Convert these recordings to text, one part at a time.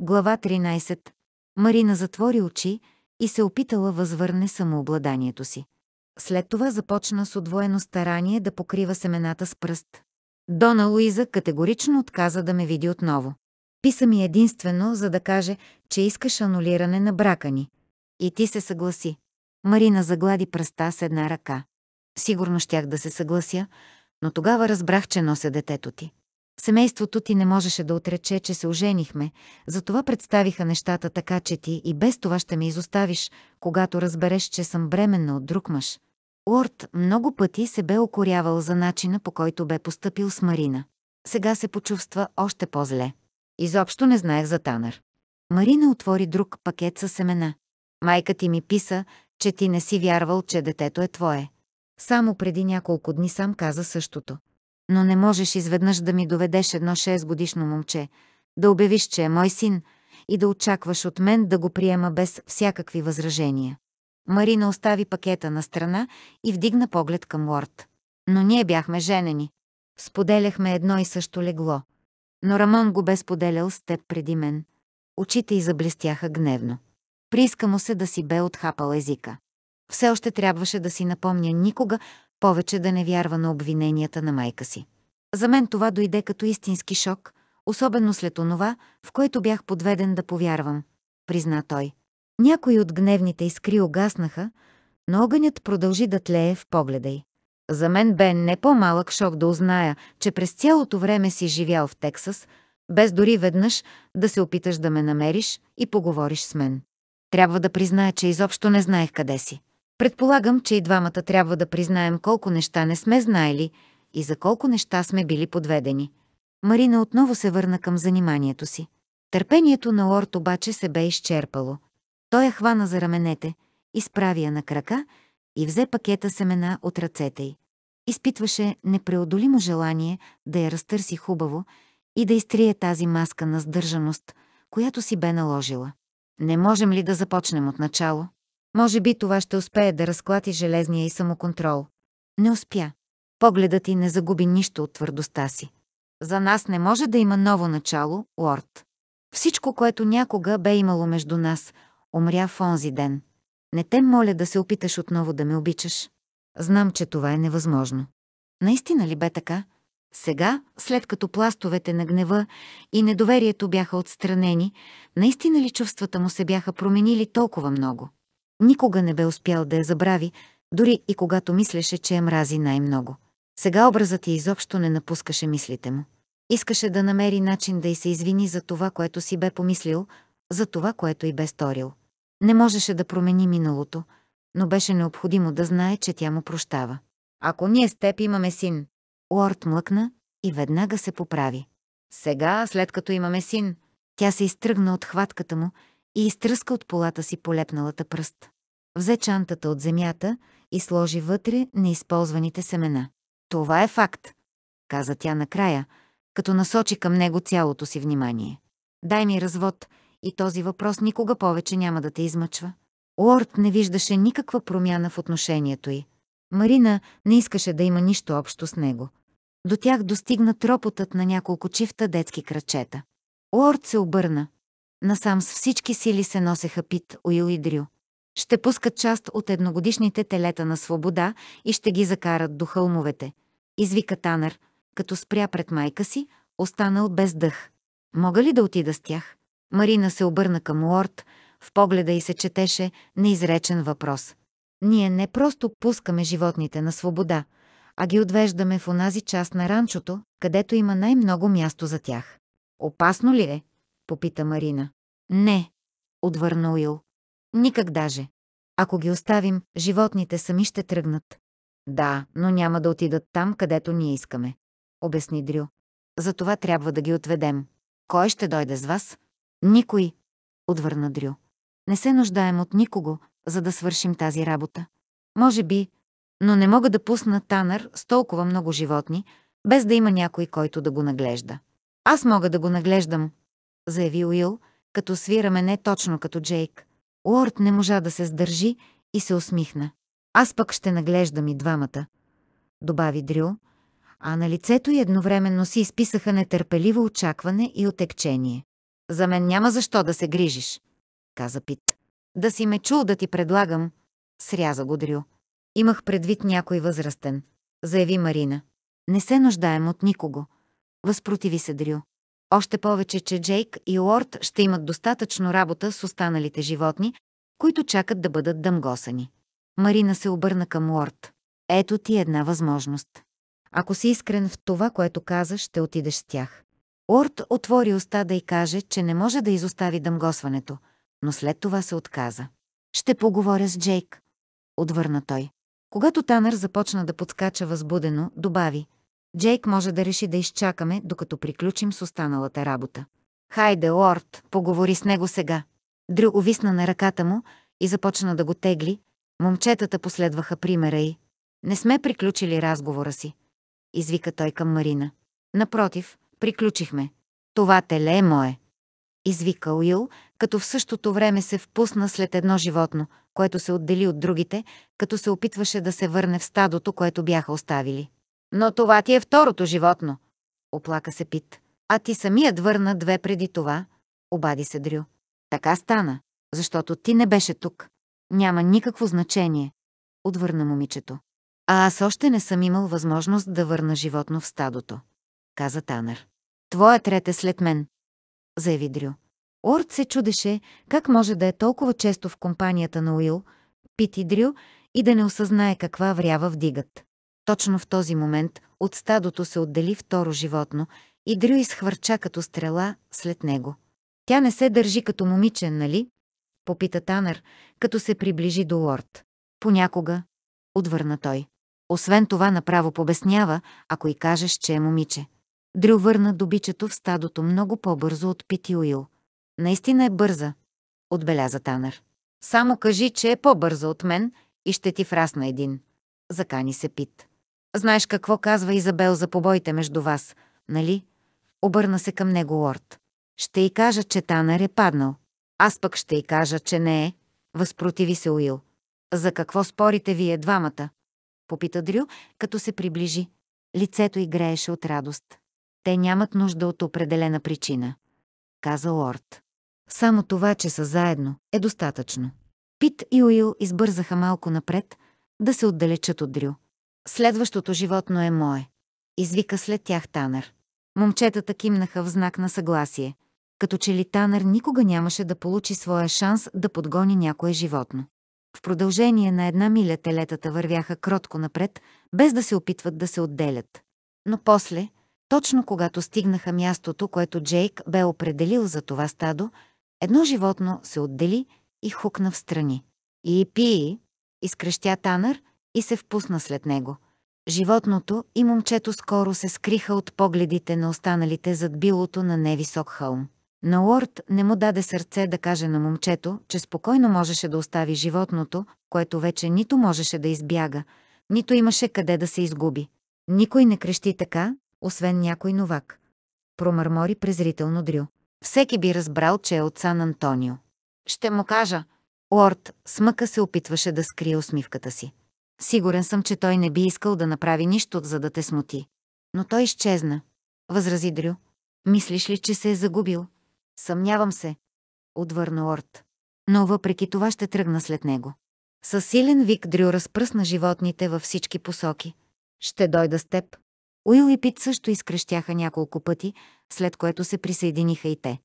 Глава 13. Марина затвори очи и се опитала възвърне самообладанието си. След това започна с отвоено старание да покрива семената с пръст. Дона Луиза категорично отказа да ме види отново. Писа ми единствено, за да каже, че искаш анулиране на брака ни. И ти се съгласи. Марина заглади пръста с една ръка. Сигурно щях да се съглася, но тогава разбрах, че нося детето ти. Семейството ти не можеше да отрече, че се оженихме, затова представиха нещата така, че ти и без това ще ме изоставиш, когато разбереш, че съм бременна от друг мъж. Уорд много пъти се бе окорявал за начина, по който бе поступил с Марина. Сега се почувства още по-зле. Изобщо не знаех за Танър. Марина отвори друг пакет със семена. Майка ти ми писа, че ти не си вярвал, че детето е твое. Само преди няколко дни сам каза същото. Но не можеш изведнъж да ми доведеш едно 6 годишно момче, да обявиш, че е мой син и да очакваш от мен да го приема без всякакви възражения. Марина остави пакета на страна и вдигна поглед към Уорд. Но ние бяхме женени. Споделяхме едно и също легло. Но Рамон го бе споделял с теб преди мен. Очите й заблестяха гневно. Прииска му се да си бе отхапал езика. Все още трябваше да си напомня никога повече да не вярва на обвиненията на майка си. За мен това дойде като истински шок, особено след онова, в което бях подведен да повярвам, призна той. Някои от гневните искри огаснаха, но огънят продължи да тлее в погледа й. За мен бе не по-малък шок да узная, че през цялото време си живял в Тексас, без дори веднъж да се опиташ да ме намериш и поговориш с мен. Трябва да призная, че изобщо не знаех къде си. Предполагам, че и двамата трябва да признаем колко неща не сме знаели и за колко неща сме били подведени. Марина отново се върна към заниманието си. Търпението на Лорд обаче се бе изчерпало. Той я хвана за раменете, изправи я на крака и взе пакета семена от ръцете й. Изпитваше непреодолимо желание да я разтърси хубаво и да изтрие тази маска на сдържаност, която си бе наложила. Не можем ли да започнем от начало? Може би това ще успее да разклати железния и самоконтрол. Не успя. Погледът й не загуби нищо от твърдостта си. За нас не може да има ново начало, Уорд. Всичко, което някога бе имало между нас, умря в онзи ден. Не те моля да се опиташ отново да ме обичаш. Знам, че това е невъзможно. Наистина ли бе така? Сега, след като пластовете на гнева и недоверието бяха отстранени, наистина ли чувствата му се бяха променили толкова много? Никога не бе успял да я забрави, дори и когато мислеше, че я мрази най-много. Сега образът й изобщо не напускаше мислите му. Искаше да намери начин да й се извини за това, което си бе помислил, за това, което й бе сторил. Не можеше да промени миналото, но беше необходимо да знае, че тя му прощава. Ако ние с теб имаме син, Уорд млъкна и веднага се поправи. Сега, след като имаме син, тя се изтръгна от хватката му и изтръска от полата си полепналата пръст. Взе чантата от земята и сложи вътре неизползваните семена. Това е факт, каза тя накрая, като насочи към него цялото си внимание. Дай ми развод и този въпрос никога повече няма да те измъчва. Уорд не виждаше никаква промяна в отношението й. Марина не искаше да има нищо общо с него. До тях достигна тропотът на няколко чифта детски крачета. Уорд се обърна. Насам с всички сили се носеха Пит, Уил и Дрю. Ще пускат част от едногодишните телета на свобода и ще ги закарат до хълмовете. Извика Танър, като спря пред майка си, останал без дъх. Мога ли да отида с тях? Марина се обърна към Уорд, в погледа й се четеше неизречен въпрос. Ние не просто пускаме животните на свобода, а ги отвеждаме в онази част на ранчото, където има най-много място за тях. Опасно ли е? попита Марина. Не, отвърна Уил. Никак даже. Ако ги оставим, животните сами ще тръгнат. Да, но няма да отидат там, където ние искаме, обясни Дрю. Затова трябва да ги отведем. Кой ще дойде с вас? Никой, отвърна Дрю. Не се нуждаем от никого, за да свършим тази работа. Може би, но не мога да пусна Танър с толкова много животни, без да има някой, който да го наглежда. Аз мога да го наглеждам, заяви Уил, като свираме не точно като Джейк. Уорд не можа да се сдържи и се усмихна. Аз пък ще наглеждам и двамата, добави Дрю, а на лицето й едновременно си изписаха нетърпеливо очакване и отекчение. За мен няма защо да се грижиш, каза Пит. Да си ме чул да ти предлагам, сряза го Дрю. Имах предвид някой възрастен, заяви Марина. Не се нуждаем от никого. Възпротиви се Дрю. Още повече, че Джейк и Уорд ще имат достатъчно работа с останалите животни, които чакат да бъдат дъмгосани. Марина се обърна към Уорд. Ето ти една възможност. Ако си искрен в това, което казаш, ще отидеш с тях. Уорд отвори уста да й каже, че не може да изостави дъмгосването, но след това се отказа. Ще поговоря с Джейк, отвърна той. Когато Танър започна да подскача възбудено, добави. Джейк може да реши да изчакаме, докато приключим с останалата работа. Хайде, Уорд, поговори с него сега. Дрю увисна на ръката му и започна да го тегли. Момчетата последваха примера й. Не сме приключили разговора си. Извика той към Марина. Напротив, приключихме. Това теле е мое. Извика Уил, като в същото време се впусна след едно животно, което се отдели от другите, като се опитваше да се върне в стадото, което бяха оставили. Но това ти е второто животно, оплака се Пит. А ти самият върна две преди това, обади се Дрю. Така стана, защото ти не беше тук. Няма никакво значение, отвърна момичето. А аз още не съм имал възможност да върна животно в стадото, каза Танър. Твоят ред е след мен, заяви Дрю. Орд се чудеше как може да е толкова често в компанията на Уил, Пит и Дрю и да не осъзнае каква врява вдигат. Точно в този момент от стадото се отдели второ животно и Дрю изхвърча като стрела след него. Тя не се държи като момиче, нали? Попита Танър, като се приближи до Уорд. Понякога, отвърна той. Освен това направо побеснява, ако и кажеш, че е момиче. Дрю върна добичето в стадото много по-бързо от Пити Уил. Наистина е бърза, отбеляза Танър. Само кажи, че е по-бърза от мен и ще ти фрасна един. Закани се Пит. Знаеш какво казва Изабел за побоите между вас, нали? Обърна се към него Лорд. Ще й кажа, че Танър е паднал. Аз пък ще й кажа, че не е. Възпротиви се Уил. За какво спорите вие двамата? Попита Дрю, като се приближи. Лицето й грееше от радост. Те нямат нужда от определена причина, каза Лорд. Само това, че са заедно, е достатъчно. Пит и Уил избързаха малко напред, да се отдалечат от Дрю. Следващото животно е мое. Извика след тях Танър. Момчетата кимнаха в знак на съгласие, като че ли Танър никога нямаше да получи своя шанс да подгони някое животно. В продължение на една миля телетата вървяха кротко напред, без да се опитват да се отделят. Но после, точно когато стигнаха мястото, което Джейк бе определил за това стадо, едно животно се отдели и хукна в страни. И пии, изкрещя Танър и се впусна след него. Животното и момчето скоро се скриха от погледите на останалите зад билото на невисок хълм. На Уорд не му даде сърце да каже на момчето, че спокойно можеше да остави животното, което вече нито можеше да избяга, нито имаше къде да се изгуби. Никой не крещи така, освен някой новак. Промърмори презрително Дрю. Всеки би разбрал, че е от Сан Антонио. Ще му кажа. Уорд смъка се опитваше да скрие усмивката си. Сигурен съм, че той не би искал да направи нищо, за да те смути. Но той изчезна. Възрази Дрю. Мислиш ли, че се е загубил? Съмнявам се, отвърна Орт. Но въпреки това ще тръгна след него. Със силен вик Дрю разпръсна животните във всички посоки. Ще дойда с теб. Уил и Пит също изкрещяха няколко пъти, след което се присъединиха и те.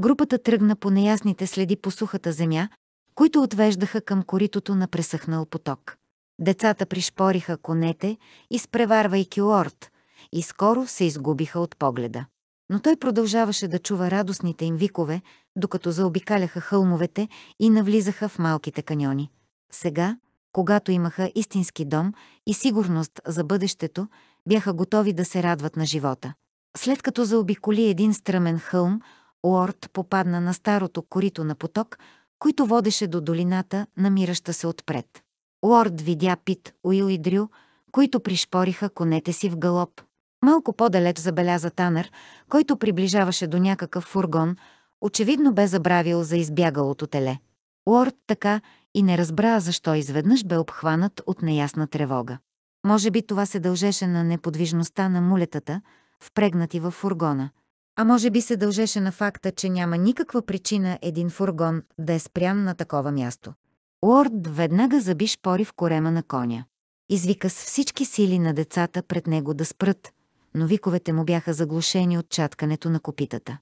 Групата тръгна по неясните следи по сухата земя, които отвеждаха към коритото на пресъхнал поток. Децата пришпориха конете, изпреварвайки Уорд, и скоро се изгубиха от погледа. Но той продължаваше да чува радостните им викове, докато заобикаляха хълмовете и навлизаха в малките каньони. Сега, когато имаха истински дом и сигурност за бъдещето, бяха готови да се радват на живота. След като заобиколи един стръмен хълм, Уорд попадна на старото корито на поток, който водеше до долината, намираща се отпред. Уорд видя Пит, Уил и Дрю, които пришпориха конете си в галоп. Малко по-далеч забеляза Танър, който приближаваше до някакъв фургон, очевидно бе забравил за избягалото теле. Уорд така и не разбра защо изведнъж бе обхванат от неясна тревога. Може би това се дължеше на неподвижността на мулетата, впрегнати във фургона. а може би се дължеше на факта, че няма никаква причина един фургон да е спрян на такова място. Уорд веднага заби шпори в корема на коня. Извика с всички сили на децата пред него да спрат, но виковете му бяха заглушени от чаткането на копитата.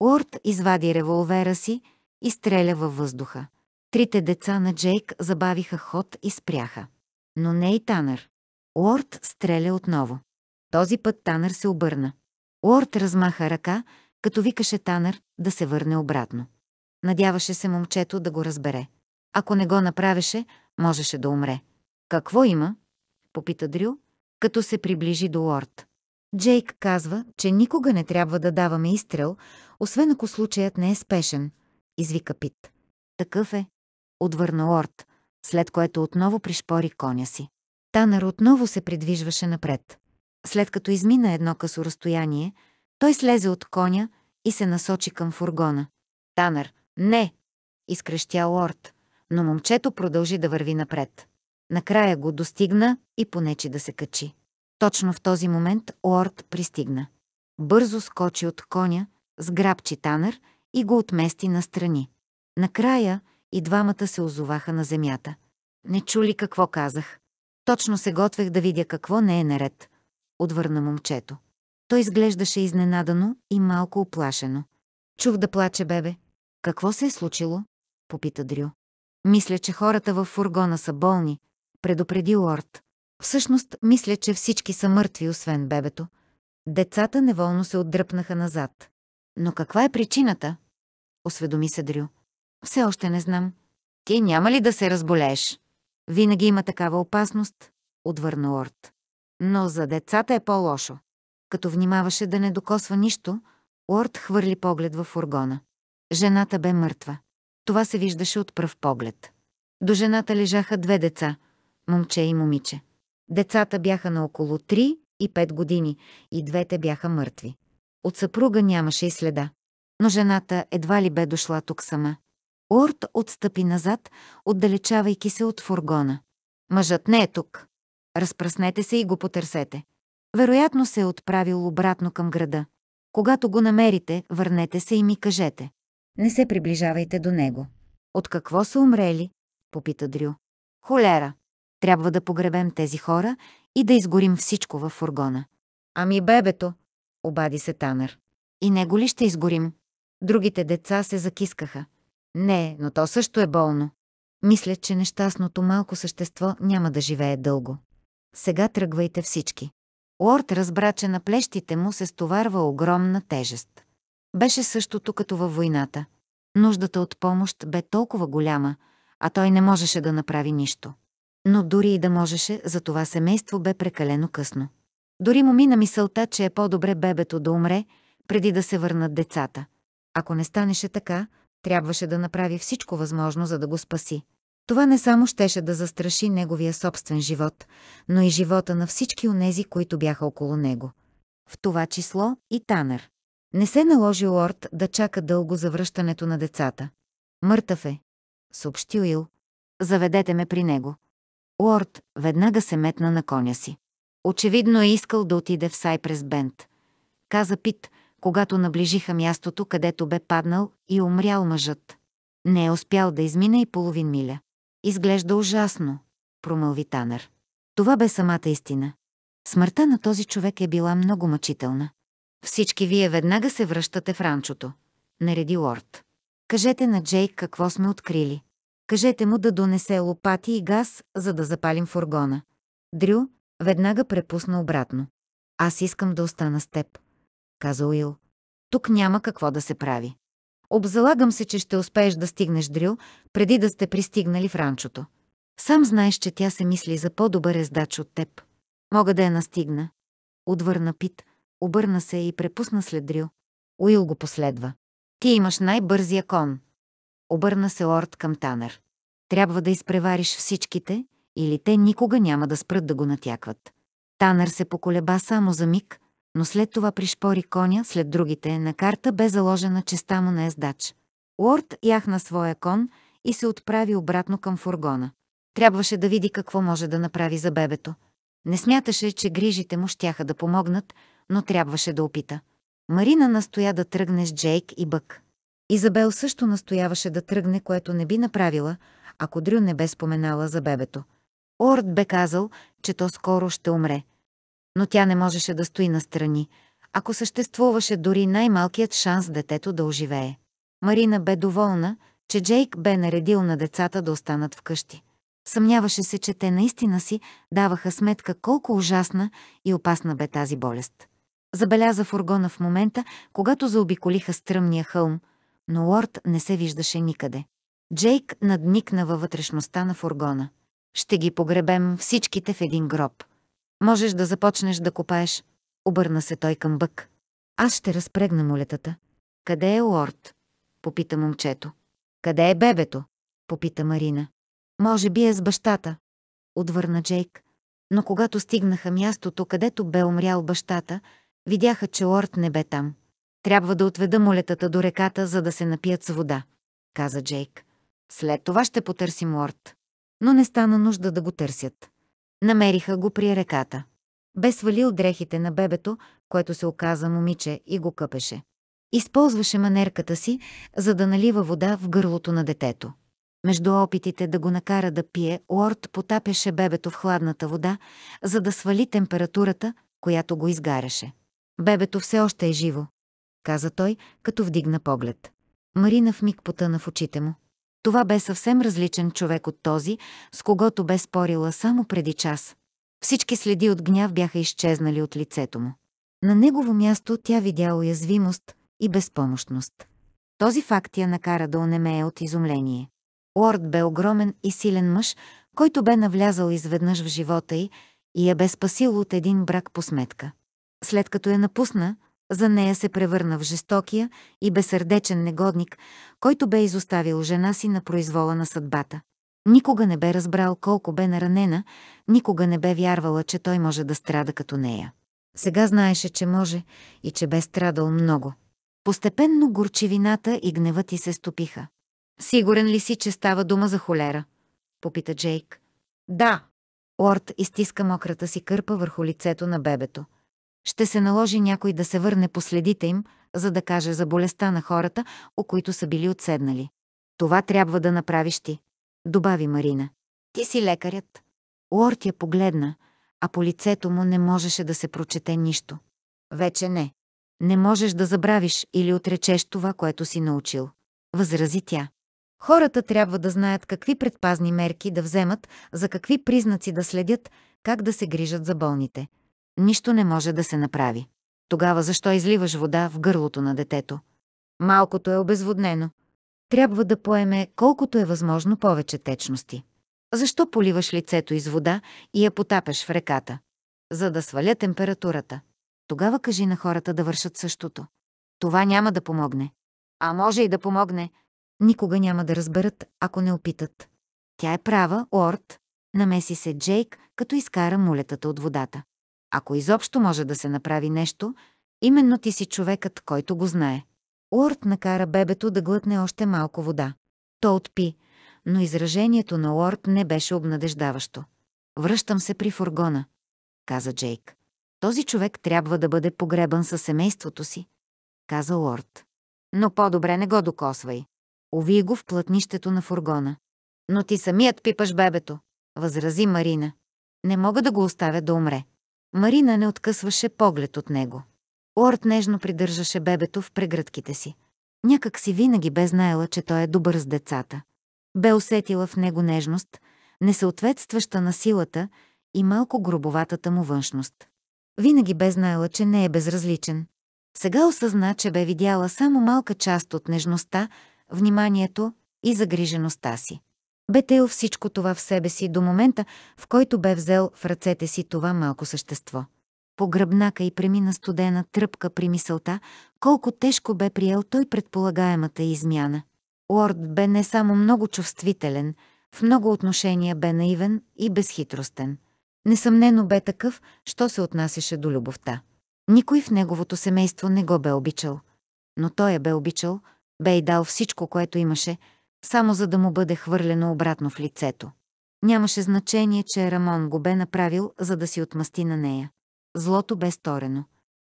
Уорд извади револвера си и стреля във въздуха. Трите деца на Джейк забавиха ход и спряха. Но не и Танър. Уорд стреля отново. Този път Танър се обърна. Уорд размаха ръка, като викаше Танър да се върне обратно. Надяваше се момчето да го разбере. Ако не го направеше, можеше да умре. Какво има? попита Дрю, като се приближи до Уорд. Джейк казва, че никога не трябва да даваме изстрел, освен ако случаят не е спешен, извика Пит. Такъв е, отвърна Уорд, след което отново пришпори коня си. Танър отново се придвижваше напред. След като измина едно късо разстояние, той слезе от коня и се насочи към фургона. Танър, не! изкрещя Уорд, но момчето продължи да върви напред. Накрая го достигна и понечи да се качи. Точно в този момент Уорд пристигна. Бързо скочи от коня, сграбчи Танър и го отмести настрани. Накрая и двамата се озоваха на земята. Не чули какво казах. Точно се готвех да видя какво не е наред. Отвърна момчето. Той изглеждаше изненадано и малко оплашено. Чух да плаче бебе. Какво се е случило? Попита Дрю. Мисля, че хората във фургона са болни, предупреди Уорд. Всъщност, мисля, че всички са мъртви, освен бебето. Децата неволно се отдръпнаха назад. Но каква е причината? Осведоми се Дрю. Все още не знам. Ти няма ли да се разболееш? Винаги има такава опасност, отвърна Уорд. Но за децата е по-лошо. Като внимаваше да не докосва нищо, Уорд хвърли поглед във фургона. Жената бе мъртва. Това се виждаше от пръв поглед. До жената лежаха две деца — момче и момиче. Децата бяха на около 3 и 5 години и двете бяха мъртви. От съпруга нямаше и следа. Но жената едва ли бе дошла тук сама. Уорд отстъпи назад, отдалечавайки се от фургона. Мъжът не е тук. Разпръснете се и го потърсете. Вероятно се е отправил обратно към града. Когато го намерите, върнете се и ми кажете. Не се приближавайте до него. От какво са умрели? Попита Дрю. Холера. Трябва да погребем тези хора и да изгорим всичко във фургона. Ами бебето, обади се Танър. И него ли ще изгорим? Другите деца се закискаха. Не, но то също е болно. Мисля, че нещастното малко същество няма да живее дълго. Сега тръгвайте всички. Уорд разбра, че на плещите му се стоварва огромна тежест. Беше същото като във войната. Нуждата от помощ бе толкова голяма, а той не можеше да направи нищо. Но дори и да можеше, за това семейство бе прекалено късно. Дори му мина мисълта, че е по-добре бебето да умре, преди да се върнат децата. Ако не станеше така, трябваше да направи всичко възможно, за да го спаси. Това не само щеше да застраши неговия собствен живот, но и живота на всички онези, които бяха около него. В това число и Танър. Не се наложи Уорд да чака дълго за връщането на децата. Мъртъв е, съобщи Уил. Заведете ме при него. Уорд веднага се метна на коня си. Очевидно е искал да отиде в Сайпрес Бенд. Каза Пит, когато наближиха мястото, където бе паднал и умрял мъжът. Не е успял да измине и половин миля. Изглежда ужасно, промълви Танър. Това бе самата истина. Смъртта на този човек е била много мъчителна. Всички вие веднага се връщате в ранчото, нареди Лорд. Кажете на Джейк какво сме открили. Кажете му да донесе лопати и газ, за да запалим фургона. Дрю веднага препусна обратно. Аз искам да остана с теб, каза Уил. Тук няма какво да се прави. Обзалагам се, че ще успееш да стигнеш Дрил, преди да сте пристигнали в ранчото. Сам знаеш, че тя се мисли за по-добър ездач от теб. Мога да я настигна. Отвърна Пит, обърна се и препусна след Дрил. Уил го последва. Ти имаш най-бързия кон. Обърна се Орд към Танър. Трябва да изпревариш всичките, или те никога няма да спрат да го натякват. Танър се поколеба само за миг, но след това пришпори коня след другите, на карта бе заложена честа му на ездач. Уорд яхна своя кон и се отправи обратно към фургона. Трябваше да види какво може да направи за бебето. Не смяташе, че грижите му щяха да помогнат, но трябваше да опита. Марина настоя да тръгне с Джейк и Бък. Изабел също настояваше да тръгне, което не би направила, ако Дрю не бе споменала за бебето. Орд бе казал, че то скоро ще умре. Но тя не можеше да стои настрани, ако съществуваше дори най-малкият шанс детето да оживее. Марина бе доволна, че Джейк бе наредил на децата да останат вкъщи. Съмняваше се, че те наистина си даваха сметка колко ужасна и опасна бе тази болест. Забеляза фургона в момента, когато заобиколиха стръмния хълм, но Уорд не се виждаше никъде. Джейк надникна във вътрешността на фургона. Ще ги погребем всичките в един гроб. Можеш да започнеш да копаеш. Обърна се той към Бък. Аз ще разпрегна молетата. Къде е Уорд? Попита момчето. Къде е бебето? Попита Марина. Може би е с бащата. Отвърна Джейк. Но когато стигнаха мястото, където бе умрял бащата, видяха, че Уорд не бе там. Трябва да отведа молетата до реката, за да се напият с вода, каза Джейк. След това ще потърсим Уорд. Но не стана нужда да го търсят. Намериха го при реката. Бе свалил дрехите на бебето, което се оказа момиче и го къпеше. Използваше манерката си, за да налива вода в гърлото на детето. Между опитите да го накара да пие, Уорд потапяше бебето в хладната вода, за да свали температурата, която го изгаряше. Бебето все още е живо, каза той, като вдигна поглед. Марина в миг потъна в очите му. Това бе съвсем различен човек от този, с когото бе спорила само преди час. Всички следи от гняв бяха изчезнали от лицето му. На негово място тя видя уязвимост и безпомощност. Този факт я накара да онемее от изумление. Уорд бе огромен и силен мъж, който бе навлязал изведнъж в живота й и я бе спасил от един брак по сметка. След като я напусна, за нея се превърна в жестокия и безсърдечен негодник, който бе изоставил жена си на произвола на съдбата. Никога не бе разбрал колко бе наранена, никога не бе вярвала, че той може да страда като нея. Сега знаеше, че може и че бе страдал много. Постепенно горчивината и гневът ти се стопиха. Сигурен ли си, че става дума за холера? Попита Джейк. Да. Уорд изтиска мократа си кърпа върху лицето на бебето. Ще се наложи някой да се върне по следите им, за да каже за болестта на хората, о които са били отседнали. Това трябва да направиш ти, добави Марина. Ти си лекарят. Уорд я погледна, а по лицето му не можеше да се прочете нищо. Вече не. Не можеш да забравиш или отречеш това, което си научил. Възрази тя. Хората трябва да знаят какви предпазни мерки да вземат, за какви признаци да следят, как да се грижат за болните. Нищо не може да се направи. Тогава защо изливаш вода в гърлото на детето? Малкото е обезводнено. Трябва да поеме колкото е възможно повече течности. Защо поливаш лицето из вода и я потапяш в реката? За да сваля температурата. Тогава кажи на хората да вършат същото. Това няма да помогне. А може и да помогне. Никога няма да разберат, ако не опитат. Тя е права, Уорд. Намеси се Джейк, като изкара мулетата от водата. Ако изобщо може да се направи нещо, именно ти си човекът, който го знае. Уорд накара бебето да глътне още малко вода. То отпи, но изражението на Уорд не беше обнадеждаващо. Връщам се при фургона, каза Джейк. Този човек трябва да бъде погребан със семейството си, каза Уорд. Но по-добре не го докосвай. Ови го в плътнището на фургона. Но ти самият пипаш бебето, възрази Марина. Не мога да го оставя да умре. Марина не откъсваше поглед от него. Уорд нежно придържаше бебето в прегръдките си. Някак си винаги бе знаела, че той е добър с децата. Бе усетила в него нежност, несъответстваща на силата и малко грубоватата му външност. Винаги бе знаела, че не е безразличен. Сега осъзна, че бе видяла само малка част от нежността, вниманието и загрижеността си. Бе теил всичко това в себе си до момента, в който бе взел в ръцете си това малко същество. По гръбнака и премина студена тръпка при мисълта, колко тежко бе приел той предполагаемата измяна. Уорд бе не само много чувствителен, в много отношения бе наивен и безхитростен. Несъмнено бе такъв, що се отнасяше до любовта. Никой в неговото семейство не го бе обичал. Но той я бе обичал, бе и дал всичко, което имаше, само за да му бъде хвърлено обратно в лицето. Нямаше значение, че Рамон го бе направил, за да си отмъсти на нея. Злото бе сторено.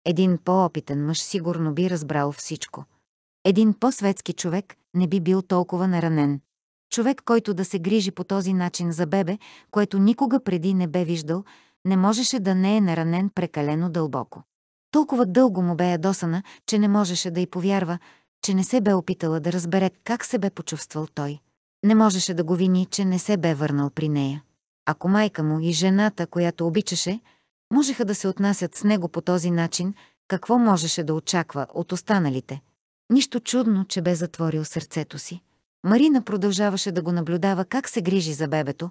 Един по-опитен мъж сигурно би разбрал всичко. Един по-светски човек не би бил толкова наранен. Човек, който да се грижи по този начин за бебе, което никога преди не бе виждал, не можеше да не е наранен прекалено дълбоко. Толкова дълго му бе ядосана, че не можеше да й повярва, че не се бе опитала да разбере как се бе почувствал той. Не можеше да го вини, че не се бе върнал при нея. Ако майка му и жената, която обичаше, можеха да се отнасят с него по този начин, какво можеше да очаква от останалите? Нищо чудно, че бе затворил сърцето си. Марина продължаваше да го наблюдава как се грижи за бебето,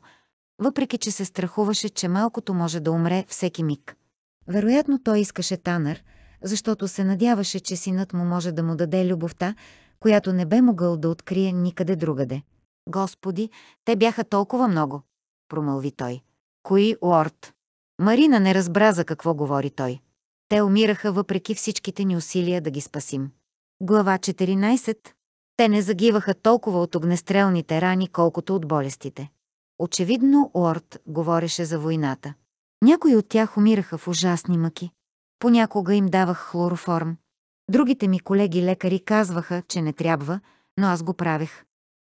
въпреки че се страхуваше, че малкото може да умре всеки миг. Вероятно той искаше Танър, защото се надяваше, че синът му може да му даде любовта, която не бе могъл да открие никъде другаде. Господи, те бяха толкова много, промълви той. Кои Уорд? Марина не разбра за какво говори той. Те умираха въпреки всичките ни усилия да ги спасим. Глава 14. Те не загиваха толкова от огнестрелните рани, колкото от болестите. Очевидно Уорд говореше за войната. Някои от тях умираха в ужасни мъки. Понякога им давах хлороформ. Другите ми колеги лекари казваха, че не трябва, но аз го правех.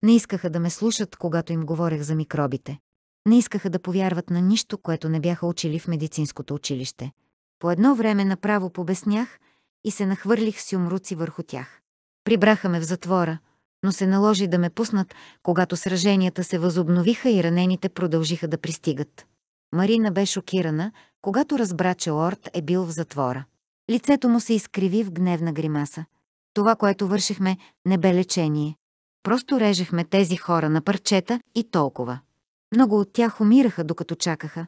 Не искаха да ме слушат, когато им говорех за микробите. Не искаха да повярват на нищо, което не бяха учили в медицинското училище. По едно време направо побеснях и се нахвърлих с юмруци върху тях. Прибраха ме в затвора, но се наложи да ме пуснат, когато сраженията се възобновиха и ранените продължиха да пристигат. Марина бе шокирана, когато разбра, че Лорд е бил в затвора. Лицето му се изкриви в гневна гримаса. Това, което вършихме, не бе лечение. Просто режехме тези хора на парчета и толкова. Много от тях умираха, докато чакаха.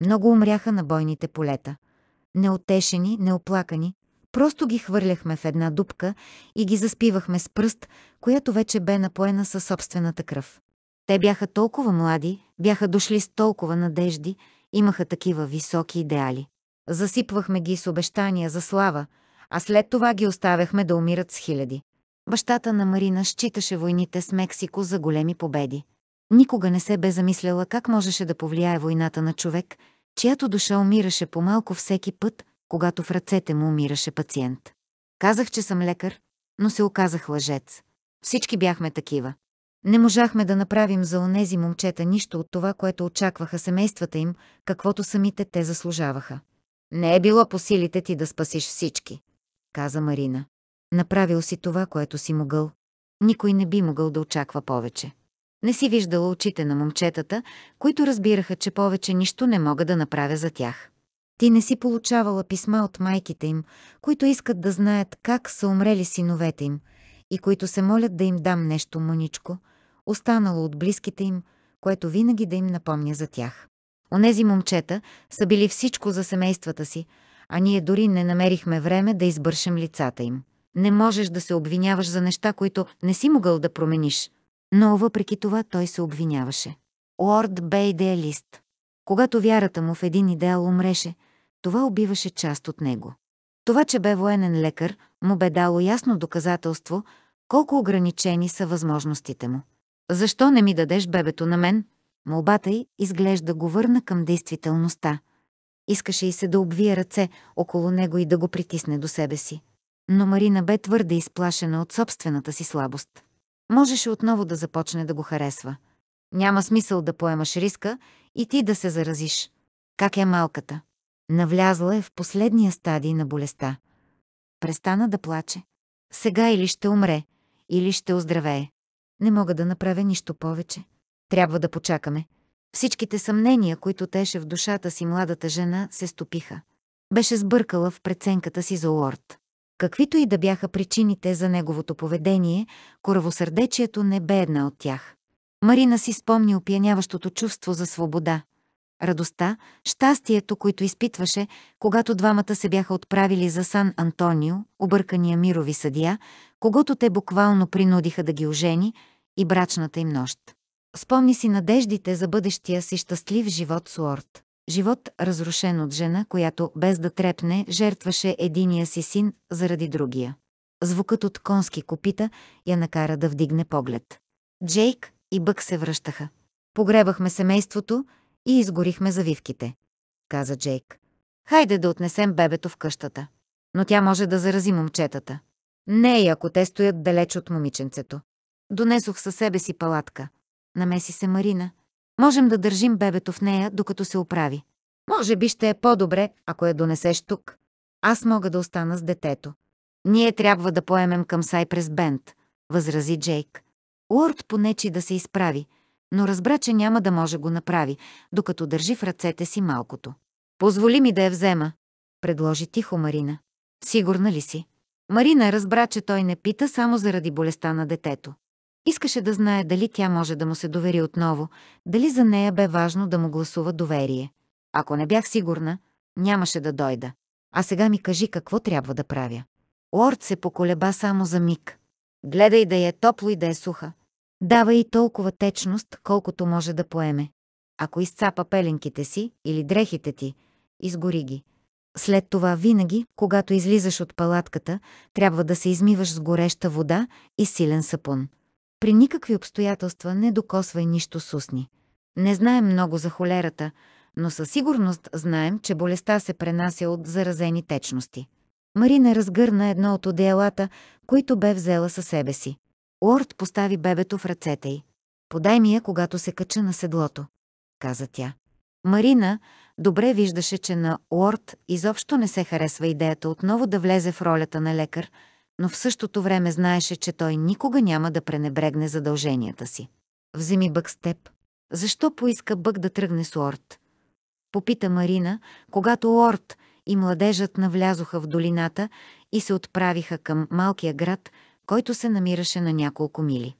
Много умряха на бойните полета. Неотешени, неоплакани, просто ги хвърляхме в една дупка и ги заспивахме с пръст, която вече бе напоена със собствената кръв. Те бяха толкова млади, бяха дошли с толкова надежди, имаха такива високи идеали. Засипвахме ги с обещания за слава, а след това ги оставяхме да умират с хиляди. Бащата на Марина считаше войните с Мексико за големи победи. Никога не се бе замисляла как можеше да повлияе войната на човек, чиято душа умираше по-малко всеки път, когато в ръцете му умираше пациент. Казах, че съм лекар, но се оказах лъжец. Всички бяхме такива. Не можахме да направим за онези момчета нищо от това, което очакваха семействата им, каквото самите те заслужаваха. Не е било по силите ти да спасиш всички, каза Марина. Направил си това, което си могъл. Никой не би могъл да очаква повече. Не си виждала очите на момчетата, които разбираха, че повече нищо не мога да направя за тях. Ти не си получавала писма от майките им, които искат да знаят как са умрели синовете им и които се молят да им дам нещо моничко, останало от близките им, което винаги да им напомня за тях. Онези момчета са били всичко за семействата си, а ние дори не намерихме време да избършем лицата им. Не можеш да се обвиняваш за неща, които не си могъл да промениш. Но въпреки това той се обвиняваше. Уорд бе идеалист. Когато вярата му в един идеал умреше, това убиваше част от него. Това, че бе военен лекар, му бе дало ясно доказателство колко ограничени са възможностите му. Защо не ми дадеш бебето на мен? Молбата й изглежда го върна към действителността. Искаше и се да обвие ръце около него и да го притисне до себе си. Но Марина бе твърде изплашена от собствената си слабост. Можеше отново да започне да го харесва. Няма смисъл да поемаш риска и ти да се заразиш. Как е малката? Навлязла е в последния стадий на болестта. Престана да плаче. Сега или ще умре, или ще оздравее. Не мога да направя нищо повече. Трябва да почакаме. Всичките съмнения, които теше в душата си младата жена, се стопиха. Беше сбъркала в преценката си за Уорд. Каквито и да бяха причините за неговото поведение, коравосърдечието не бе една от тях. Марина си спомни опияняващото чувство за свобода. Радостта, щастието, които изпитваше, когато двамата се бяха отправили за Сан Антонио, объркания мирови съдия, когато те буквално принудиха да ги ожени, и брачната им нощ. Спомни си надеждите за бъдещия си щастлив живот с Уорд. Живот, разрушен от жена, която, без да трепне, жертваше единия си син заради другия. Звукът от конски копита я накара да вдигне поглед. Джейк и Бък се връщаха. Погребахме семейството и изгорихме завивките, каза Джейк. Хайде да отнесем бебето в къщата. но тя може да зарази момчетата. Не и ако те стоят далеч от момиченцето. Донесох със себе си палатка. Намеси се Марина. Можем да държим бебето в нея, докато се оправи. Може би ще е по-добре, ако я донесеш тук. Аз мога да остана с детето. Ние трябва да поемем към Сайпрес Бенд, възрази Джейк. Уорд понечи да се изправи, но разбра, че няма да може го направи, докато държи в ръцете си малкото. Позволи ми да я взема, предложи тихо Марина. Сигурна ли си? Марина разбра, че той не пита само заради болестта на детето. Искаше да знае дали тя може да му се довери отново, дали за нея бе важно да му гласува доверие. Ако не бях сигурна, нямаше да дойда. А сега ми кажи какво трябва да правя. Уорд се поколеба само за миг. Гледай да е топло и да е суха. Дава и толкова течност, колкото може да поеме. Ако изцапа пеленките си или дрехите ти, изгори ги. След това винаги, когато излизаш от палатката, трябва да се измиваш с гореща вода и силен сапун. При никакви обстоятелства не докосвай нищо с устни. Не знаем много за холерата, но със сигурност знаем, че болестта се пренася от заразени течности. Марина разгърна едно от одеялата, които бе взела със себе си. Уорд постави бебето в ръцете й. Подай ми я, когато се кача на седлото, каза тя. Марина добре виждаше, че на Уорд изобщо не се харесва идеята отново да влезе в ролята на лекар, но в същото време знаеше, че той никога няма да пренебрегне задълженията си. Вземи бък с теб. Защо поиска бък да тръгне с Уорд? Попита Марина, когато Уорд и младежът навлязоха в долината и се отправиха към малкия град, който се намираше на няколко мили.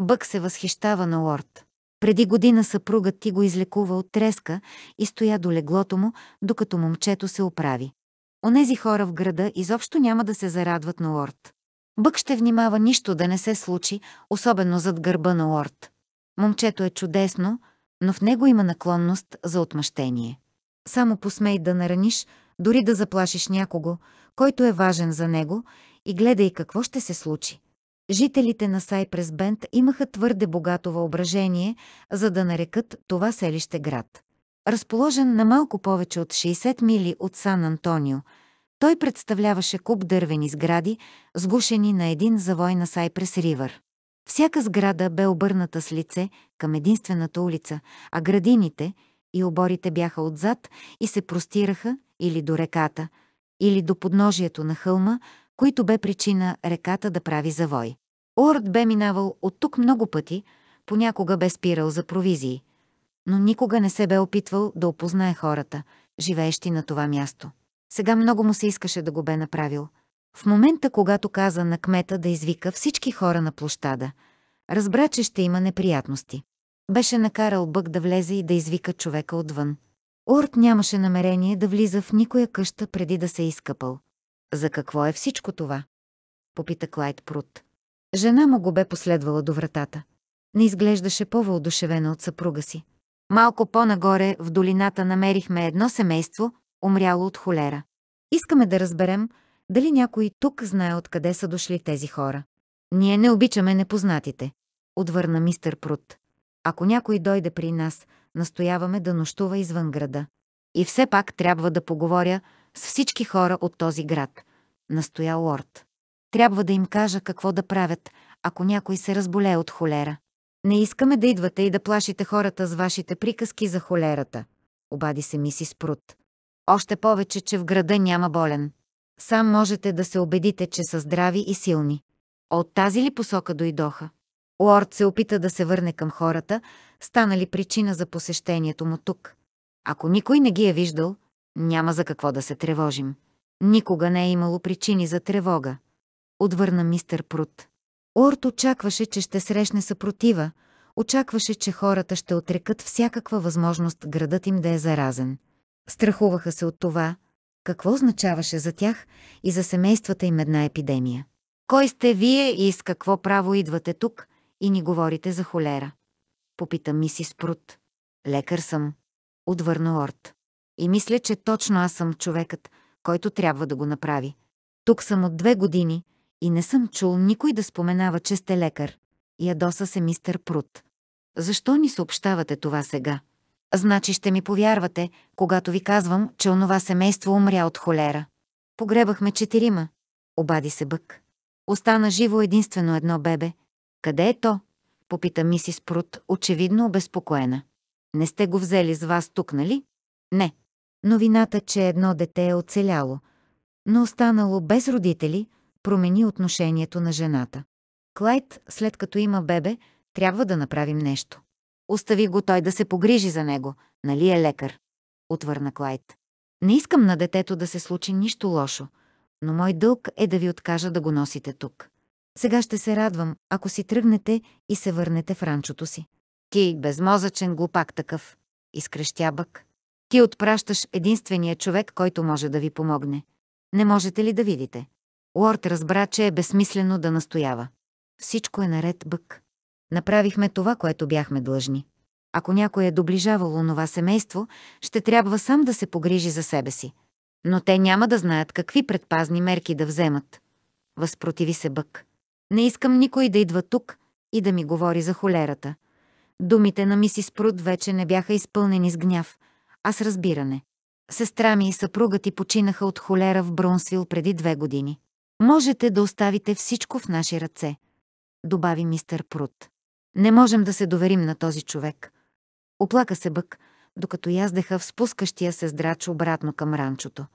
Бък се възхищава на Уорд. Преди година съпругът ти го излекува от треска и стоя до леглото му, докато момчето се оправи. Онези хора в града изобщо няма да се зарадват на Уорд. Бък ще внимава нищо да не се случи, особено зад гърба на Уорд. Момчето е чудесно, но в него има наклонност за отмъщение. Само посмей да нараниш, дори да заплашиш някого, който е важен за него, и гледай какво ще се случи. Жителите на Сайпрес Бент имаха твърде богато въображение, за да нарекат това селище град. Разположен на малко повече от 60 мили от Сан Антонио, той представляваше куп дървени сгради, сгушени на един завой на Сайпрес Ривър. Всяка сграда бе обърната с лице към единствената улица, а градините и оборите бяха отзад и се простираха или до реката, или до подножието на хълма, които бе причина реката да прави завой. Уорд бе минавал от тук много пъти, понякога бе спирал за провизии, но никога не се бе опитвал да опознае хората, живеещи на това място. Сега много му се искаше да го бе направил. В момента, когато каза на кмета да извика всички хора на площада, разбра, че ще има неприятности. Беше накарал Бък да влезе и да извика човека отвън. Уорд нямаше намерение да влиза в никоя къща преди да се е изкъпал. За какво е всичко това? Попита Клайд Прут. Жена му го бе последвала до вратата. Не изглеждаше по-въодушевена от съпруга си. Малко по-нагоре в долината намерихме едно семейство, умряло от холера. Искаме да разберем дали някой тук знае откъде са дошли тези хора. Ние не обичаме непознатите, отвърна мистер Прут. Ако някой дойде при нас, настояваме да нощува извън града. И все пак трябва да поговоря с всички хора от този град, настоя Лорд. Трябва да им кажа какво да правят, ако някой се разболее от холера. Не искаме да идвате и да плашите хората с вашите приказки за холерата, обади се мисис Прут. Още повече, че в града няма болен. Сам можете да се убедите, че са здрави и силни. От тази ли посока дойдоха? Уорд се опита да се върне към хората, станали причина за посещението му тук. Ако никой не ги е виждал, няма за какво да се тревожим. Никога не е имало причини за тревога. Отвърна мистер Прут. Орт очакваше, че ще срещне съпротива, очакваше, че хората ще отрекат всякаква възможност градът им да е заразен. Страхуваха се от това, какво означаваше за тях и за семействата им една епидемия. Кой сте вие и с какво право идвате тук и ни говорите за холера? Попита мисис Прут. Лекар съм. Отвърна Орт. И мисля, че точно аз съм човекът, който трябва да го направи. Тук съм от две години и не съм чул никой да споменава, че сте лекар. Ядоса се мистер Прут. Защо ни съобщавате това сега? Значи ще ми повярвате, когато ви казвам, че онова семейство умря от холера. Погребахме четирима. Обади се Бък. Остана живо единствено едно бебе. Къде е то? Попита мисис Прут, очевидно обезпокоена. Не сте го взели с вас тук, нали? Не. Новината, че едно дете е оцеляло, но останало без родители, промени отношението на жената. Клайд, след като има бебе, трябва да направим нещо. Остави го той да се погрижи за него, нали е лекар? Отвърна Клайд. Не искам на детето да се случи нищо лошо, но мой дълг е да ви откажа да го носите тук. Сега ще се радвам, ако си тръгнете и се върнете в ранчото си. Ти, безмозъчен глупак такъв, изкрещя Бък. Ти отпращаш единствения човек, който може да ви помогне. Не можете ли да видите? Уорд разбра, че е безсмислено да настоява. Всичко е наред, Бък. Направихме това, което бяхме длъжни. Ако някой е доближавал онова семейство, ще трябва сам да се погрижи за себе си. Но те няма да знаят какви предпазни мерки да вземат. Възпротиви се Бък. Не искам никой да идва тук и да ми говори за холерата. Думите на мисис Пруд вече не бяха изпълнени с гняв, а с разбиране. Сестра ми и съпругът ти починаха от холера в Брунсвил преди две години. Можете да оставите всичко в наши ръце, добави мистер Прут. Не можем да се доверим на този човек. Оплака се бък, докато яздеха в спускащия се здрач обратно към ранчото.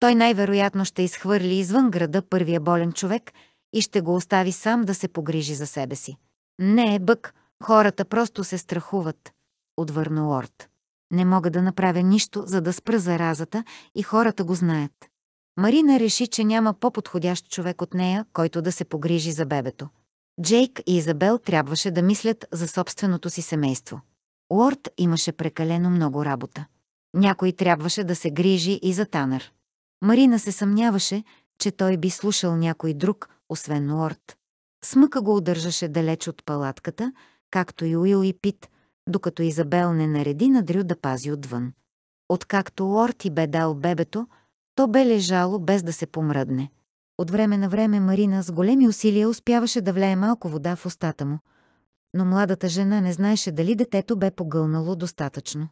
Той най-вероятно ще изхвърли извън града първия болен човек и ще го остави сам да се погрижи за себе си. Не е бък, хората просто се страхуват, отвърна Уорд. Не мога да направя нищо, за да спра заразата и хората го знаят. Марина реши, че няма по-подходящ човек от нея, който да се погрижи за бебето. Джейк и Изабел трябваше да мислят за собственото си семейство. Уорд имаше прекалено много работа. Някой трябваше да се грижи и за Танър. Марина се съмняваше, че той би слушал някой друг, освен Уорд. Смъка го удържаше далеч от палатката, както и Уил и Пит, докато Изабел не нареди на Дрю да пази отвън. Откакто Уорд и бе дал бебето, то бе лежало без да се помръдне. От време на време Марина с големи усилия успяваше да влее малко вода в устата му, но младата жена не знаеше дали детето бе погълнало достатъчно.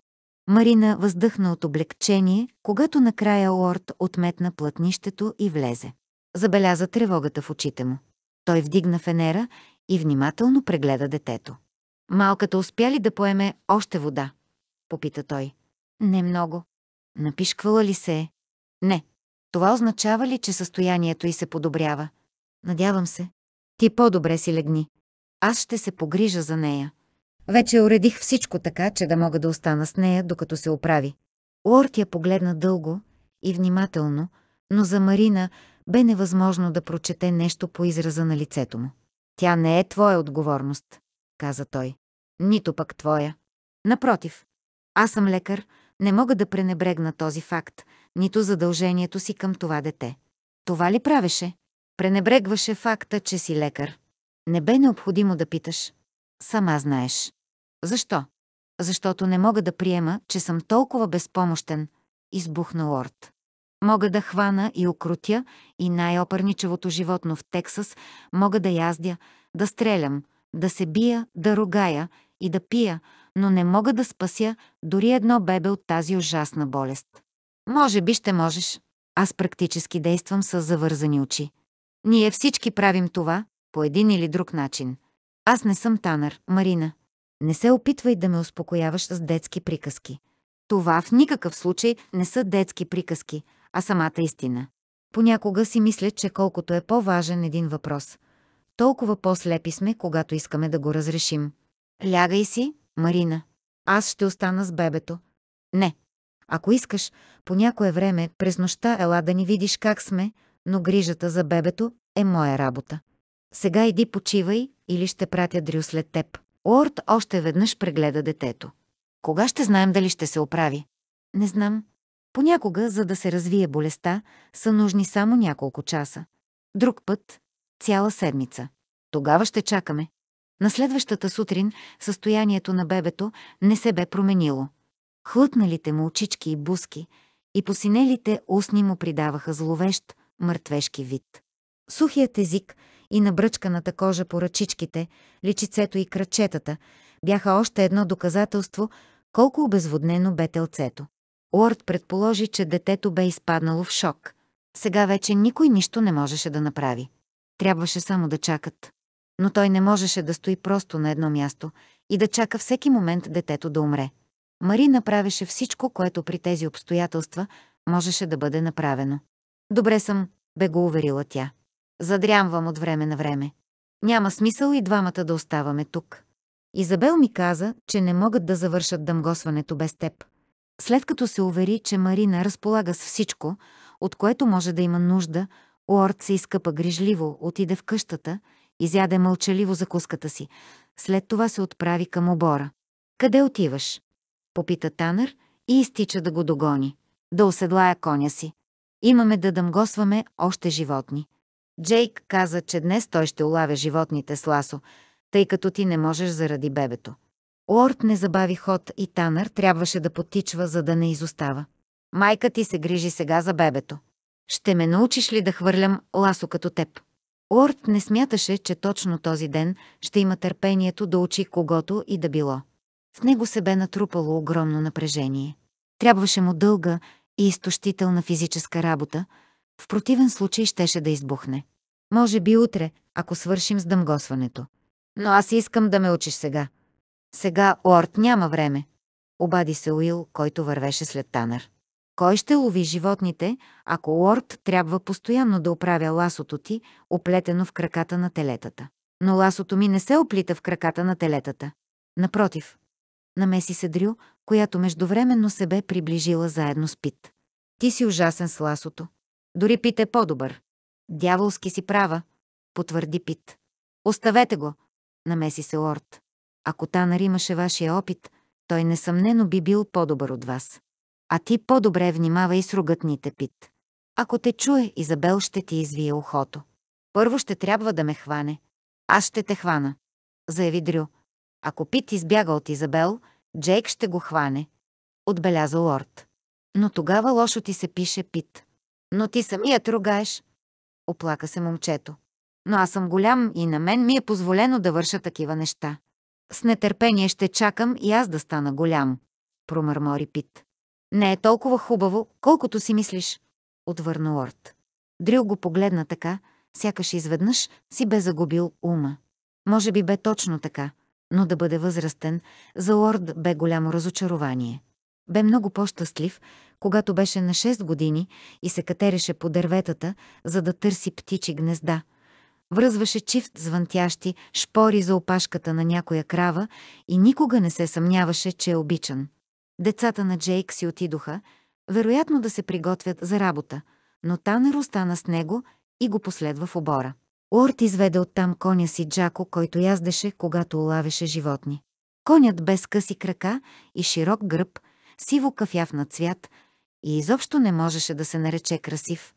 Марина въздъхна от облегчение, когато накрая Уорд отметна плътнището и влезе. Забеляза тревогата в очите му. Той вдигна фенера и внимателно прегледа детето. Малката успя ли да поеме още вода? Попита той. Не много. Напишквала ли се е? Не. Това означава ли, че състоянието й се подобрява? Надявам се. Ти по-добре си легни. Аз ще се погрижа за нея. Вече уредих всичко така, че да мога да остана с нея, докато се оправи. Уорт я погледна дълго и внимателно, но за Марина бе невъзможно да прочете нещо по израза на лицето му. Тя не е твоя отговорност, каза той. Нито пък твоя. Напротив, аз съм лекар, не мога да пренебрегна този факт, нито задължението си към това дете. Това ли правеше? Пренебрегваше факта, че си лекар. Не бе необходимо да питаш. Сама знаеш. Защо? Защото не мога да приема, че съм толкова безпомощен, избухна Уорд. Мога да хвана и окрутя и най-опърничевото животно в Тексас, мога да яздя, да стрелям, да се бия, да рогая и да пия, но не мога да спася дори едно бебе от тази ужасна болест. Може би ще можеш. Аз практически действам с завързани очи. Ние всички правим това по един или друг начин. Аз не съм Танър, Марина. Не се опитвай да ме успокояваш с детски приказки. Това в никакъв случай не са детски приказки, а самата истина. Понякога си мисля, че колкото е по-важен един въпрос, толкова по-слепи сме, когато искаме да го разрешим. Лягай си, Марина. Аз ще остана с бебето. Не. Ако искаш, по някое време през нощта ела да ни видиш как сме, но грижата за бебето е моя работа. Сега иди почивай или ще пратя Дрю след теб. Уорд още веднъж прегледа детето. Кога ще знаем дали ще се оправи? Не знам. Понякога, за да се развие болестта, са нужни само няколко часа. Друг път – цяла седмица. Тогава ще чакаме. На следващата сутрин състоянието на бебето не се бе променило. Хлътналите му очички и буски и посинелите устни му придаваха зловещ, мъртвешки вид. Сухият език и набръчканата кожа по ръчичките, личицето и крачетата бяха още едно доказателство колко обезводнено бе телцето. Уорд предположи, че детето бе изпаднало в шок. Сега вече никой нищо не можеше да направи. Трябваше само да чакат. Но той не можеше да стои просто на едно място и да чака всеки момент детето да умре. Мари направеше всичко, което при тези обстоятелства можеше да бъде направено. Добре съм, бе го уверила тя. Задрямвам от време на време. Няма смисъл и двамата да оставаме тук. Изабел ми каза, че не могат да завършат дъмгосването без теб. След като се увери, че Марина разполага с всичко, от което може да има нужда, Уорд се изкъпа грижливо, отиде в къщата, изяде мълчаливо закуската си. След това се отправи към обора. Къде отиваш? Попита Танър и изтича да го догони. Да оседлая коня си. Имаме да дъмгосваме още животни. Джейк каза, че днес той ще улавя животните с ласо, тъй като ти не можеш заради бебето. Уорд не забави ход и Танър трябваше да потичва, за да не изостава. Майка ти се грижи сега за бебето. Ще ме научиш ли да хвърлям ласо като теб? Уорд не смяташе, че точно този ден ще има търпението да учи когото и да било. В него се бе натрупало огромно напрежение. Трябваше му дълга и изтощителна физическа работа, в противен случай щеше да избухне. Може би утре, ако свършим с дъмгосването. Но аз искам да ме учиш сега. Сега Уорд няма време. Обади се Уил, който вървеше след Танър. Кой ще лови животните, ако Уорд трябва постоянно да оправя ласото ти, оплетено в краката на телетата? Но ласото ми не се оплита в краката на телетата. Напротив, намеси се Дрю, която междувременно се бе приближила заедно с Пит. Ти си ужасен с ласото. Дори Пит е по-добър. Дяволски си права, потвърди Пит. Оставете го, намеси се Лорд. Ако Танър имаше вашия опит, той несъмнено би бил по-добър от вас. А ти по-добре внимавай с рогатните пит. Ако те чуе, Изабел ще ти извие ухото. Първо ще трябва да ме хване. Аз ще те хвана, заяви Дрю. Ако Пит избяга от Изабел, Джейк ще го хване, отбеляза Лорд. Но тогава лошо ти се пише Пит. Но ти самият ругаеш. Оплака се момчето. Но аз съм голям и на мен ми е позволено да върша такива неща. С нетърпение ще чакам и аз да стана голям, промърмори Пит. Не е толкова хубаво, колкото си мислиш, отвърна Уорд. Дрил го погледна така, сякаш изведнъж си бе загубил ума. Може би бе точно така, но да бъде възрастен, за Уорд бе голямо разочарование. Бе много по-щастлив, когато беше на 6 години и се катереше по дърветата, за да търси птичи гнезда. Връзваше чифт звънтящи, шпори за опашката на някоя крава и никога не се съмняваше, че е обичан. Децата на Джейк си отидоха, вероятно да се приготвят за работа, но Танър остана с него и го последва в обора. Уорд изведе оттам коня си Джако, който яздеше, когато улавеше животни. Конят без къси крака и широк гръб, сиво кафяв на цвят и изобщо не можеше да се нарече красив,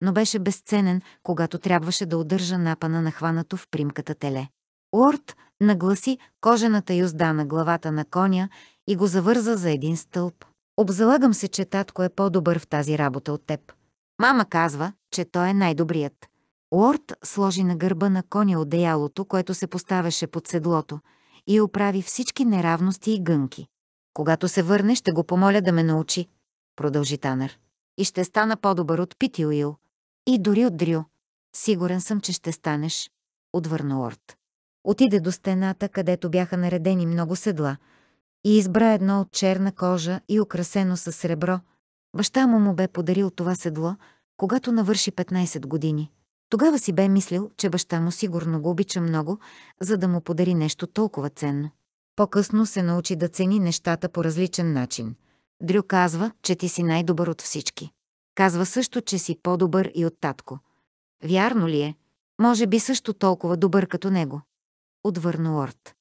но беше безценен, когато трябваше да удържа напана на хванато в примката теле. Уорд нагласи кожената юзда на главата на коня и го завърза за един стълб. Обзалагам се, че татко е по-добър в тази работа от теб. Мама казва, че той е най-добрият. Уорд сложи на гърба на коня одеялото, което се поставяше под седлото, и оправи всички неравности и гънки. Когато се върне, ще го помоля да ме научи, продължи Танър. И ще стана по-добър от Пити Уил. И дори от Дрю. Сигурен съм, че ще станеш, отвърна Уорд. Отиде до стената, където бяха наредени много седла, и избра едно от черна кожа и украсено с сребро. Баща му му бе подарил това седло, когато навърши 15 години. Тогава си бе мислил, че баща му сигурно го обича много, за да му подари нещо толкова ценно. По-късно се научи да цени нещата по различен начин. Дрю казва, че ти си най-добър от всички. Казва също, че си по-добър и от татко. Вярно ли е? Може би също толкова добър като него. Отвърна Уорд.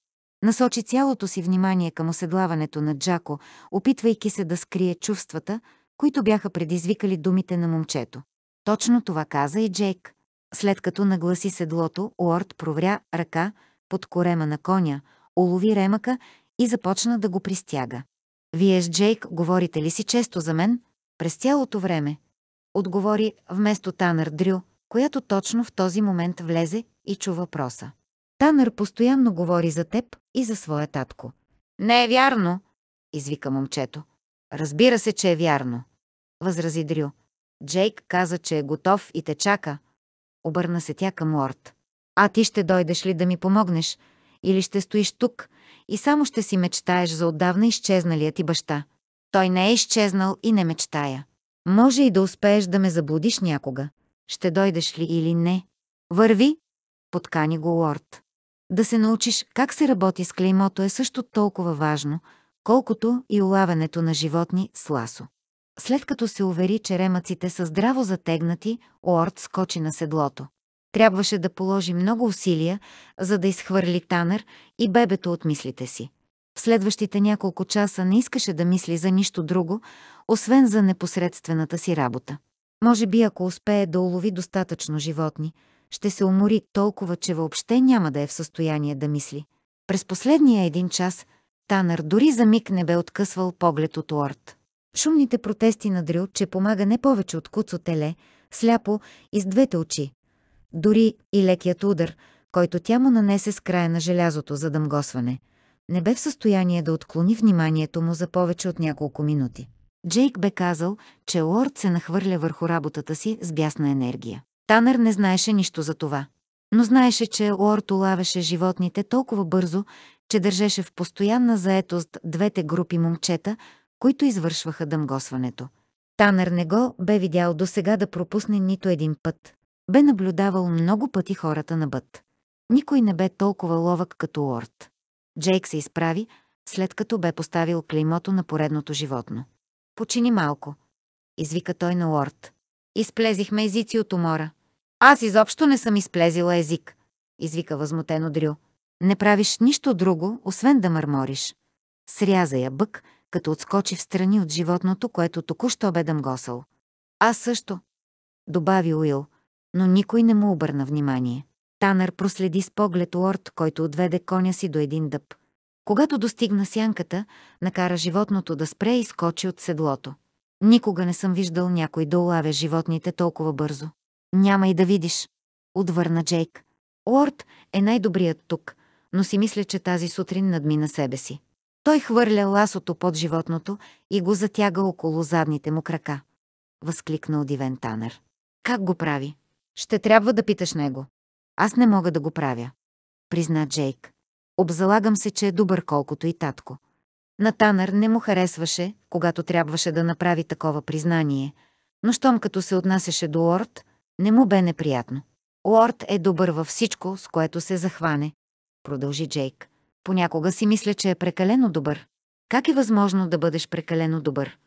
Насочи цялото си внимание към оседлаването на Джако, опитвайки се да скрие чувствата, които бяха предизвикали думите на момчето. Точно това каза и Джейк. След като нагласи седлото, Уорд провря ръка под корема на коня, улови ремъка и започна да го пристяга. Вие с Джейк говорите ли си често за мен? През цялото време. Отговори вместо Танър Дрю, която точно в този момент влезе и чу въпроса. Танър постоянно говори за теб и за своя татко. Не е вярно, извика момчето. Разбира се, че е вярно, възрази Дрю. Джейк каза, че е готов и те чака. Обърна се тя към Уорд. А ти ще дойдеш ли да ми помогнеш? Или ще стоиш тук и само ще си мечтаеш за отдавна изчезналия ти баща? Той не е изчезнал и не мечтая. Може и да успееш да ме заблудиш някога. Ще дойдеш ли или не? Върви! Подкани го Уорд. Да се научиш как се работи с клеймото е също толкова важно, колкото и улавянето на животни с ласо. След като се увери, че ремъците са здраво затегнати, Уорд скочи на седлото. Трябваше да положи много усилия, за да изхвърли Танър и бебето от мислите си. В следващите няколко часа не искаше да мисли за нищо друго, освен за непосредствената си работа. Може би, ако успее да улови достатъчно животни, ще се умори толкова, че въобще няма да е в състояние да мисли. През последния един час Танър дори за миг не бе откъсвал поглед от Уорд. Шумните протести на Дрил, че помага не повече от куцо теле, сляпо и с двете очи. Дори и лекият удар, който тя му нанесе с края на желязото за дъмгосване, не бе в състояние да отклони вниманието му за повече от няколко минути. Джейк бе казал, че Лорд се нахвърля върху работата си с бясна енергия. Танър не знаеше нищо за това. Но знаеше, че Лорд улавяше животните толкова бързо, че държеше в постоянна заетост двете групи момчета, които извършваха дъмгосването. Танър не го бе видял до сега да пропусне нито един път. Бе наблюдавал много пъти хората на бът. Никой не бе толкова ловък като Уорд. Джейк се изправи, след като бе поставил клеймото на поредното животно. Почини малко. Извика той на Уорд. Изплезихме езици от умора. Аз изобщо не съм изплезила език, извика възмутено Дрю. Не правиш нищо друго, освен да мърмориш. Сряза я бък, като отскочи в страни от животното, което току-що бе дъмгосал. Аз също, добави Уил, но никой не му обърна внимание. Танър проследи с поглед Уорд, който отведе коня си до един дъб. Когато достигна сянката, накара животното да спре и скочи от седлото. Никога не съм виждал някой да улавя животните толкова бързо. Няма и да видиш, отвърна Джейк. Уорд е най-добрият тук, но си мисля, че тази сутрин надмина себе си. Той хвърля ласото под животното и го затяга около задните му крака. Възкликна удивен Танър. Как го прави? Ще трябва да питаш него. Аз не мога да го правя. Призна Джейк. Обзалагам се, че е добър колкото и татко. На Танър не му харесваше, когато трябваше да направи такова признание, но щом като се отнасяше до Уорд, не му бе неприятно. Уорд е добър във всичко, с което се захване, продължи Джейк. Понякога си мисля, че е прекалено добър. Как е възможно да бъдеш прекалено добър?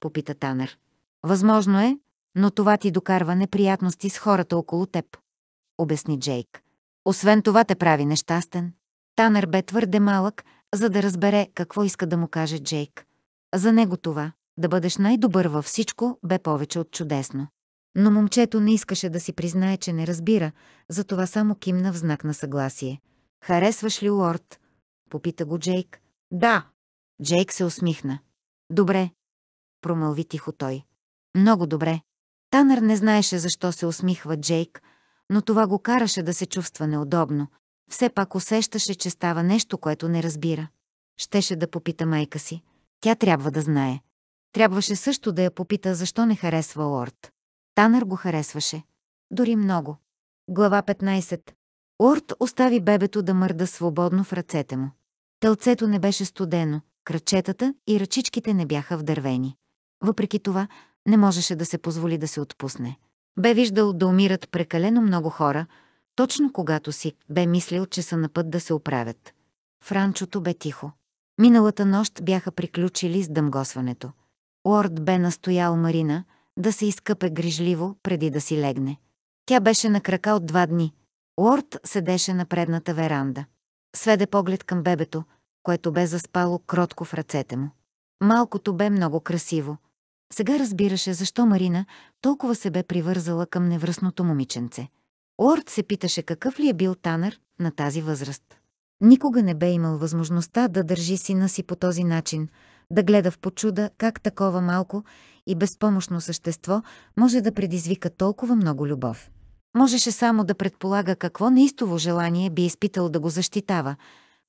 Попита Танър. Възможно е, но това ти докарва неприятности с хората около теб, обясни Джейк. Освен това те прави нещастен. Танър бе твърде малък, за да разбере какво иска да му каже Джейк. За него това, да бъдеш най-добър във всичко, бе повече от чудесно. Но момчето не искаше да си признае, че не разбира, затова само кимна в знак на съгласие. Харесваш ли Уорд? Попита го Джейк. Да. Джейк се усмихна. Добре. Промълви тихо той. Много добре. Танър не знаеше защо се усмихва Джейк, но това го караше да се чувства неудобно. Все пак усещаше, че става нещо, което не разбира. Щеше да попита майка си. Тя трябва да знае. Трябваше също да я попита защо не харесва Лорд. Танър го харесваше. Дори много. Глава 15. Орд остави бебето да мърда свободно в ръцете му. Телцето не беше студено, кръчетата и ръчичките не бяха вдървени. Въпреки това, не можеше да се позволи да се отпусне. Бе виждал да умират прекалено много хора, точно когато си бе мислил, че са на път да се оправят. Франчото бе тихо. Миналата нощ бяха приключили с дъмгосването. Уорд бе настоял Марина да се изкъпе грижливо преди да си легне. Тя беше на крака от два дни. Уорд седеше на предната веранда. Сведе поглед към бебето, което бе заспало кротко в ръцете му. Малкото бе много красиво. Сега разбираше защо Марина толкова се бе привързала към невръстното момиченце. Уорд се питаше какъв ли е бил Танър на тази възраст. Никога не бе имал възможността да държи сина си по този начин, да гледа в почуда как такова малко и безпомощно същество може да предизвика толкова много любов. Можеше само да предполага какво неистово желание би изпитал да го защитава,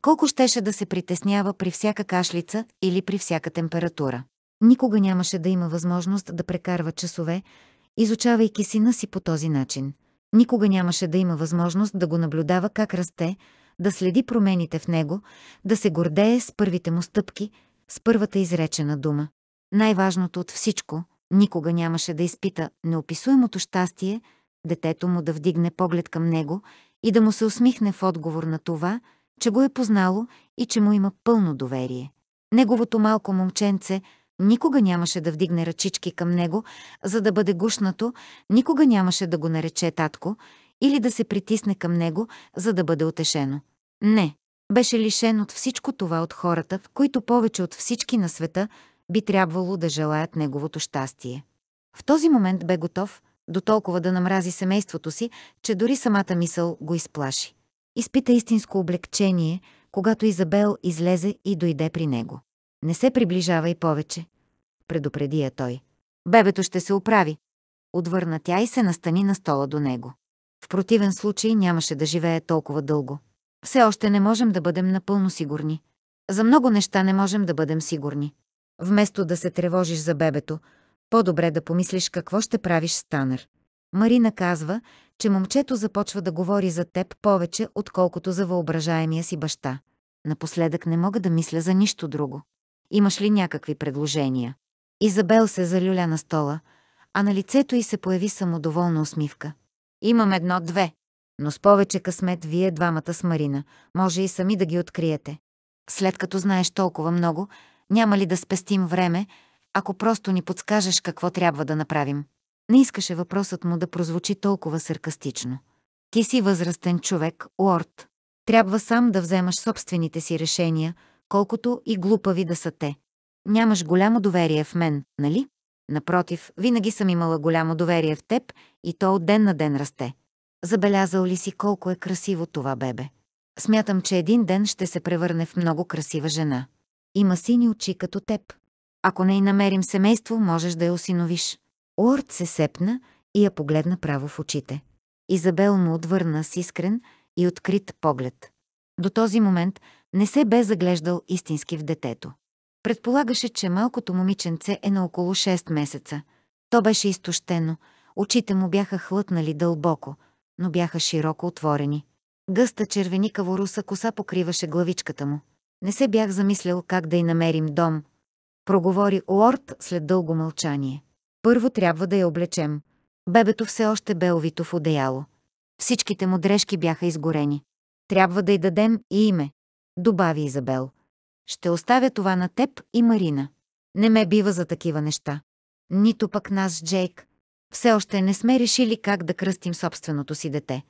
колко щеше да се притеснява при всяка кашлица или при всяка температура. Никога нямаше да има възможност да прекарва часове изучавайки сина си по този начин. Никога нямаше да има възможност да го наблюдава как расте, да следи промените в него, да се гордее с първите му стъпки, с първата изречена дума. Най-важното от всичко, никога нямаше да изпита неописуемото щастие, детето му да вдигне поглед към него и да му се усмихне в отговор на това, че го е познало и че му има пълно доверие. Неговото малко момченце никога нямаше да вдигне ръчички към него, за да бъде гушнато, никога нямаше да го нарече татко или да се притисне към него, за да бъде утешено. Не, беше лишен от всичко това от хората, в които повече от всички на света би трябвало да желаят неговото щастие. В този момент бе готов до толкова да намрази семейството си, че дори самата мисъл го изплаши. Изпита истинско облегчение, когато Изабел излезе и дойде при него. Не се приближава и повече, предупреди я той. Бебето ще се оправи. Отвърна тя и се настани на стола до него. В противен случай нямаше да живее толкова дълго. Все още не можем да бъдем напълно сигурни. За много неща не можем да бъдем сигурни. Вместо да се тревожиш за бебето, по-добре да помислиш какво ще правиш с Танър. Марина казва, че момчето започва да говори за теб повече, отколкото за въображаемия си баща. Напоследък не мога да мисля за нищо друго. Имаш ли някакви предложения? Изабел се залюля на стола, а на лицето й се появи самодоволна усмивка. Имам едно-две, но с повече късмет вие двамата с Марина. Може и сами да ги откриете. След като знаеш толкова много, няма ли да спестим време, ако просто ни подскажеш какво трябва да направим? Не искаше въпросът му да прозвучи толкова саркастично. Ти си възрастен човек, Уорд. Трябва сам да вземаш собствените си решения, колкото и глупави да са те. Нямаш голямо доверие в мен, нали? Напротив, винаги съм имала голямо доверие в теб и то от ден на ден расте. Забелязал ли си колко е красиво това бебе? Смятам, че един ден ще се превърне в много красива жена. Има сини очи като теб. Ако не й намерим семейство, можеш да я осиновиш. Уорд се сепна и я погледна право в очите. Изабел му отвърна с искрен и открит поглед. До този момент не се бе заглеждал истински в детето. Предполагаше, че малкото момиченце е на около 6 месеца. То беше изтощено, очите му бяха хлътнали дълбоко, но бяха широко отворени. Гъста червеникаво руса коса покриваше главичката му. Не се бях замислял как да й намерим дом. Проговори Уорд след дълго мълчание. Първо трябва да я облечем. Бебето все още бе овито в одеяло. Всичките му дрежки бяха изгорени. Трябва да й дадем и име, добави Изабел. Ще оставя това на теб и Марина. Не ме бива за такива неща. Нито пък нас, Джейк. Все още не сме решили как да кръстим собственото си дете.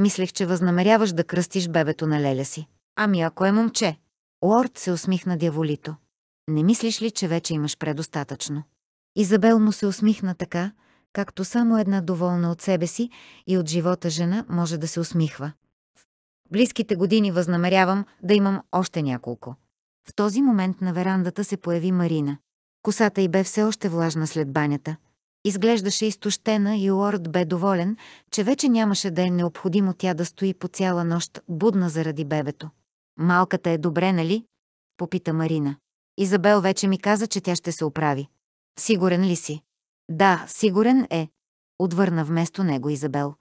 Мислех, че възнамеряваш да кръстиш бебето на леля си. Ами ако е момче? Уорд се усмихна дяволито. Не мислиш ли, че вече имаш предостатъчно? Изабел му се усмихна така, както само една доволна от себе си и от живота жена може да се усмихва. В близките години възнамерявам да имам още няколко. В този момент на верандата се появи Марина. Косата й бе все още влажна след банята. Изглеждаше изтощена и Уорд бе доволен, че вече нямаше да е необходимо тя да стои по цяла нощ, будна заради бебето. Малката е добре, нали? Попита Марина. Изабел вече ми каза, че тя ще се оправи. Сигурен ли си? Да, сигурен е, отвърна вместо него Изабел.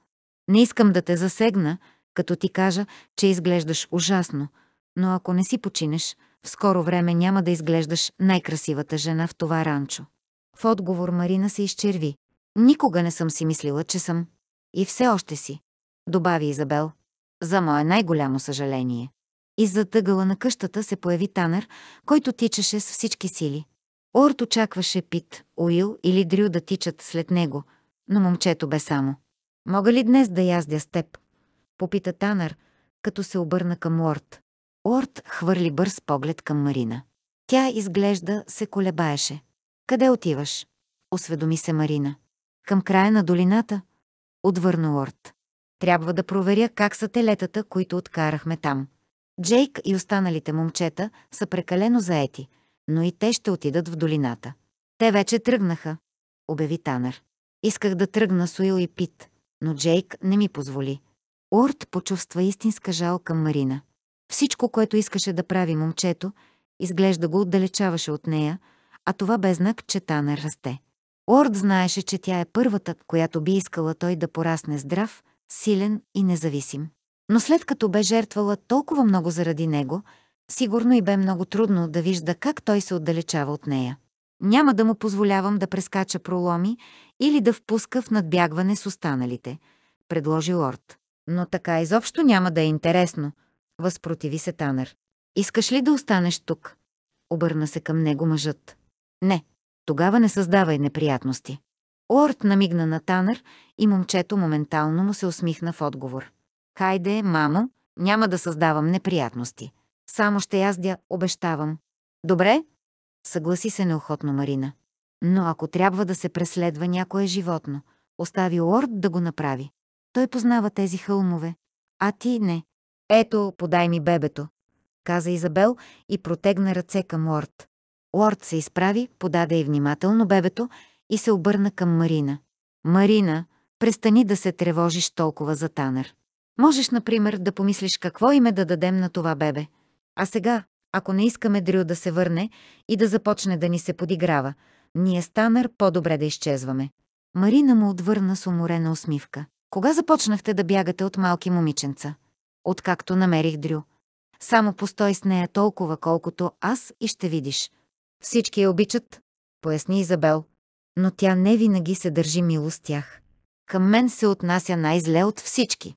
Не искам да те засегна, като ти кажа, че изглеждаш ужасно, но ако не си починеш, в скоро време няма да изглеждаш най-красивата жена в това ранчо. В отговор Марина се изчерви. Никога не съм си мислила, че съм. И все още си, добави Изабел. За мое най-голямо съжаление. Иззад тъгъла на къщата се появи Танър, който тичаше с всички сили. Орт очакваше Пит, Уил или Дрю да тичат след него, но момчето бе само. Мога ли днес да яздя с теб? Попита Танър, като се обърна към Уорд. Уорд хвърли бърз поглед към Марина. Тя изглежда се колебаеше. Къде отиваш? Осведоми се Марина. Към края на долината? Отвърна Уорд. Трябва да проверя как са телетата, които откарахме там. Джейк и останалите момчета са прекалено заети, но и те ще отидат в долината. Те вече тръгнаха, обяви Танър. Исках да тръгна с Уил и Пит, но Джейк не ми позволи. Урт почувства истинска жал към Марина. Всичко, което искаше да прави момчето, изглежда го отдалечаваше от нея, а това бе знак, че Танър расте. Уорд знаеше, че тя е първата, която би искала той да порасне здрав, силен и независим. Но след като бе жертвала толкова много заради него, сигурно и бе много трудно да вижда как той се отдалечава от нея. Няма да му позволявам да прескача проломи или да впуска в надбягване с останалите, предложи Лорд. Но така изобщо няма да е интересно, възпротиви се Танър. Искаш ли да останеш тук? Обърна се към него мъжът. Не, тогава не създавай неприятности. Лорд намигна на Танър и момчето моментално му се усмихна в отговор. Хайде, мамо, няма да създавам неприятности. Само ще яздя, обещавам. Добре? Съгласи се неохотно Марина. Но ако трябва да се преследва някое животно, остави Лорд да го направи. Той познава тези хълмове. А ти не. Ето, подай ми бебето, каза Изабел и протегна ръце към Лорд. Лорд се изправи, подаде и внимателно бебето и се обърна към Марина. Марина, престани да се тревожиш толкова за Танър. Можеш, например, да помислиш какво име да дадем на това бебе. А сега, ако не искаме Дрю да се върне и да започне да ни се подиграва, ние с Танър по-добре да изчезваме. Марина му отвърна с уморена усмивка. Кога започнахте да бягате от малки момиченца? Откакто намерих Дрю. Само постой с нея толкова, колкото аз и ще видиш. Всички я обичат, поясни Изабел, но тя не винаги се държи мило с тях. Към мен се отнася най-зле от всички,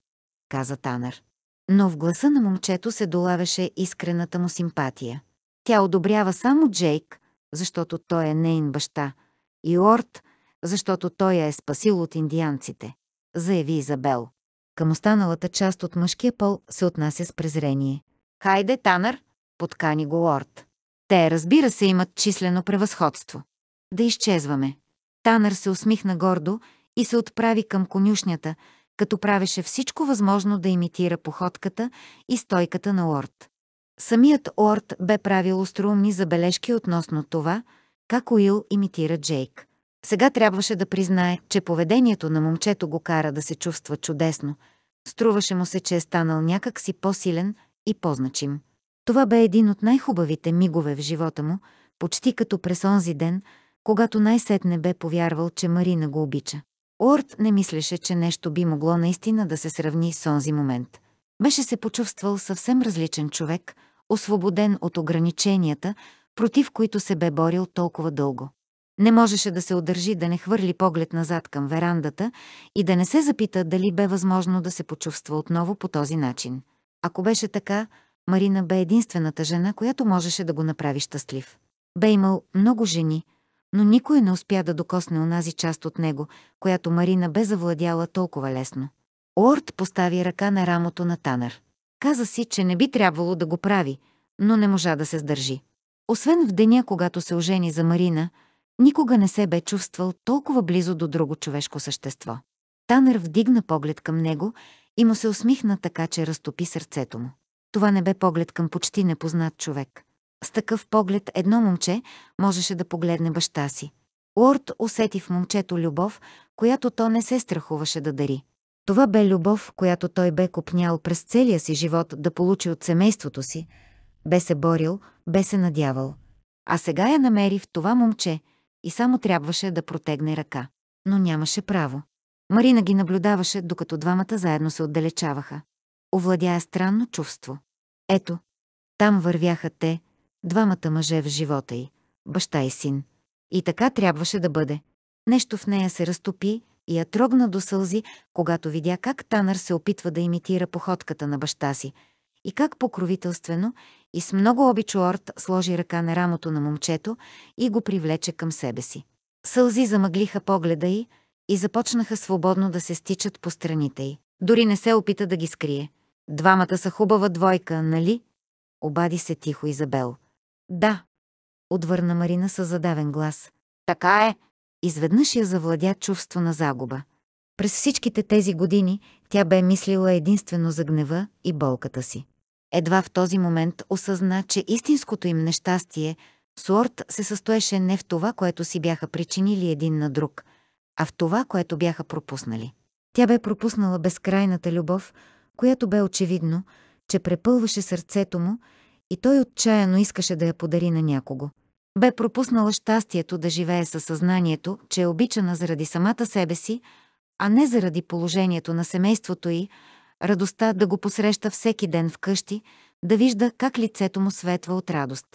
каза Танър. Но в гласа на момчето се долавяше искрената му симпатия. Тя одобрява само Джейк, защото той е нейн баща, и Орт, защото той я е спасил от индианците, заяви Изабел. Към останалата част от мъжкия пол се отнася с презрение. Хайде, Танър, подкани го Орт. Те, разбира се, имат числено превъзходство. Да изчезваме. Танър се усмихна гордо и се отправи към конюшнята, като правеше всичко възможно да имитира походката и стойката на Уорд. Самият Уорд бе правил остроумни забележки относно това, как Уил имитира Джейк. Сега трябваше да признае, че поведението на момчето го кара да се чувства чудесно. Струваше му се, че е станал някак си по-силен и по-значим. Това бе един от най-хубавите мигове в живота му, почти като през онзи ден, когато най-сетне бе повярвал, че Марина го обича. Уорд не мислеше, че нещо би могло наистина да се сравни с онзи момент. Беше се почувствал съвсем различен човек, освободен от ограниченията, против които се бе борил толкова дълго. Не можеше да се удържи да не хвърли поглед назад към верандата и да не се запита дали бе възможно да се почувства отново по този начин. Ако беше така, Марина бе единствената жена, която можеше да го направи щастлив. Бе имал много жени, но никой не успя да докосне онази част от него, която Марина бе завладяла толкова лесно. Уорд постави ръка на рамото на Танър. Каза си, че не би трябвало да го прави, но не можа да се сдържи. Освен в деня, когато се ожени за Марина, никога не се бе чувствал толкова близо до друго човешко същество. Танър вдигна поглед към него и му се усмихна така, че разтопи сърцето му. Това не бе поглед към почти непознат човек. С такъв поглед едно момче можеше да погледне баща си. Уорд усети в момчето любов, която то не се страхуваше да дари. Това бе любов, която той бе копнял през целия си живот да получи от семейството си, бе се борил, бе се надявал. А сега я намери в това момче и само трябваше да протегне ръка. Но нямаше право. Марина ги наблюдаваше, докато двамата заедно се отдалечаваха. Овладя странно чувство. Ето, там вървяха те, двамата мъже в живота й, баща и син. И така трябваше да бъде. Нещо в нея се разтопи и я трогна до сълзи, когато видя как Танър се опитва да имитира походката на баща си и как покровителствено и с много обич Уорд сложи ръка на рамото на момчето и го привлече към себе си. Сълзи замъглиха погледа й и започнаха свободно да се стичат по страните й. Дори не се опита да ги скрие. Двамата са хубава двойка, нали? Обади се тихо Изабел. Да, отвърна Марина с задавен глас. Така е. Изведнъж я завладя чувство на загуба. През всичките тези години тя бе мислила единствено за гнева и болката си. Едва в този момент осъзна, че истинското им нещастие Суорт се състоеше не в това, което си бяха причинили един на друг, а в това, което бяха пропуснали. Тя бе пропуснала безкрайната любов, която бе очевидно, че препълваше сърцето му и той отчаяно искаше да я подари на някого. Бе пропуснала щастието да живее със съзнанието, че е обичана заради самата себе си, а не заради положението на семейството й, радостта да го посреща всеки ден вкъщи, да вижда как лицето му светва от радост.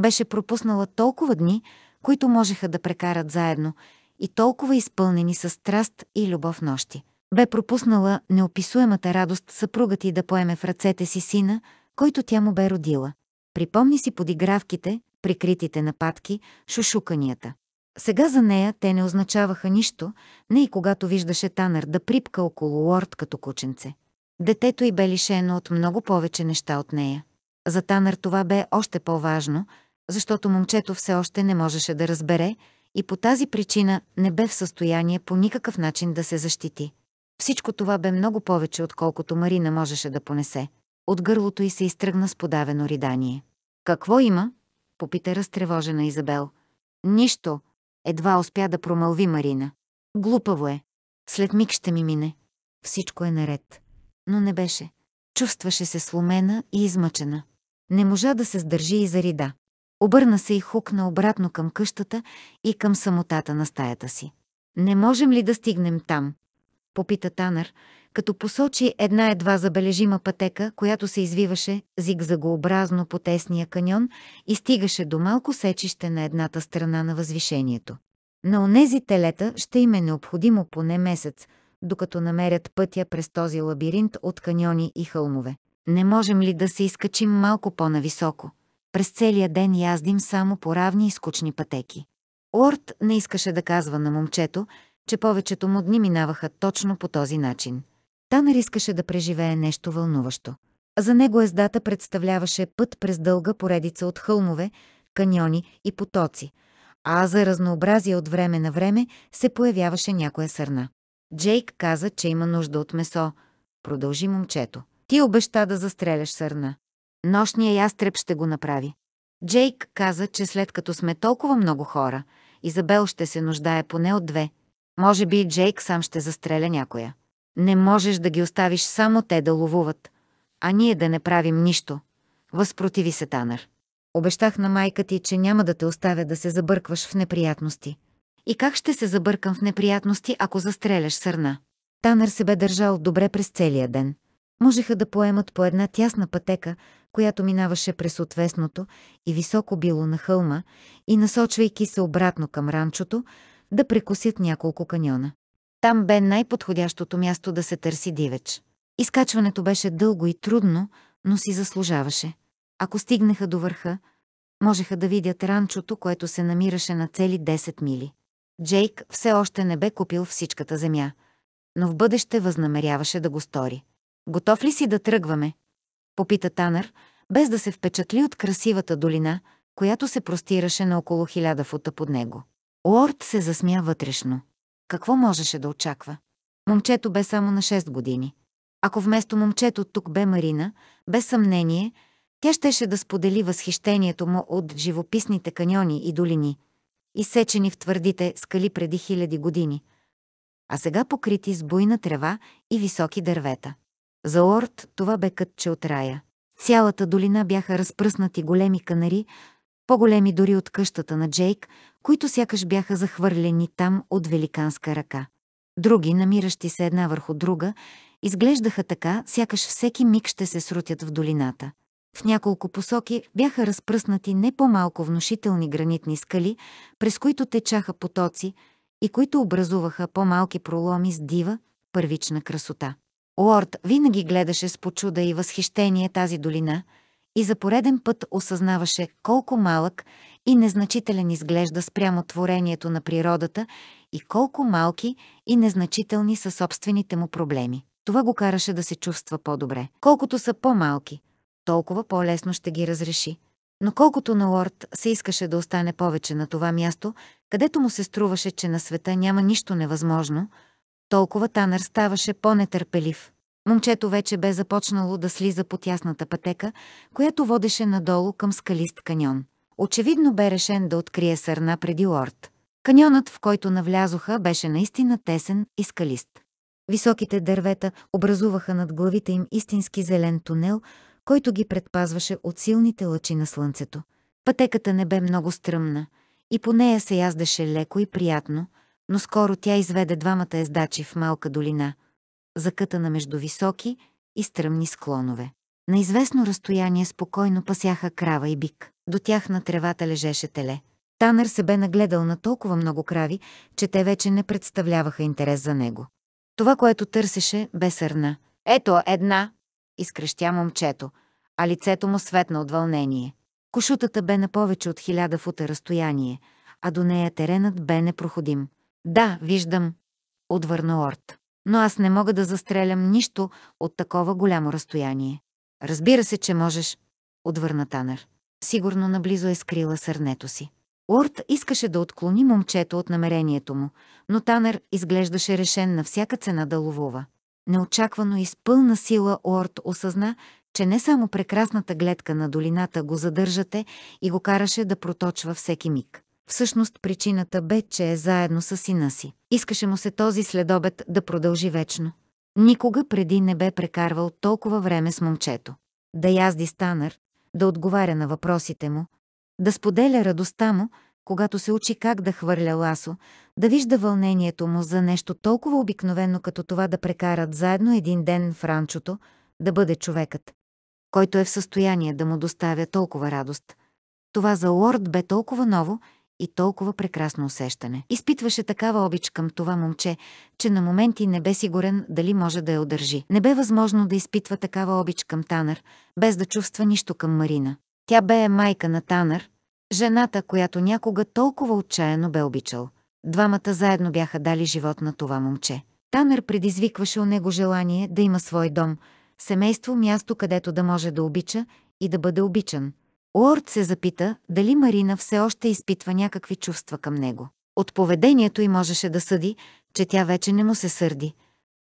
Беше пропуснала толкова дни, които можеха да прекарат заедно, и толкова изпълнени с страст и любов нощи. Бе пропуснала неописуемата радост съпругът и да поеме в ръцете си сина, който тя му бе родила. Припомни си подигравките, прикритите нападки, шушуканията. Сега за нея те не означаваха нищо, не и когато виждаше Танър да припка около Уорд като кученце. Детето й бе лишено от много повече неща от нея. За Танър това бе още по-важно, защото момчето все още не можеше да разбере и по тази причина не бе в състояние по никакъв начин да се защити. Всичко това бе много повече, отколкото Марина можеше да понесе. От гърлото й се изтръгна с подавено ридание. Какво има? попита разтревожена Изабел. Нищо. Едва успя да промълви Марина. Глупаво е. След миг ще ми мине. Всичко е наред. Но не беше. Чувстваше се сломена и измъчена. Не можа да се сдържи и зарида. Обърна се и хукна обратно към къщата и към самотата на стаята си. Не можем ли да стигнем там? Попита Танър, като посочи една едва забележима пътека, която се извиваше зигзагообразно по тесния каньон и стигаше до малко сечище на едната страна на възвишението. На онези телета ще им е необходимо поне месец, докато намерят пътя през този лабиринт от каньони и хълмове. Не можем ли да се изкачим малко по-нависоко? През целия ден яздим само по равни и скучни пътеки. Уорд не искаше да казва на момчето, че повечето му дни минаваха точно по този начин. Танър искаше да преживее нещо вълнуващо. За него ездата представляваше път през дълга поредица от хълмове, каньони и потоци, а за разнообразие от време на време се появяваше някоя сърна. Джейк каза, че има нужда от месо. Продължи момчето. Ти обеща да застреляш сърна. Нощния ястреб ще го направи. Джейк каза, че след като сме толкова много хора, Изабел ще се нуждае поне от две. Може би Джейк сам ще застреля някоя. Не можеш да ги оставиш само те да ловуват, а ние да не правим нищо. Възпротиви се Танър. Обещах на майка ти, че няма да те оставя да се забъркваш в неприятности. И как ще се забъркам в неприятности, ако застреляш сърна? Танър се бе държал добре през целия ден. Можеха да поемат по една тясна пътека, която минаваше през отвесното и високо било на хълма, и насочвайки се обратно към ранчото, да прекусят няколко каньона. Там бе най-подходящото място да се търси дивеч. Изкачването беше дълго и трудно, но си заслужаваше. Ако стигнаха до върха, можеха да видят ранчото, което се намираше на цели 10 мили. Джейк все още не бе купил всичката земя, но в бъдеще възнамеряваше да го стори. Готов ли си да тръгваме? Попита Танър, без да се впечатли от красивата долина, която се простираше на около хиляда фута под него. Уорд се засмя вътрешно. Какво можеше да очаква? Момчето бе само на 6 години. Ако вместо момчето тук бе Марина, без съмнение, тя щеше да сподели възхищението му от живописните каньони и долини, изсечени в твърдите скали преди хиляди години, а сега покрити с буйна трева и високи дървета. За Орд това бе кътче от рая. Цялата долина бяха разпръснати големи канари, по-големи дори от къщата на Джейк, които сякаш бяха захвърлени там от великанска ръка. Други, намиращи се една върху друга, изглеждаха така, сякаш всеки миг ще се срутят в долината. В няколко посоки бяха разпръснати не по-малко внушителни гранитни скали, през които течаха потоци и които образуваха по-малки проломи с дива, първична красота. Уорд винаги гледаше с почуда и възхищение тази долина и за пореден път осъзнаваше колко малък и незначителен изглежда спрямо творението на природата и колко малки и незначителни са собствените му проблеми. Това го караше да се чувства по-добре. Колкото са по-малки, толкова по-лесно ще ги разреши. Но колкото на Уорд се искаше да остане повече на това място, където му се струваше, че на света няма нищо невъзможно, толкова Танър ставаше по-нетърпелив. Момчето вече бе започнало да слиза по тясната пътека, която водеше надолу към скалист каньон. Очевидно бе решен да открие сърна преди Уорд. Каньонът, в който навлязоха, беше наистина тесен и скалист. Високите дървета образуваха над главите им истински зелен тунел, който ги предпазваше от силните лъчи на слънцето. Пътеката не бе много стръмна и по нея се яздеше леко и приятно, но скоро тя изведе двамата ездачи в малка долина, закътана между високи и стръмни склонове. На известно разстояние спокойно пасяха крава и бик. До тях на тревата лежеше теле. Танър се бе нагледал на толкова много крави, че те вече не представляваха интерес за него. Това, което търсеше, бе сърна. Ето една! изкрещя момчето, а лицето му светна от вълнение. Кошутата бе на повече от хиляда фута разстояние, а до нея теренът бе непроходим. Да, виждам, отвърна Орт. Но аз не мога да застрелям нищо от такова голямо разстояние. Разбира се, че можеш, отвърна Танър. Сигурно наблизо е скрила сърнето си. Уорд искаше да отклони момчето от намерението му, но Танър изглеждаше решен на всяка цена да ловува. Неочаквано и с пълна сила Уорд осъзна, че не само прекрасната гледка на долината го задържате и го караше да проточва всеки миг. Всъщност причината бе, че е заедно с сина си. Искаше му се този следобед да продължи вечно. Никога преди не бе прекарвал толкова време с момчето. Да язди с Танър, да отговаря на въпросите му, да споделя радостта му, когато се учи как да хвърля ласо, да вижда вълнението му за нещо толкова обикновено като това да прекарат заедно един ден в ранчото, да бъде човекът, който е в състояние да му доставя толкова радост. Това за Уорд бе толкова ново и толкова прекрасно усещане. Изпитваше такава обич към това момче, че на моменти не бе сигурен дали може да я удържи. Не бе възможно да изпитва такава обич към Танър, без да чувства нищо към Марина. Тя бе майка на Танър, жената, която някога толкова отчаяно бе обичал. Двамата заедно бяха дали живот на това момче. Танър предизвикваше у него желание да има свой дом, семейство, място, където да може да обича и да бъде обичан. Уорд се запита дали Марина все още изпитва някакви чувства към него. От поведението й можеше да съди, че тя вече не му се сърди,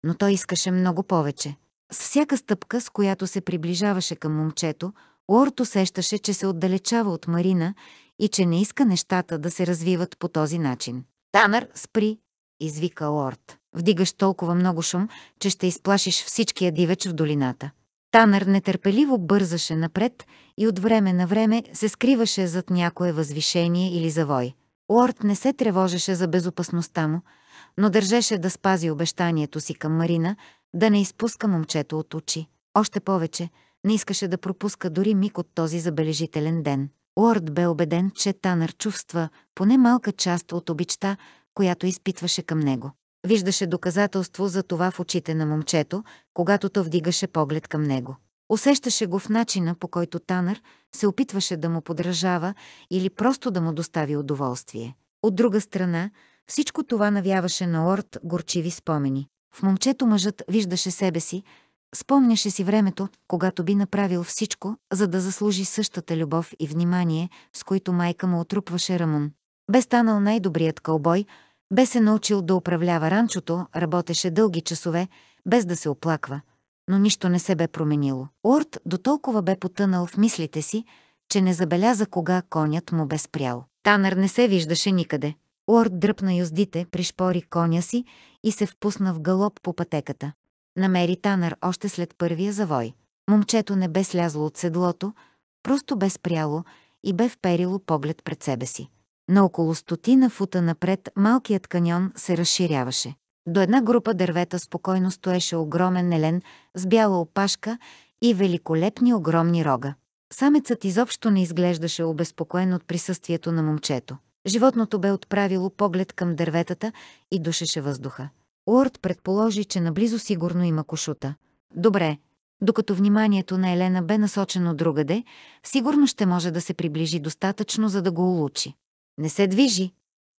но той искаше много повече. С всяка стъпка, с която се приближаваше към момчето, Уорд усещаше, че се отдалечава от Марина и че не иска нещата да се развиват по този начин. «Танър, спри!» извика Уорд. Вдигаш толкова много шум, че ще изплашиш всичкия дивеч в долината. Танър нетърпеливо бързаше напред и от време на време се скриваше зад някое възвишение или завой. Уорд не се тревожеше за безопасността му, но държеше да спази обещанието си към Марина, да не изпуска момчето от очи. Още повече, не искаше да пропуска дори миг от този забележителен ден. Уорд бе убеден, че Танър чувства поне малка част от обичта, която изпитваше към него. Виждаше доказателство за това в очите на момчето, когато то вдигаше поглед към него. Усещаше го в начина, по който Танър се опитваше да му подражава или просто да му достави удоволствие. От друга страна, всичко това навяваше на Орд горчиви спомени. В момчето мъжът виждаше себе си, спомняше си времето, когато би направил всичко, за да заслужи същата любов и внимание, с които майка му отрупваше Рамон. Бе станал най-добрият кълбой, бе се научил да управлява ранчото, работеше дълги часове, без да се оплаква, но нищо не се бе променило. Уорд до толкова бе потънал в мислите си, че не забеляза кога конят му бе спрял. Танър не се виждаше никъде. Уорд дръпна юздите, пришпори коня си и се впусна в галоп по пътеката. Намери Танър още след първия завой. Момчето не бе слязло от седлото, просто бе спряло и бе вперило поглед пред себе си. На около стотина фута напред малкият каньон се разширяваше. До една група дървета спокойно стоеше огромен елен с бяла опашка и великолепни огромни рога. Самецът изобщо не изглеждаше обезпокоен от присъствието на момчето. Животното бе отправило поглед към дърветата и душеше въздуха. Уорд предположи, че наблизо сигурно има кошута. Добре, докато вниманието на Елена бе насочено другаде, сигурно ще може да се приближи достатъчно, за да го улучи. Не се движи,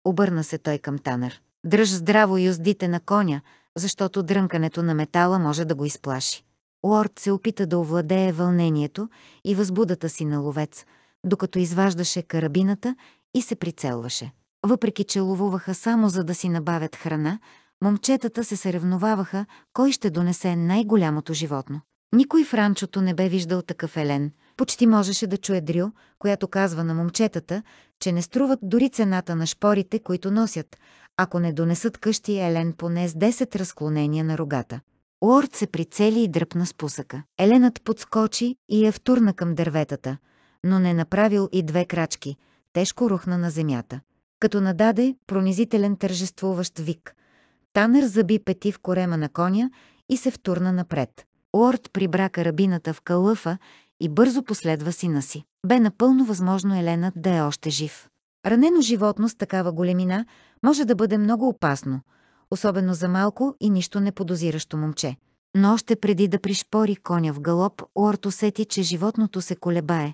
обърна се той към Танър. Дръж здраво юздите на коня, защото дрънкането на метала може да го изплаши. Уорд се опита да овладее вълнението и възбудата си на ловец, докато изваждаше карабината и се прицелваше. Въпреки, че ловуваха само за да си набавят храна, момчетата се съревноваваха кой ще донесе най-голямото животно. Никой в ранчото не бе виждал такъв елен. Почти можеше да чуе Дрил, която казва на момчетата, че не струват дори цената на шпорите, които носят, ако не донесат къщи Елен поне с 10 разклонения на рогата. Уорд се прицели и дръпна с пусъка. Еленът подскочи и я втурна към дърветата, но не направил и две крачки. Тежко рухна на земята. Като нададе пронизителен тържествуващ вик. Танър заби пети в корема на коня и се втурна напред. Уорд прибра карабината в калъфа и бързо последва сина си. Бе напълно възможно Еленът да е още жив. Ранено животно с такава големина може да бъде много опасно, особено за малко и нищо не подозиращо момче. Но още преди да пришпори коня в галоп, Уорд усети, че животното се колебае.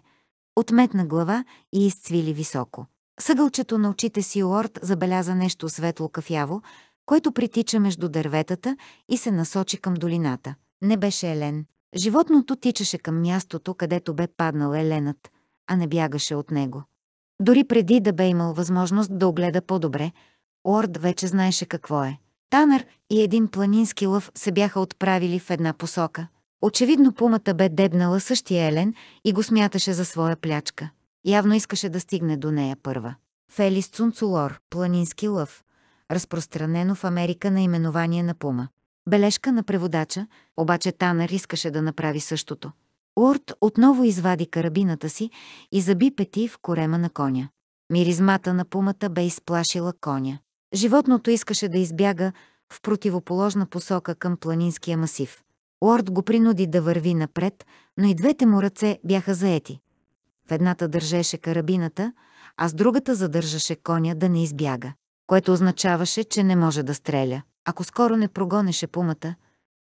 Отметна глава и изцвили високо. Съгълчето на очите си Уорд забеляза нещо светло-кафяво, който притича между дърветата и се насочи към долината. Не беше Елен. Животното тичаше към мястото, където бе паднал Еленът, а не бягаше от него. Дори преди да бе имал възможност да огледа по-добре, Уорд вече знаеше какво е. Танър и един планински лъв се бяха отправили в една посока. Очевидно пумата бе дебнала същия Елен и го смяташе за своя плячка. Явно искаше да стигне до нея първа. Фелис цунцулор, планински лъв, разпространено в Америка наименование на пума. Бележка на преводача, обаче Танър искаше да направи същото. Уорд отново извади карабината си и заби пети в корема на коня. Миризмата на пумата бе изплашила коня. Животното искаше да избяга в противоположна посока към планинския масив. Уорд го принуди да върви напред, но и двете му ръце бяха заети. В едната държеше карабината, а с другата задържаше коня да не избяга, което означаваше, че не може да стреля. Ако скоро не прогонеше пумата,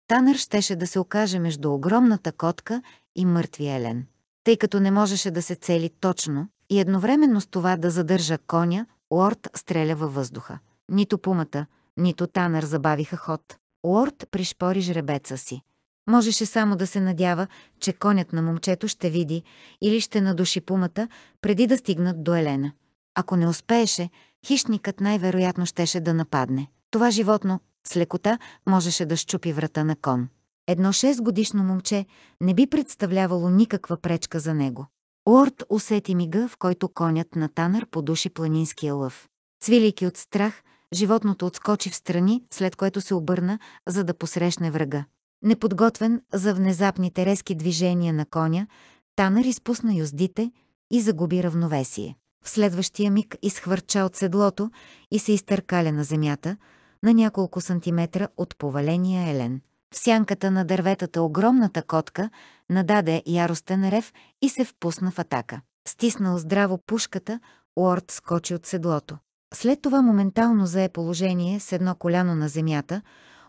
Танър щеше да се окаже между огромната котка и мъртвия елен. Тъй като не можеше да се цели точно и едновременно с това да задържа коня, Уорд стреля във въздуха. Нито пумата, нито Танър забавиха ход. Уорд пришпори жребеца си. Можеше само да се надява, че конят на момчето ще види или ще надуши пумата, преди да стигнат до Елена. Ако не успееше, хищникът най-вероятно щеше да нападне. Това животно с лекота можеше да щупи врата на кон. Едно 6 годишно момче не би представлявало никаква пречка за него. Уорд усети мига, в който конят на Танър подуши планинския лъв. Цвилейки от страх, животното отскочи в страни, след което се обърна, за да посрещне врага. Неподготвен за внезапните резки движения на коня, Танър изпусна юздите и загуби равновесие. В следващия миг изхвърча от седлото и се изтъркаля на земята, на няколко сантиметра от поваления елен. В сянката на дърветата огромната котка нададе яростен рев и се впусна в атака. Стиснал здраво пушката, Уорд скочи от седлото. След това моментално зае положение с едно коляно на земята,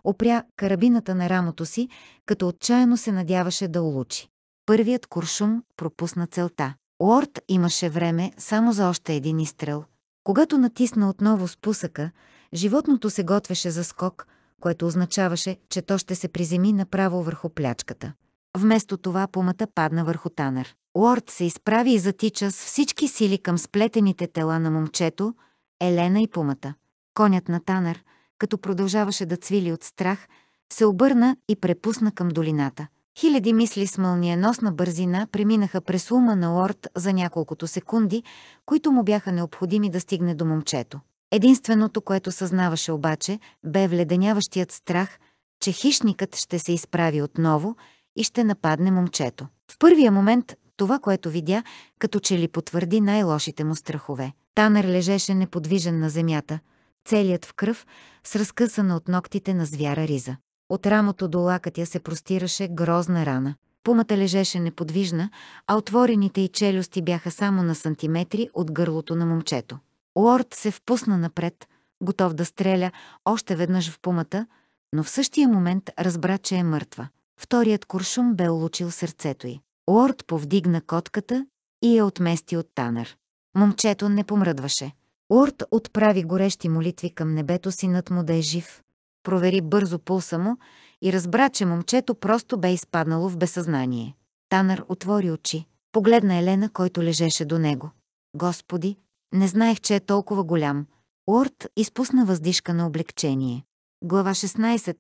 опря карабината на рамото си, като отчаяно се надяваше да улучи. Първият куршум пропусна целта. Уорд имаше време само за още един изстрел. Когато натисна отново спусъка, животното се готвеше за скок, което означаваше, че то ще се приземи направо върху плячката. Вместо това пумата падна върху Танър. Уорд се изправи и затича с всички сили към сплетените тела на момчето, Елена и пумата. Конят на Танър, като продължаваше да цвили от страх, се обърна и препусна към долината. Хиляди мисли с мълниеносна бързина преминаха през ума на Уорд за няколкото секунди, които му бяха необходими да стигне до момчето. Единственото, което съзнаваше обаче, бе вледеняващият страх, че хищникът ще се изправи отново и ще нападне момчето. В първия момент това, което видя, като че ли потвърди най-лошите му страхове. Танър лежеше неподвижен на земята, целият в кръв, с разкъсана от ногтите на звяра риза. От рамото до лакътя се простираше грозна рана. Пумата лежеше неподвижна, а отворените й челюсти бяха само на сантиметри от гърлото на момчето. Уорд се впусна напред, готов да стреля още веднъж в пумата, но в същия момент разбра, че е мъртва. Вторият куршум бе улучил сърцето й. Уорд повдигна котката и я отмести от Танър. Момчето не помръдваше. Уорд отправи горещи молитви към небето синът му да е жив. Провери бързо пулса му и разбра, че момчето просто бе изпаднало в безсъзнание. Танър отвори очи. Погледна Елена, който лежеше до него. Господи, не знаех, че е толкова голям. Уорд изпусна въздишка на облегчение. Глава 16.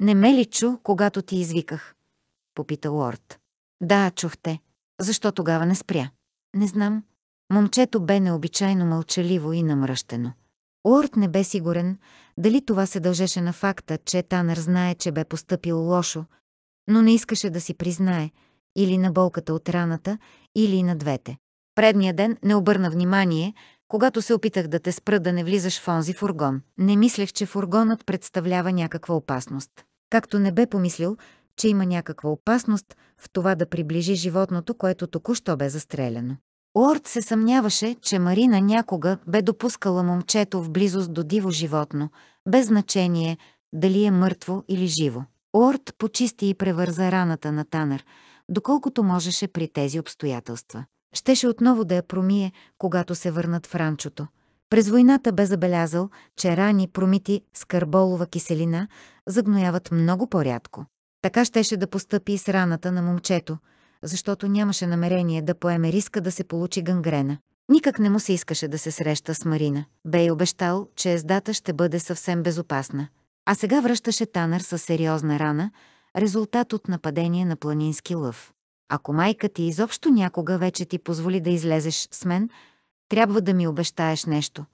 Не ме ли чу, когато ти извиках? Попита Уорд. Да, чухте. Защо тогава не спря? Не знам. Момчето бе необичайно мълчаливо и намръщено. Уорд не бе сигурен дали това се дължеше на факта, че Танър знае, че бе поступил лошо, но не искаше да си признае или на болката от раната, или на двете. Предния ден не обърна внимание, когато се опитах да те спра да не влизаш в онзи фургон. Не мислех, че фургонът представлява някаква опасност. Както не бе помислил, че има някаква опасност в това да приближи животното, което току-що бе застреляно. Уорд се съмняваше, че Марина някога бе допускала момчето в близост до диво животно, без значение дали е мъртво или живо. Уорд почисти и превърза раната на Танър, доколкото можеше при тези обстоятелства. Щеше отново да я промие, когато се върнат в ранчото. През войната бе забелязал, че рани, промити с карболова киселина, загнояват много по-рядко. Така щеше да постъпи и с раната на момчето, защото нямаше намерение да поеме риска да се получи гангрена. Никак не му се искаше да се среща с Марина. Бе и обещал, че ездата ще бъде съвсем безопасна. А сега връщаше Танър със сериозна рана, резултат от нападение на планински лъв. Ако майка ти изобщо някога вече ти позволи да излезеш с мен, трябва да ми обещаеш нещо.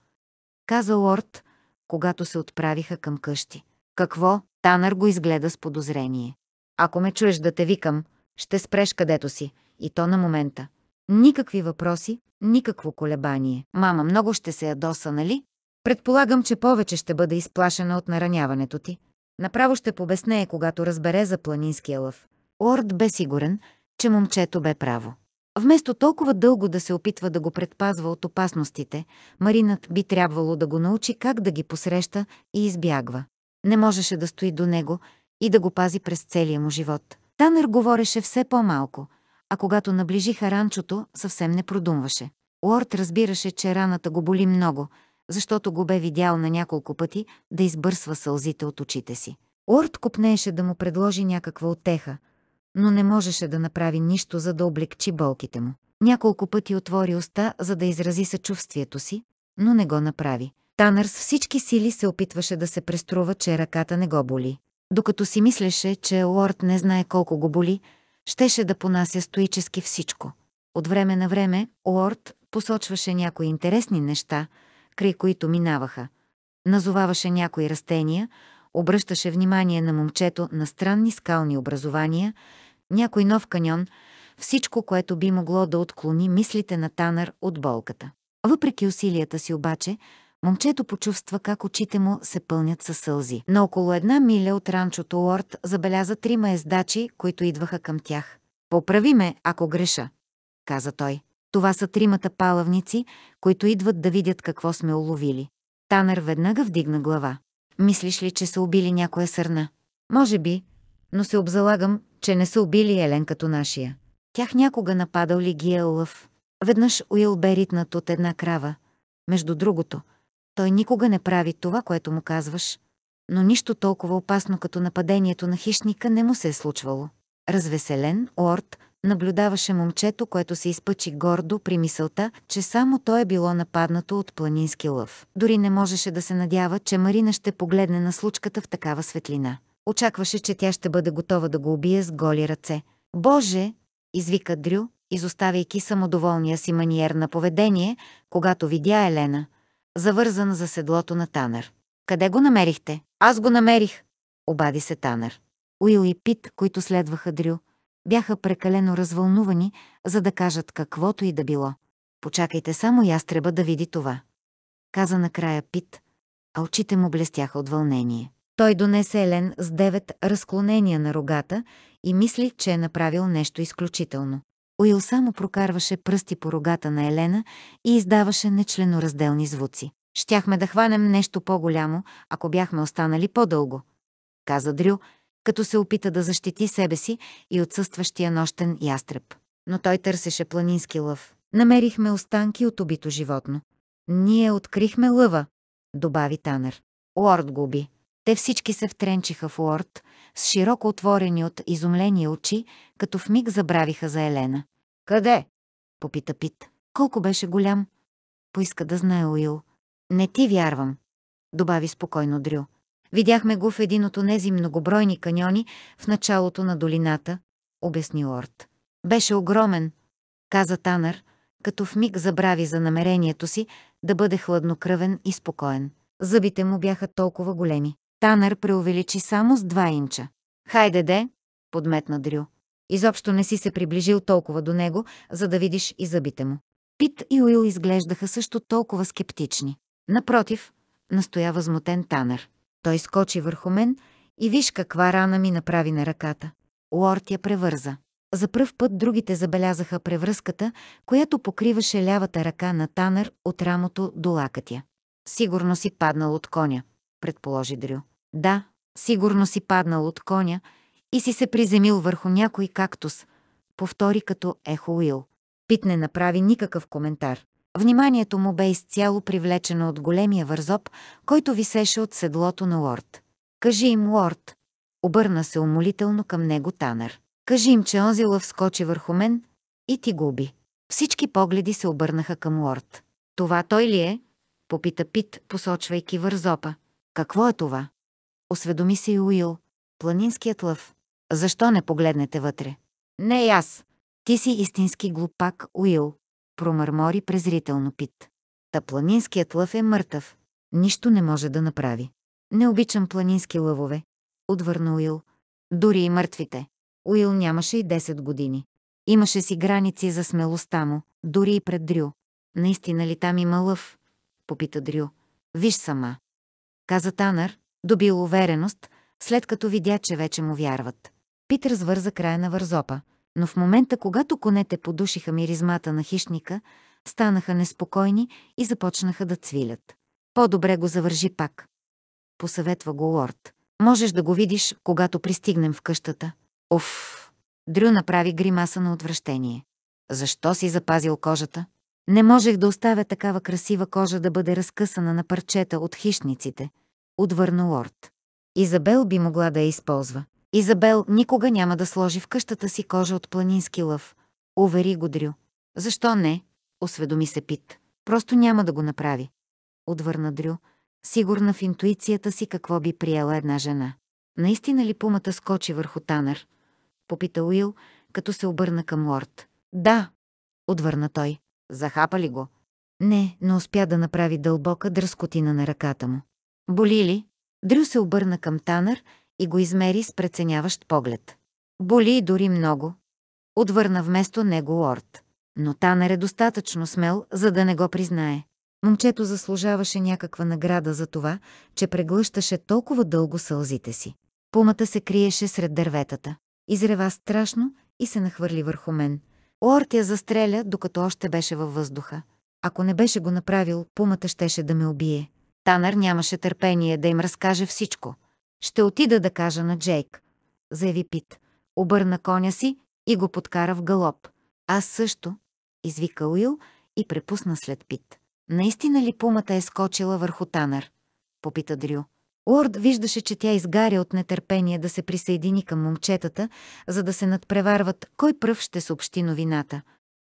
Каза Лорд, когато се отправиха към къщи. Какво? Танър го изгледа с подозрение. Ако ме чуеш да те викам, ще спреш където си. И то на момента. Никакви въпроси, никакво колебание. Мама много ще се ядоса, нали? Предполагам, че повече ще бъде изплашена от нараняването ти. Направо ще побеснее, когато разбере за планинския лъв. Лорд бе сигурен, че момчето бе право. Вместо толкова дълго да се опитва да го предпазва от опасностите, Маринът би трябвало да го научи как да ги посреща и избягва. Не можеше да стои до него и да го пази през целия му живот. Танър говореше все по-малко, а когато наближиха ранчото, съвсем не продумваше. Уорд разбираше, че раната го боли много, защото го бе видял на няколко пъти да избърсва сълзите от очите си. Уорд купнееше да му предложи някаква отеха, но не можеше да направи нищо, за да облегчи болките му. Няколко пъти отвори уста, за да изрази съчувствието си, но не го направи. Танър с всички сили се опитваше да се преструва, че ръката не го боли. Докато си мислеше, че Лорд не знае колко го боли, щеше да понася стоически всичко. От време на време Лорд посочваше някои интересни неща, край които минаваха. Назоваваше някои растения, обръщаше внимание на момчето на странни скални образования, някой нов каньон, всичко, което би могло да отклони мислите на Танър от болката. Въпреки усилията си обаче, момчето почувства как очите му се пълнят със сълзи. На около една миля от ранчото Лорд забеляза трима ездачи, които идваха към тях. «Поправи ме, ако греша», каза той. Това са тримата палавници, които идват да видят какво сме уловили. Танър веднага вдигна глава. Мислиш ли, че са убили някоя сърна? Може би, но се обзалагам, че не са убили Елен като нашия. Тях някога нападал ли ги е лъв? Веднъж Уил бе ритнат от една крава. Между другото, той никога не прави това, което му казваш, но нищо толкова опасно като нападението на хищника не му се е случвало. Развеселен, Уорд наблюдаваше момчето, което се изпъчи гордо при мисълта, че само то е било нападнато от планински лъв. Дори не можеше да се надява, че Марина ще погледне на случката в такава светлина. Очакваше, че тя ще бъде готова да го убие с голи ръце. Боже! извика Дрю, изоставяйки самодоволния си маниер на поведение, когато видя Елена, завързан за седлото на Танър. Къде го намерихте? Аз го намерих, обади се Танър. Уил и Пит, които следваха Дрю, бяха прекалено развълнувани, за да кажат каквото и да било. Почакайте само ястреба да види това. Каза накрая Пит, а очите му блестяха от вълнение. Той донесе Елен с девет разклонения на рогата и мисли, че е направил нещо изключително. Уил само прокарваше пръсти по рогата на Елена и издаваше нечленоразделни звуци. Щяхме да хванем нещо по-голямо, ако бяхме останали по-дълго, каза Дрю, като се опита да защити себе си и отсъстващия нощен ястреб. Но той търсеше планински лъв. Намерихме останки от убито животно. Ние открихме лъва, добави Танър. Уорд го уби. Те всички се втренчиха в Уорд, с широко отворени от изумление очи, като в миг забравиха за Елена. Къде? попита Пит. Колко беше голям? Поиска да знае Уил. Не ти вярвам, добави спокойно Дрю. Видяхме го в един от онези многобройни каньони в началото на долината, обясни Орд. Беше огромен, каза Танър, като в миг забрави за намерението си да бъде хладнокръвен и спокоен. Зъбите му бяха толкова големи. Танър преувеличи само с два инча. Хайде де, подметна Дрю. Изобщо не си се приближил толкова до него, за да видиш и зъбите му. Пит и Уил изглеждаха също толкова скептични. Напротив, настоя възмутен Танър. Той скочи върху мен и виж каква рана ми направи на ръката. Уорт я превърза. За пръв път другите забелязаха превръзката, която покриваше лявата ръка на Танър от рамото до лакътя. Сигурно си паднал от коня, предположи Дрю. Да, сигурно си паднал от коня и си се приземил върху някой кактус, повтори като ехо Уил. Пит не направи никакъв коментар. Вниманието му бе изцяло привлечено от големия вързоп, който висеше от седлото на Лорд. Кажи им, Лорд. Обърна се умолително към него Танър. Кажи им, че онзи лъв скочи върху мен и ти губи. Всички погледи се обърнаха към Лорд. Това той ли е? Попита Пит, посочвайки вързопа. Какво е това? Осведоми се и Уил. Планинският лъв. Защо не погледнете вътре? Не и аз. Ти си истински глупак, Уил, промърмори презрително Пит. Та планинският лъв е мъртъв. Нищо не може да направи. Не обичам планински лъвове, отвърна Уил. Дори и мъртвите. Уил нямаше и 10 години. Имаше си граници за смелостта му, дори и пред Дрю. Наистина ли там има лъв? Попита Дрю. Виж сама. Каза Танър, добил увереност, след като видя, че вече му вярват. Пит развърза края на вързопа, но в момента, когато конете подушиха миризмата на хищника, станаха неспокойни и започнаха да цвилят. По-добре го завържи пак. Посъветва го лорд. Можеш да го видиш, когато пристигнем в къщата. Уф! Дрю направи гримаса на отвращение. Защо си запазил кожата? Не можех да оставя такава красива кожа да бъде разкъсана на парчета от хищниците, отвърна лорд. Изабел би могла да я използва. Изабел никога няма да сложи в къщата си кожа от планински лъв. Увери го Дрю. Защо не? Осведоми се Пит. Просто няма да го направи. Отвърна Дрю, сигурна в интуицията си какво би приела една жена. Наистина ли пумата скочи върху Танър? Попита Уил, като се обърна към Лорд. Да, отвърна той. Захапа ли го? Не, но успя да направи дълбока дръскотина на ръката му. Боли ли? Дрю се обърна към Танър и го измери с преценяващ поглед. Боли и дори много. Отвърна вместо него Лорд. Но Танър е достатъчно смел, за да не го признае. Момчето заслужаваше някаква награда за това, че преглъщаше толкова дълго сълзите си. Пумата се криеше сред дърветата. Изрева страшно и се нахвърли върху мен. Лорд я застреля, докато още беше във въздуха. Ако не беше го направил, пумата щеше да ме убие. Танър нямаше търпение да им разкаже всичко. Ще отида да кажа на Джейк, заяви Пит. Обърна коня си и го подкара в галоп. Аз също, извика Уил и препусна след Пит. Наистина ли пумата е скочила върху Танър? Попита Дрю. Лорд виждаше, че тя изгаря от нетърпение да се присъедини към момчетата, за да се надпреварват кой пръв ще съобщи новината.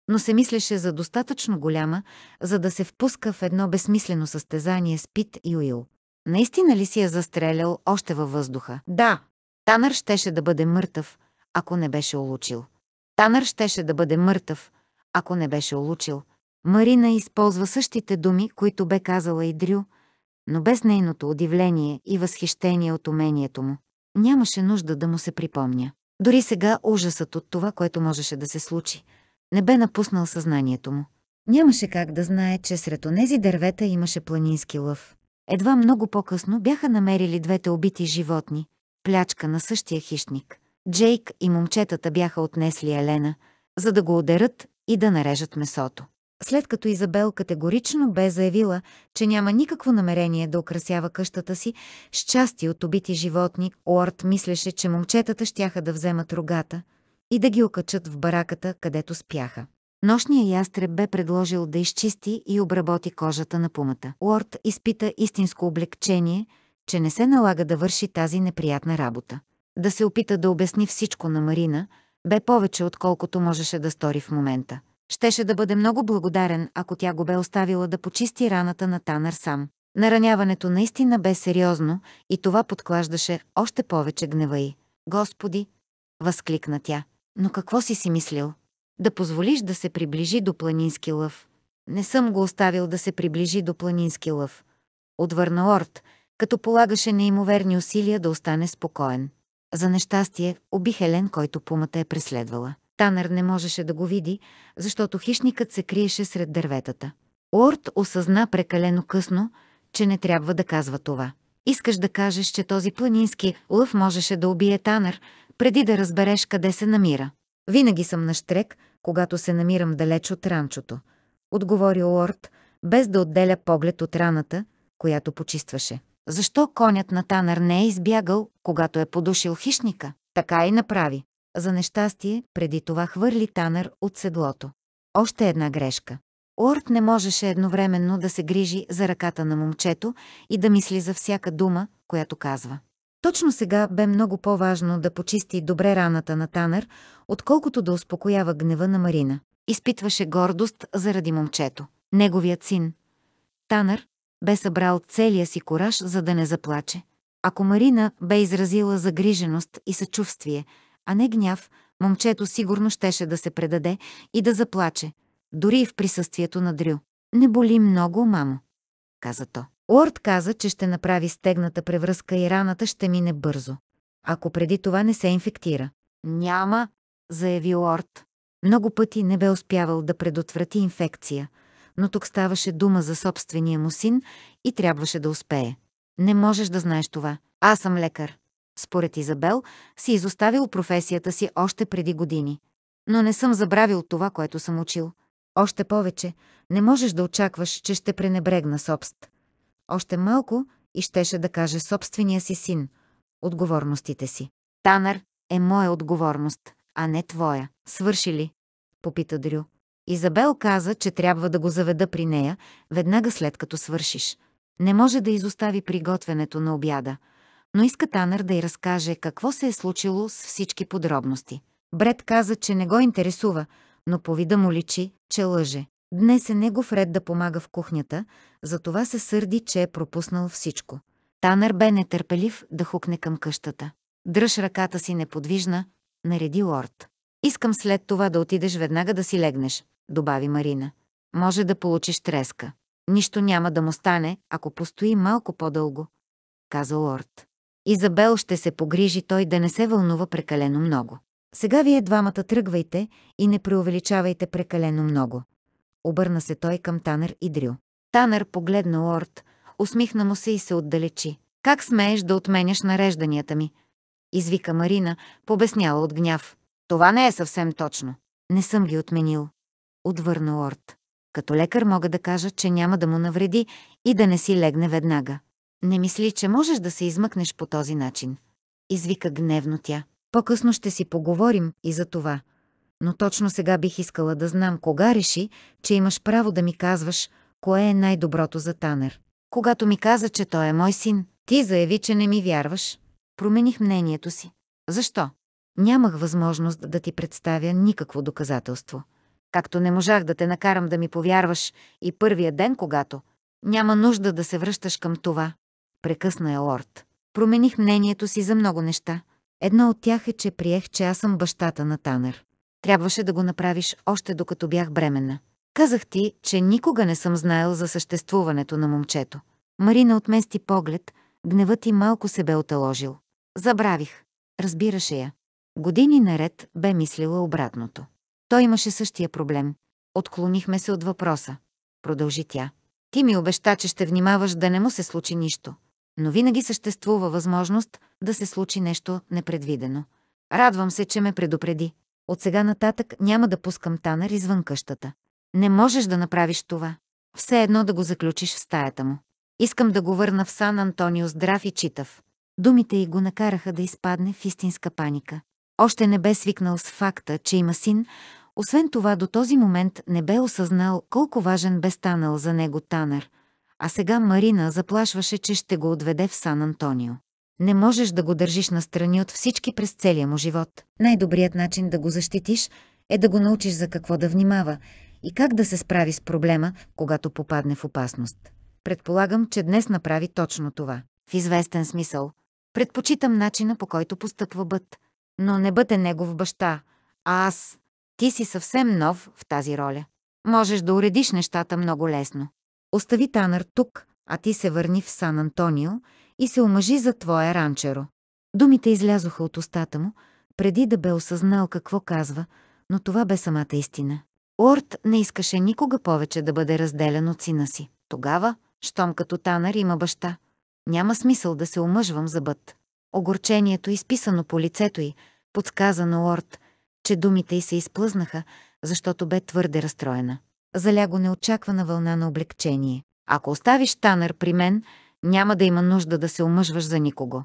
Но се мислеше за достатъчно голяма, за да се впуска в едно безсмислено състезание с Пит и Уил. Наистина ли си я застрелял още във въздуха? Да. Танър щеше да бъде мъртъв, ако не беше улучил. Танър щеше да бъде мъртъв, ако не беше улучил. Марина използва същите думи, които бе казала и Дрю, но без нейното удивление и възхищение от умението му. Нямаше нужда да му се припомня. Дори сега ужасът от това, което можеше да се случи, не бе напуснал съзнанието му. Нямаше как да знае, че сред онези дървета имаше планински лъв. Едва много по-късно бяха намерили двете убити животни, плячка на същия хищник. Джейк и момчетата бяха отнесли Елена, за да го одерат и да нарежат месото. След като Изабел категорично бе заявила, че няма никакво намерение да украсява къщата си с части от убити животни, Уорд мислеше, че момчетата щяха да вземат рогата и да ги окачат в бараката, където спяха. Нощният ястреб бе предложил да изчисти и обработи кожата на пумата. Уорд изпита истинско облегчение, че не се налага да върши тази неприятна работа. Да се опита да обясни всичко на Марина бе повече, отколкото можеше да стори в момента. Щеше да бъде много благодарен, ако тя го бе оставила да почисти раната на Танър сам. Нараняването наистина бе сериозно и това подклаждаше още повече гнева й. Господи! възкликна тя. Но какво си си мислил? Да позволиш да се приближи до планински лъв. Не съм го оставил да се приближи до планински лъв. Отвърна Орд, като полагаше неимоверни усилия да остане спокоен. За нещастие, уби Хелен, който пумата е преследвала. Танър не можеше да го види, защото хищникът се криеше сред дърветата. Уорд осъзна прекалено късно, че не трябва да казва това. Искаш да кажеш, че този планински лъв можеше да убие Танър, преди да разбереш къде се намира. Винаги съм на штрек, когато се намирам далеч от ранчото, отговори Уорд, без да отделя поглед от раната, която почистваше. Защо конят на Танър не е избягал, когато е подушил хищника? Така и направи. За нещастие, преди това хвърли Танър от седлото. Още една грешка. Уорд не можеше едновременно да се грижи за ръката на момчето и да мисли за всяка дума, която казва. Точно сега бе много по-важно да почисти добре раната на Танър, отколкото да успокоява гнева на Марина. Изпитваше гордост заради момчето. Неговият син. Танър бе събрал целия си кораж, за да не заплаче. Ако Марина бе изразила загриженост и съчувствие, а не гняв, момчето сигурно щеше да се предаде и да заплаче, дори и в присъствието на Дрю. Не боли много, мамо, каза то. Уорд каза, че ще направи стегната превръзка и раната ще мине бързо, ако преди това не се инфектира. Няма, заяви Уорд. Много пъти не бе успявал да предотврати инфекция, но тук ставаше дума за собствения му син и трябваше да успее. Не можеш да знаеш това. Аз съм лекар. Според Изабел, си изоставил професията си още преди години. Но не съм забравил това, което съм учил. Още повече, не можеш да очакваш, че ще пренебрегна собст. Още малко и щеше да каже собствения си син, отговорностите си. Танър е моя отговорност, а не твоя. Свърши ли? Попита Дрю. Изабел каза, че трябва да го заведа при нея, веднага след като свършиш. Не може да изостави приготвянето на обяда, но иска Танър да й разкаже какво се е случило с всички подробности. Бред каза, че не го интересува, но по вида му личи, че лъже. Днес е негов ред да помага в кухнята, затова се сърди, че е пропуснал всичко. Танър бе нетърпелив да хукне към къщата. Дръж ръката си неподвижна, нареди лорд. Искам след това да отидеш веднага да си легнеш, добави Марина. Може да получиш треска. Нищо няма да му стане, ако постои малко по-дълго, каза лорд. Изабел ще се погрижи той да не се вълнува прекалено много. Сега вие двамата тръгвайте и не преувеличавайте прекалено много. Обърна се той към Танър и Дрю. Танър погледна Лорд, усмихна му се и се отдалечи. Как смееш да отменяш нарежданията ми? Извика Марина, побесняла от гняв. Това не е съвсем точно. Не съм ги отменил. Отвърна Лорд. Като лекар мога да кажа, че няма да му навреди и да не си легне веднага. Не мисли, че можеш да се измъкнеш по този начин. Извика гневно тя. По-късно ще си поговорим и за това. Но точно сега бих искала да знам кога реши, че имаш право да ми казваш, кое е най-доброто за Танер. Когато ми каза, че той е мой син, ти заяви, че не ми вярваш. Промених мнението си. Защо? Нямах възможност да ти представя никакво доказателство. Както не можах да те накарам да ми повярваш и първия ден, когато... Няма нужда да се връщаш към това. Прекъсна е лорд. Промених мнението си за много неща. Едно от тях е, че приех, че аз съм бащата на Танър. Трябваше да го направиш още докато бях бременна. Казах ти, че никога не съм знаел за съществуването на момчето. Марина отмести поглед, гневът ти малко се бе оталожил. Забравих. Разбираше я. Години наред бе мислила обратното. Той имаше същия проблем. Отклонихме се от въпроса. Продължи тя. Ти ми обеща, че ще внимаваш да не му се случи нищо. Но винаги съществува възможност да се случи нещо непредвидено. Радвам се, че ме предупреди. От сега нататък няма да пускам Танър извън къщата. Не можеш да направиш това. Все едно да го заключиш в стаята му. Искам да го върна в Сан Антонио здрав и читав. Думите й го накараха да изпадне в истинска паника. Още не бе свикнал с факта, че има син, освен това до този момент не бе осъзнал колко важен бе станал за него Танър, а сега Марина заплашваше, че ще го отведе в Сан Антонио. Не можеш да го държиш настрани от всички през целия му живот. Най-добрият начин да го защитиш е да го научиш за какво да внимава и как да се справи с проблема, когато попадне в опасност. Предполагам, че днес направи точно това. В известен смисъл. Предпочитам начина, по който постъпва Бът. Но не бъде негов баща, а аз. Ти си съвсем нов в тази роля. Можеш да уредиш нещата много лесно. Остави Танър тук, а ти се върни в Сан Антонио и се омъжи за твоя ранчеро. Думите излязоха от устата му, преди да бе осъзнал какво казва, но това бе самата истина. Уорд не искаше никога повече да бъде разделен от сина си. Тогава, щом като Танър има баща, няма смисъл да се омъжвам за бът. Огорчението, изписано по лицето й, подсказа на Уорд, че думите й се изплъзнаха, защото бе твърде разстроена. Заля го неочаквана вълна на облегчение. Ако оставиш Танър при мен, няма да има нужда да се омъжваш за никого.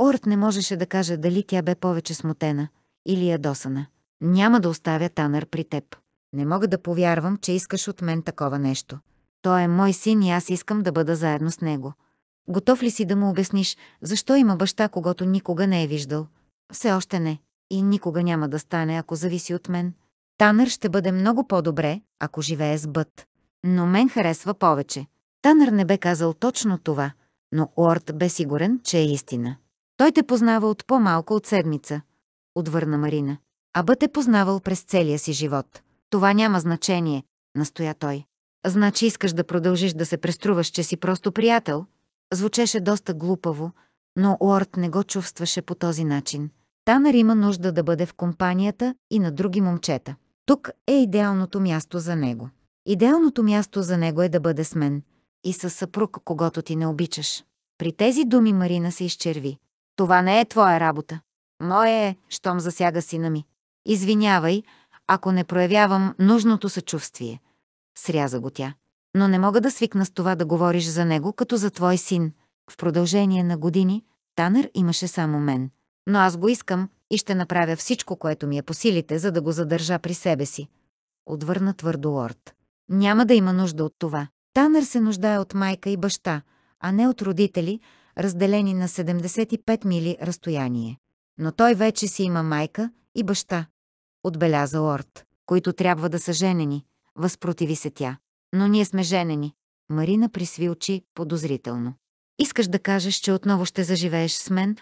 Орт не можеше да каже дали тя бе повече смутена или ядосана. Няма да оставя Танър при теб. Не мога да повярвам, че искаш от мен такова нещо. Той е мой син и аз искам да бъда заедно с него. Готов ли си да му обясниш, защо има баща, когато никога не е виждал? Все още не. И никога няма да стане, ако зависи от мен. Танър ще бъде много по-добре, ако живее с Бът. Но мен харесва повече. Танър не бе казал точно това, но Уорд бе сигурен, че е истина. Той те познава от по-малко от седмица, отвърна Марина. А Бът е познавал през целия си живот. Това няма значение, настоя той. Значи искаш да продължиш да се преструваш, че си просто приятел? Звучеше доста глупаво, но Уорд не го чувстваше по този начин. Танър има нужда да бъде в компанията и на други момчета. Тук е идеалното място за него. Идеалното място за него е да бъде с мен и със съпруг, когато ти не обичаш. При тези думи Марина се изчерви. Това не е твоя работа. Моя е, щом засяга сина ми. Извинявай, ако не проявявам нужното съчувствие. Сряза го тя. Но не мога да свикна с това да говориш за него като за твой син. В продължение на години Танър имаше само мен. Но аз го искам и ще направя всичко, което ми е по силите, за да го задържа при себе си. Отвърна твърдо Лорд. Няма да има нужда от това. Танър се нуждае от майка и баща, а не от родители, разделени на 75 мили разстояние. Но той вече си има майка и баща, отбеляза Лорд, които трябва да са женени, възпротиви се тя. Но ние сме женени. Марина присви очи подозрително. Искаш да кажеш, че отново ще заживееш с мен,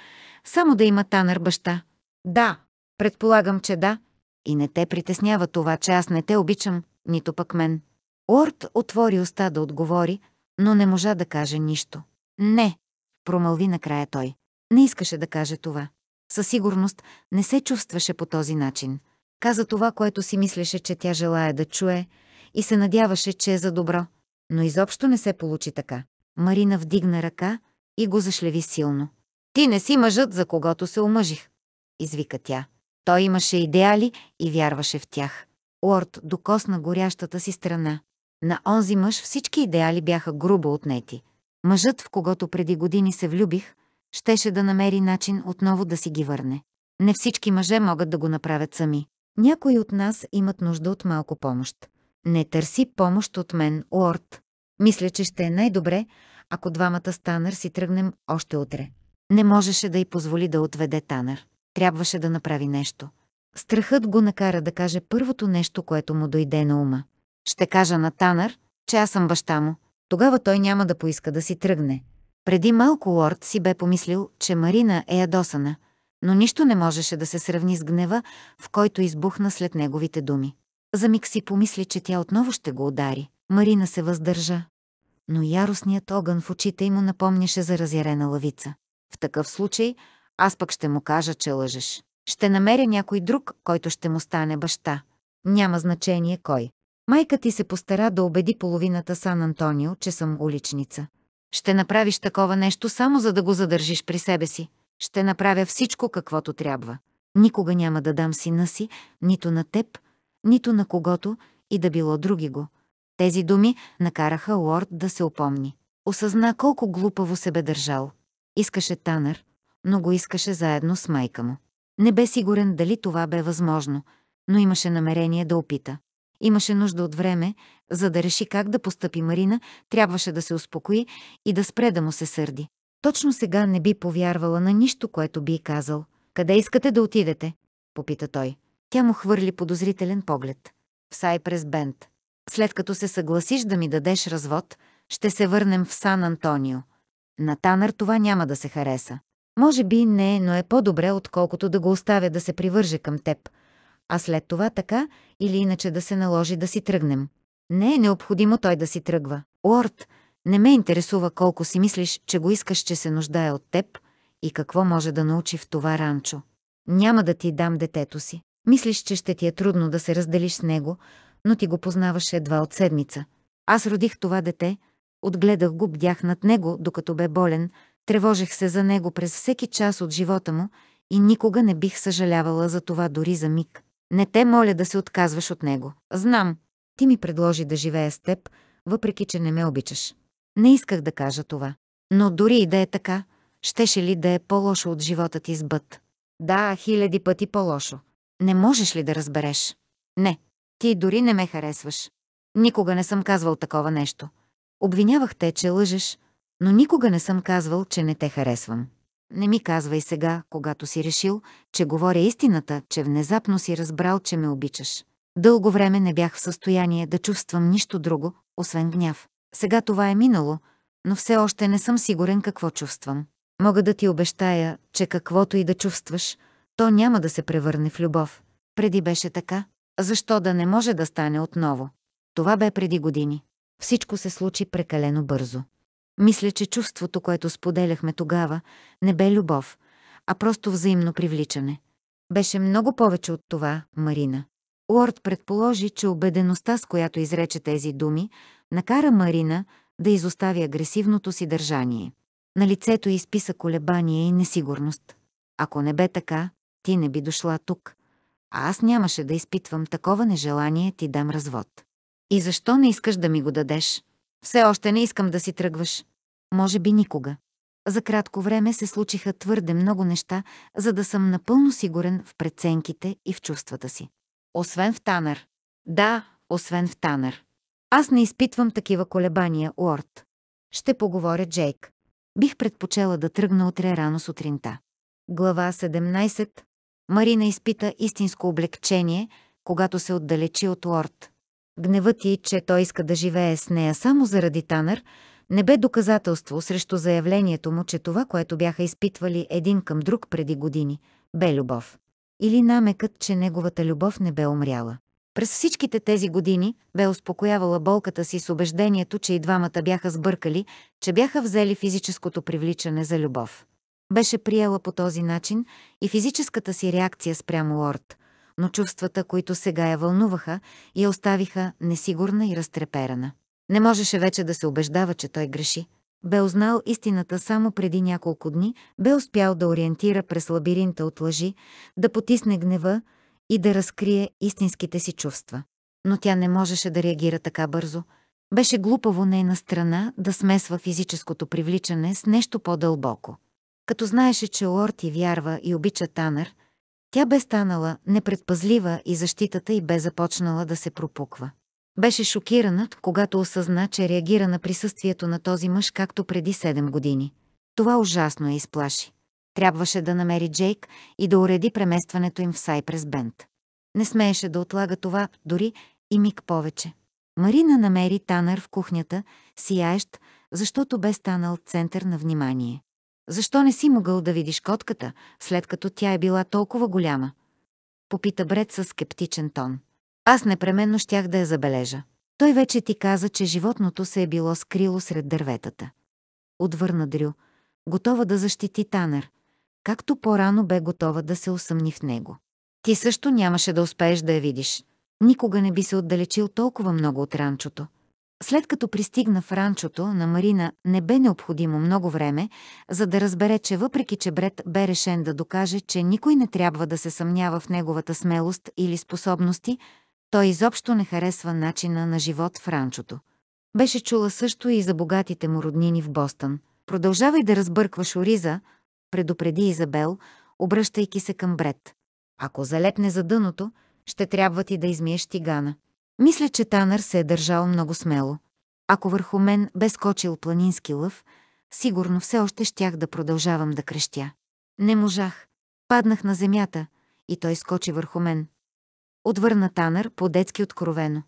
само да има Танър баща? Да, предполагам, че да. И не те притеснява това, че аз не те обичам, нито пък мен. Уорд отвори уста да отговори, но не можа да каже нищо. Не, промълви накрая той. Не искаше да каже това. Със сигурност не се чувстваше по този начин. Каза това, което си мислеше, че тя желая да чуе и се надяваше, че е за добро. Но изобщо не се получи така. Марина вдигна ръка и го зашлеви силно. Ти не си мъжът, за когото се омъжих, извика тя. Той имаше идеали и вярваше в тях. Уорд докосна горящата си страна. На онзи мъж всички идеали бяха грубо отнети. Мъжът, в когото преди години се влюбих, щеше да намери начин отново да си ги върне. Не всички мъже могат да го направят сами. Някои от нас имат нужда от малко помощ. Не търси помощ от мен, Уорд. Мисля, че ще е най-добре, ако двамата с Танър си тръгнем още утре. Не можеше да й позволи да отведе Танър. Трябваше да направи нещо. Страхът го накара да каже първото нещо, което му дойде на ума. Ще кажа на Танър, че аз съм баща му. Тогава той няма да поиска да си тръгне. Преди малко Лорд си бе помислил, че Марина е ядосана, но нищо не можеше да се сравни с гнева, в който избухна след неговите думи. За миг си помисли, че тя отново ще го удари. Марина се въздържа. Но яростният огън в очите й му напомняше за разярена лавица. В такъв случай аз пък ще му кажа, че лъжеш. Ще намеря някой друг, който ще му стане баща. Няма значение кой. Майка ти се постара да убеди половината Сан Антонио, че съм уличница. Ще направиш такова нещо само за да го задържиш при себе си. Ще направя всичко каквото трябва. Никога няма да дам сина си, нито на теб, нито на когото и да било други го. Тези думи накараха Уорд да се опомни. Осъзна колко глупаво се бе държал. Искаше Танър, но го искаше заедно с майка му. Не бе сигурен дали това бе възможно, но имаше намерение да опита. Имаше нужда от време, за да реши как да постъпи Марина, трябваше да се успокои и да спре да му се сърди. Точно сега не би повярвала на нищо, което би казал. Къде искате да отидете? попита той. Тя му хвърли подозрителен поглед. В Сайпрес Бенд. След като се съгласиш да ми дадеш развод, ще се върнем в Сан Антонио. На Танър това няма да се хареса. Може би не, но е по-добре, отколкото да го оставя да се привърже към теб. А след това така или иначе да се наложи да си тръгнем. Не е необходимо той да си тръгва. Уорд, не ме интересува колко си мислиш, че го искаш, че се нуждае от теб и какво може да научи в това ранчо. Няма да ти дам детето си. Мислиш, че ще ти е трудно да се разделиш с него, но ти го познаваш едва от седмица. Аз родих това дете, отгледах го, бдях над него, докато бе болен, тревожех се за него през всеки час от живота му и никога не бих съжалявала за това дори за миг. Не те моля да се отказваш от него. Знам, ти ми предложи да живея с теб, въпреки че не ме обичаш. Не исках да кажа това. Но дори и да е така, щеше ли да е по-лошо от живота ти с бът? Да, хиляди пъти по-лошо. Не можеш ли да разбереш? Не, ти дори не ме харесваш. Никога не съм казвал такова нещо. Обвинявах те, че лъжеш, но никога не съм казвал, че не те харесвам. Не ми казвай сега, когато си решил, че говоря истината, че внезапно си разбрал, че ме обичаш. Дълго време не бях в състояние да чувствам нищо друго, освен гняв. Сега това е минало, но все още не съм сигурен какво чувствам. Мога да ти обещая, че каквото и да чувстваш, то няма да се превърне в любов. Преди беше така, защо да не може да стане отново? Това бе преди години. Всичко се случи прекалено бързо. Мисля, че чувството, което споделяхме тогава, не бе любов, а просто взаимно привличане. Беше много повече от това, Марина. Уорд предположи, че убедеността, с която изрече тези думи, накара Марина да изостави агресивното си държание. На лицето изписа колебание и несигурност. Ако не бе така, ти не би дошла тук. А аз нямаше да изпитвам такова нежелание ти дам развод. И защо не искаш да ми го дадеш? Все още не искам да си тръгваш. Може би никога. За кратко време се случиха твърде много неща, за да съм напълно сигурен в преценките и в чувствата си. Освен в Танър. Да, освен в Танър. Аз не изпитвам такива колебания, Уорд. Ще поговоря, Джейк. Бих предпочела да тръгна утре рано сутринта. Глава 17. Марина изпита истинско облегчение, когато се отдалечи от Уорд. Гневът ти, че той иска да живее с нея само заради Танър, не бе доказателство срещу заявлението му, че това, което бяха изпитвали един към друг преди години, бе любов. Или намекът, че неговата любов не бе умряла. През всичките тези години бе успокоявала болката си с убеждението, че и двамата бяха сбъркали, че бяха взели физическото привличане за любов. Беше приела по този начин и физическата си реакция спрямо Лорд, но чувствата, които сега я вълнуваха, я оставиха несигурна и разтреперана. Не можеше вече да се убеждава, че той греши. Бе узнал истината само преди няколко дни, бе успял да ориентира през лабиринта от лъжи, да потисне гнева и да разкрие истинските си чувства. Но тя не можеше да реагира така бързо. Беше глупаво нейна страна да смесва физическото привличане с нещо по-дълбоко. Като знаеше, че Лорти вярва и обича Танър, тя бе станала непредпазлива и защитата й бе започнала да се пропуква. Беше шокирана, когато осъзна, че реагира на присъствието на този мъж както преди 7 години. Това ужасно я изплаши. Трябваше да намери Джейк и да уреди преместването им в Сайпрес Бенд. Не смееше да отлага това дори и миг повече. Марина намери Танър в кухнята, сияещ, защото бе станал център на внимание. Защо не си могъл да видиш котката, след като тя е била толкова голяма? Попита Бред със скептичен тон. Аз непременно щях да я забележа. Той вече ти каза, че животното се е било скрило сред дърветата. Отвърна Дрю, готова да защити Танър, както по-рано бе готова да се усъмни в него. Ти също нямаше да успееш да я видиш. Никога не би се отдалечил толкова много от ранчото. След като пристигна в ранчото, на Марина не бе необходимо много време, за да разбере, че въпреки, че Бред бе решен да докаже, че никой не трябва да се съмнява в неговата смелост или способности, той изобщо не харесва начина на живот в ранчото. Беше чула също и за богатите му роднини в Бостън. Продължавай да разбъркваш Ориза, предупреди Изабел, обръщайки се към Бред. Ако залепне за дъното, ще трябва ти да измиеш тигана. Мисля, че Танър се е държал много смело. Ако върху мен бе скочил планински лъв, сигурно все още щях да продължавам да крещя. Не можах. Паднах на земята и той скочи върху мен. Отвърна Танър по-детски откровено.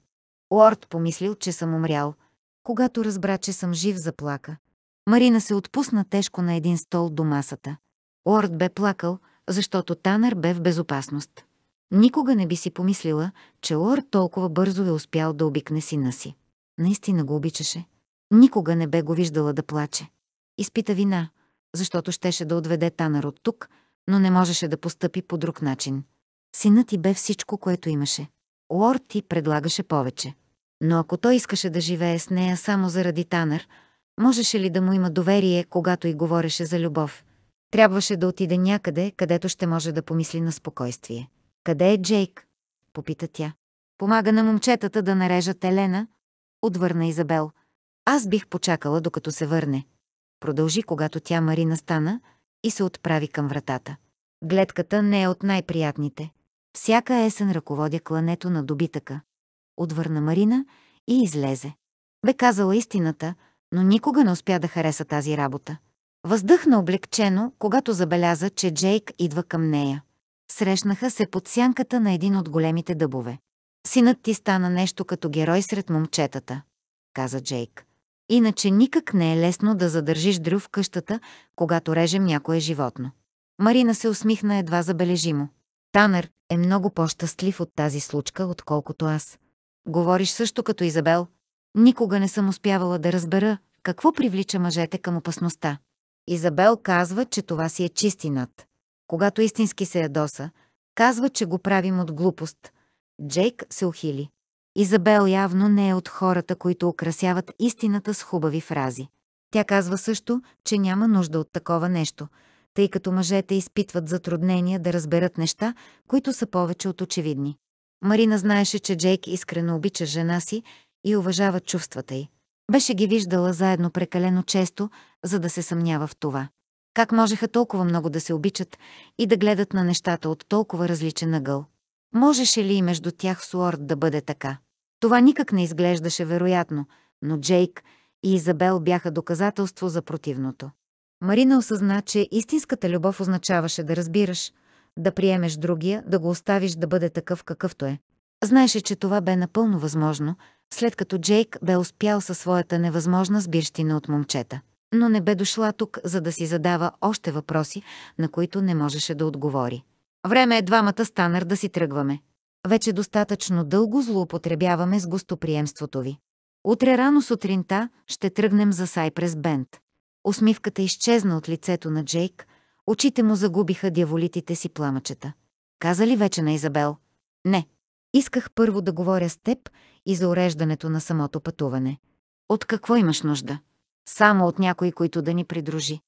Уорд помислил, че съм умрял. Когато разбра, че съм жив, заплака. Марина се отпусна тежко на един стол до масата. Уорд бе плакал, защото Танър бе в безопасност. Никога не би си помислила, че Лорд толкова бързо е успял да обикне сина си. Наистина го обичаше. Никога не бе го виждала да плаче. Изпита вина, защото щеше да отведе Танър от тук, но не можеше да постъпи по друг начин. Синът ти бе всичко, което имаше. Уорд ти предлагаше повече. Но ако той искаше да живее с нея само заради Танър, можеше ли да му има доверие, когато й говореше за любов? Трябваше да отиде някъде, където ще може да помисли на спокойствие. Къде е Джейк? Попита тя. Помага на момчетата да нарежат Елена, отвърна Изабел. Аз бих почакала, докато се върне. Продължи, когато тя Марина стана и се отправи към вратата. Гледката не е от най-приятните. Всяка есен ръководя клането на добитъка. Отвърна Марина и излезе. Бе казала истината, но никога не успя да хареса тази работа. Въздъхна облегчено, когато забеляза, че Джейк идва към нея. Срещнаха се под сянката на един от големите дъбове. Синът ти стана нещо като герой сред момчетата, каза Джейк. Иначе никак не е лесно да задържиш дръв в къщата, когато режем някое животно. Марина се усмихна едва забележимо. Танър е много по-щастлив от тази случка, отколкото аз. Говориш също като Изабел. Никога не съм успявала да разбера какво привлича мъжете към опасността. Изабел казва, че това си е чистинат. Когато истински се ядоса, казва, че го правим от глупост. Джейк се ухили. Изабел явно не е от хората, които украсяват истината с хубави фрази. Тя казва също, че няма нужда от такова нещо, тъй като мъжете изпитват затруднения да разберат неща, които са повече от очевидни. Марина знаеше, че Джейк искрено обича жена си и уважава чувствата й. Беше ги виждала заедно прекалено често, за да се съмнява в това. Как можеха толкова много да се обичат и да гледат на нещата от толкова различен ъгъл? Можеше ли и между тях с Уорд да бъде така? Това никак не изглеждаше вероятно, но Джейк и Изабел бяха доказателство за противното. Марина осъзна, че истинската любов означаваше да разбираш, да приемеш другия, да го оставиш да бъде такъв какъвто е. Знаеше, че това бе напълно възможно, след като Джейк бе успял със своята невъзможна сбирщина от момчета. Но не бе дошла тук, за да си задава още въпроси, на които не можеше да отговори. Време е двамата станър да си тръгваме. Вече достатъчно дълго злоупотребяваме с гостоприемството ви. Утре рано сутринта ще тръгнем за Сайпрес Бенд. Усмивката изчезна от лицето на Джейк, очите му загубиха дяволитите си пламъчета. Каза ли вече на Изабел? Не. Исках първо да говоря с теб и за уреждането на самото пътуване. От какво имаш нужда? Само от някой, който да ни придружи.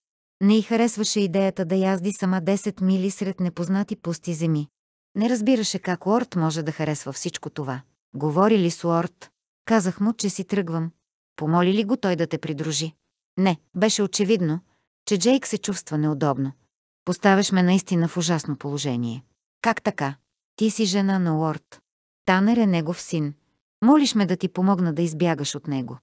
Не й харесваше идеята да язди сама 10 мили сред непознати пусти земи. Не разбираше как Уорд може да харесва всичко това. Говори ли с Уорд? Казах му, че си тръгвам. Помоли ли го той да те придружи? Не, беше очевидно, че Джейк се чувства неудобно. Поставяш ме наистина в ужасно положение. Как така? Ти си жена на Уорд. Танер е негов син. Молиш ме да ти помогна да избягаш от него.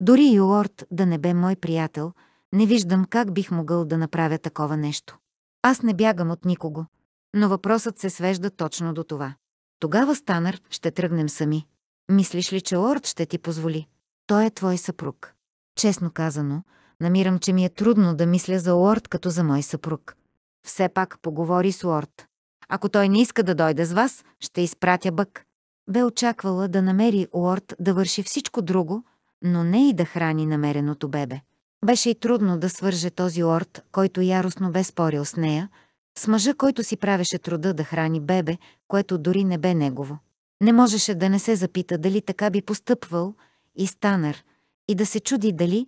Дори и Уорд да не бе мой приятел, не виждам как бих могъл да направя такова нещо. Аз не бягам от никого. Но въпросът се свежда точно до това. Тогава, Станър, ще тръгнем сами. Мислиш ли, че Уорд ще ти позволи? Той е твой съпруг. Честно казано, намирам, че ми е трудно да мисля за Уорд като за мой съпруг. Все пак поговори с Уорд. Ако той не иска да дойде с вас, ще изпратя бък. Бе очаквала да намери Уорд да върши всичко друго, но не и да храни намереното бебе. Беше и трудно да свърже този Уорд, който яростно бе спорил с нея, с мъжа, който си правеше труда да храни бебе, което дори не бе негово. Не можеше да не се запита дали така би постъпвал и Станър, и да се чуди дали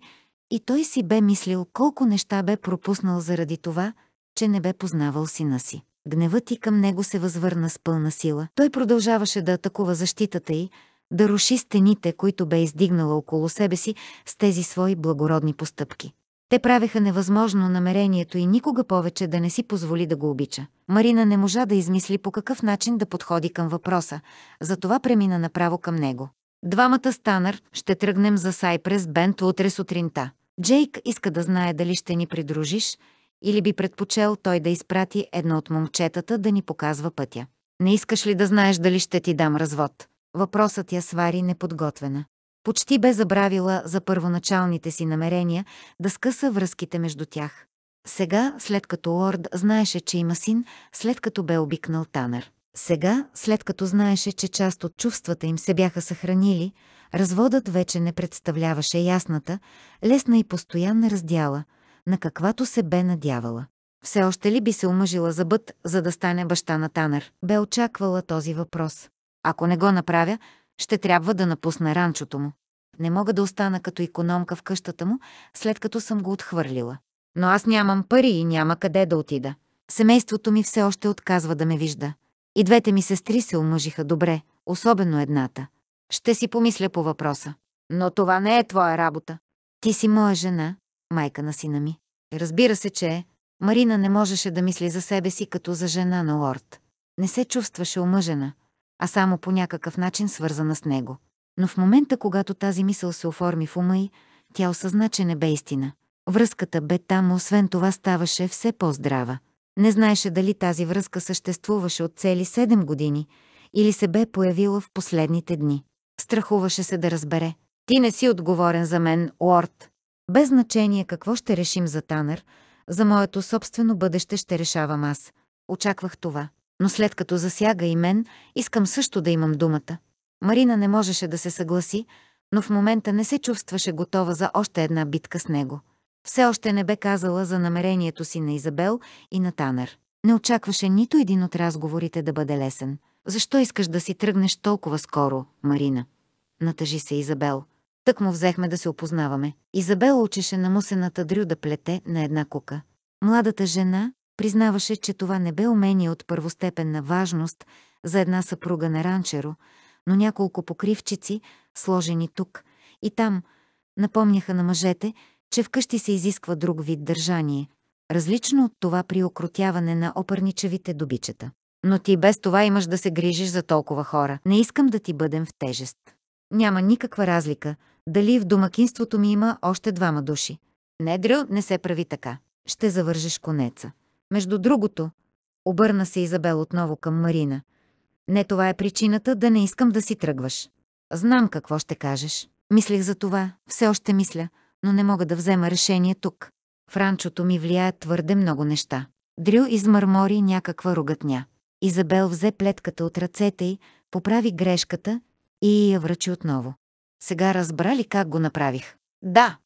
и той си бе мислил колко неща бе пропуснал заради това, че не бе познавал сина си. Гневът и към него се възвърна с пълна сила. Той продължаваше да атакува защитата й, да руши стените, които бе издигнала около себе си с тези свои благородни постъпки. Те правеха невъзможно намерението и никога повече да не си позволи да го обича. Марина не можа да измисли по какъв начин да подходи към въпроса, затова премина направо към него. Двамата станър ще тръгнем за Сайпрес Бент утре сутринта. Джейк иска да знае дали ще ни придружиш или би предпочел той да изпрати едно от момчетата да ни показва пътя. Не искаш ли да знаеш дали ще ти дам развод? Въпросът я свари неподготвена. Почти бе забравила за първоначалните си намерения да скъса връзките между тях. Сега, след като Лорд знаеше, че има син, след като бе обикнал Танър. Сега, след като знаеше, че част от чувствата им се бяха съхранили, разводът вече не представляваше ясната, лесна и постоянна раздяла, на каквато се бе надявала. Все още ли би се омъжила за бът, за да стане баща на Танър? Бе очаквала този въпрос. Ако не го направя, ще трябва да напусна ранчото му. Не мога да остана като економка в къщата му, след като съм го отхвърлила. Но аз нямам пари и няма къде да отида. Семейството ми все още отказва да ме вижда. И двете ми сестри се омъжиха добре, особено едната. Ще си помисля по въпроса. Но това не е твоя работа. Ти си моя жена, майка на сина ми. Разбира се, че е. Марина не можеше да мисли за себе си като за жена на лорд. Не се чувстваше омъжена, а само по някакъв начин свързана с него. Но в момента, когато тази мисъл се оформи в ума й, тя осъзна, че не бе истина. Връзката бе там, освен това ставаше все по-здрава. Не знаеше дали тази връзка съществуваше от цели седем години или се бе появила в последните дни. Страхуваше се да разбере. Ти не си отговорен за мен, Уорд. Без значение какво ще решим за Танър, за моето собствено бъдеще ще решавам аз. Очаквах това. Но след като засяга и мен, искам също да имам думата. Марина не можеше да се съгласи, но в момента не се чувстваше готова за още една битка с него. Все още не бе казала за намерението си на Изабел и на Танър. Не очакваше нито един от разговорите да бъде лесен. Защо искаш да си тръгнеш толкова скоро, Марина? Натъжи се Изабел. Тък му взехме да се опознаваме. Изабел учеше на мусената дрю да плете на една кука. Младата жена признаваше, че това не бе умение от първостепенна важност за една съпруга на ранчеро, но няколко покривчици, сложени тук и там, напомняха на мъжете, че вкъщи се изисква друг вид държание, различно от това при окротяване на опърничевите добичета. Но ти без това имаш да се грижиш за толкова хора. Не искам да ти бъдем в тежест. Няма никаква разлика, дали в домакинството ми има още двама души. Не, Дрю, не се прави така. Ще завържеш конеца. Между другото, обърна се Изабел отново към Марина. Не това е причината да не искам да си тръгваш. Знам какво ще кажеш. Мислих за това, все още мисля, но не мога да взема решение тук. В ранчото ми влияят твърде много неща. Дрю измърмори някаква ругатня. Изабел взе плетката от ръцете й, поправи грешката и я връчи отново. Сега разбра ли как го направих? Да,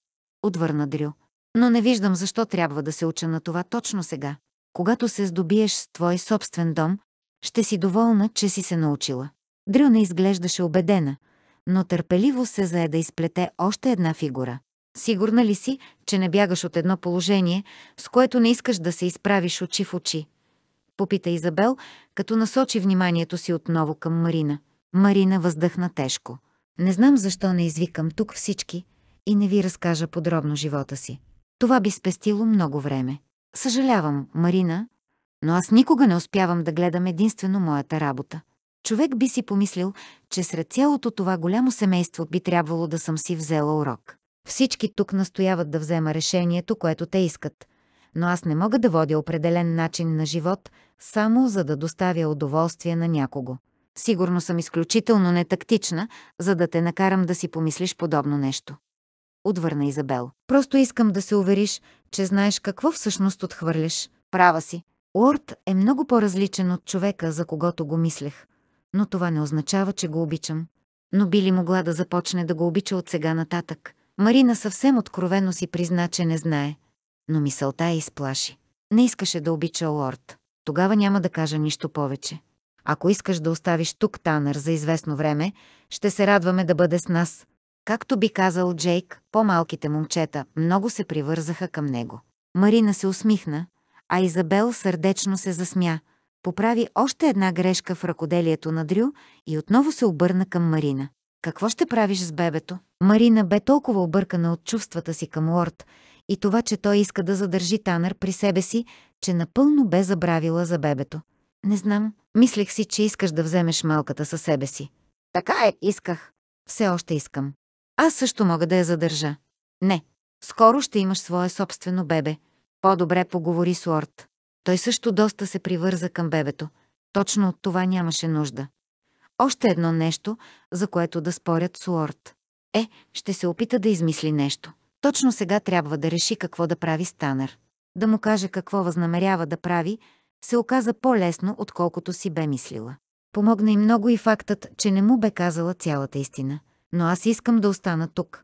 отвърна Дрю. Но не виждам защо трябва да се уча на това точно сега. Когато се здобиеш с твой собствен дом, ще си доволна, че си се научила. Дрю не изглеждаше убедена, но търпеливо се зае да изплете още една фигура. Сигурна ли си, че не бягаш от едно положение, с което не искаш да се изправиш очи в очи? Попита Изабел, като насочи вниманието си отново към Марина. Марина въздъхна тежко. Не знам защо не извикам тук всички и не ви разкажа подробно живота си. Това би спестило много време. Съжалявам, Марина, но аз никога не успявам да гледам единствено моята работа. Човек би си помислил, че сред цялото това голямо семейство би трябвало да съм си взела урок. Всички тук настояват да взема решението, което те искат, но аз не мога да водя определен начин на живот, само за да доставя удоволствие на някого. Сигурно съм изключително нетактична, за да те накарам да си помислиш подобно нещо. Отвърна Изабел. Просто искам да се увериш, че знаеш какво всъщност отхвърляш. Права си. Уорд е много по-различен от човека, за когото го мислех. Но това не означава, че го обичам. Но би ли могла да започне да го обича от сега нататък? Марина съвсем откровено си призна, че не знае. Но мисълта я изплаши. Не искаше да обича Лорд. Тогава няма да кажа нищо повече. Ако искаш да оставиш тук Танър за известно време, ще се радваме да бъде с нас. Както би казал Джейк, по-малките момчета много се привързаха към него. Марина се усмихна, а Изабел сърдечно се засмя, поправи още една грешка в ръкоделието на Дрю и отново се обърна към Марина. Какво ще правиш с бебето? Марина бе толкова объркана от чувствата си към Лорд и това, че той иска да задържи Танър при себе си, че напълно бе забравила за бебето. Не знам, мислех си, че искаш да вземеш малката със себе си. Така е, исках. Все още искам. Аз също мога да я задържа. Не, скоро ще имаш свое собствено бебе. По-добре поговори с Лорд. Той също доста се привърза към бебето. Точно от това нямаше нужда. Още едно нещо, за което да спорят с Уорд. Е, ще се опита да измисли нещо. Точно сега трябва да реши какво да прави Станър. Да му каже какво възнамерява да прави, се оказа по-лесно, отколкото си бе мислила. Помогна и много и фактът, че не му бе казала цялата истина. Но аз искам да остана тук.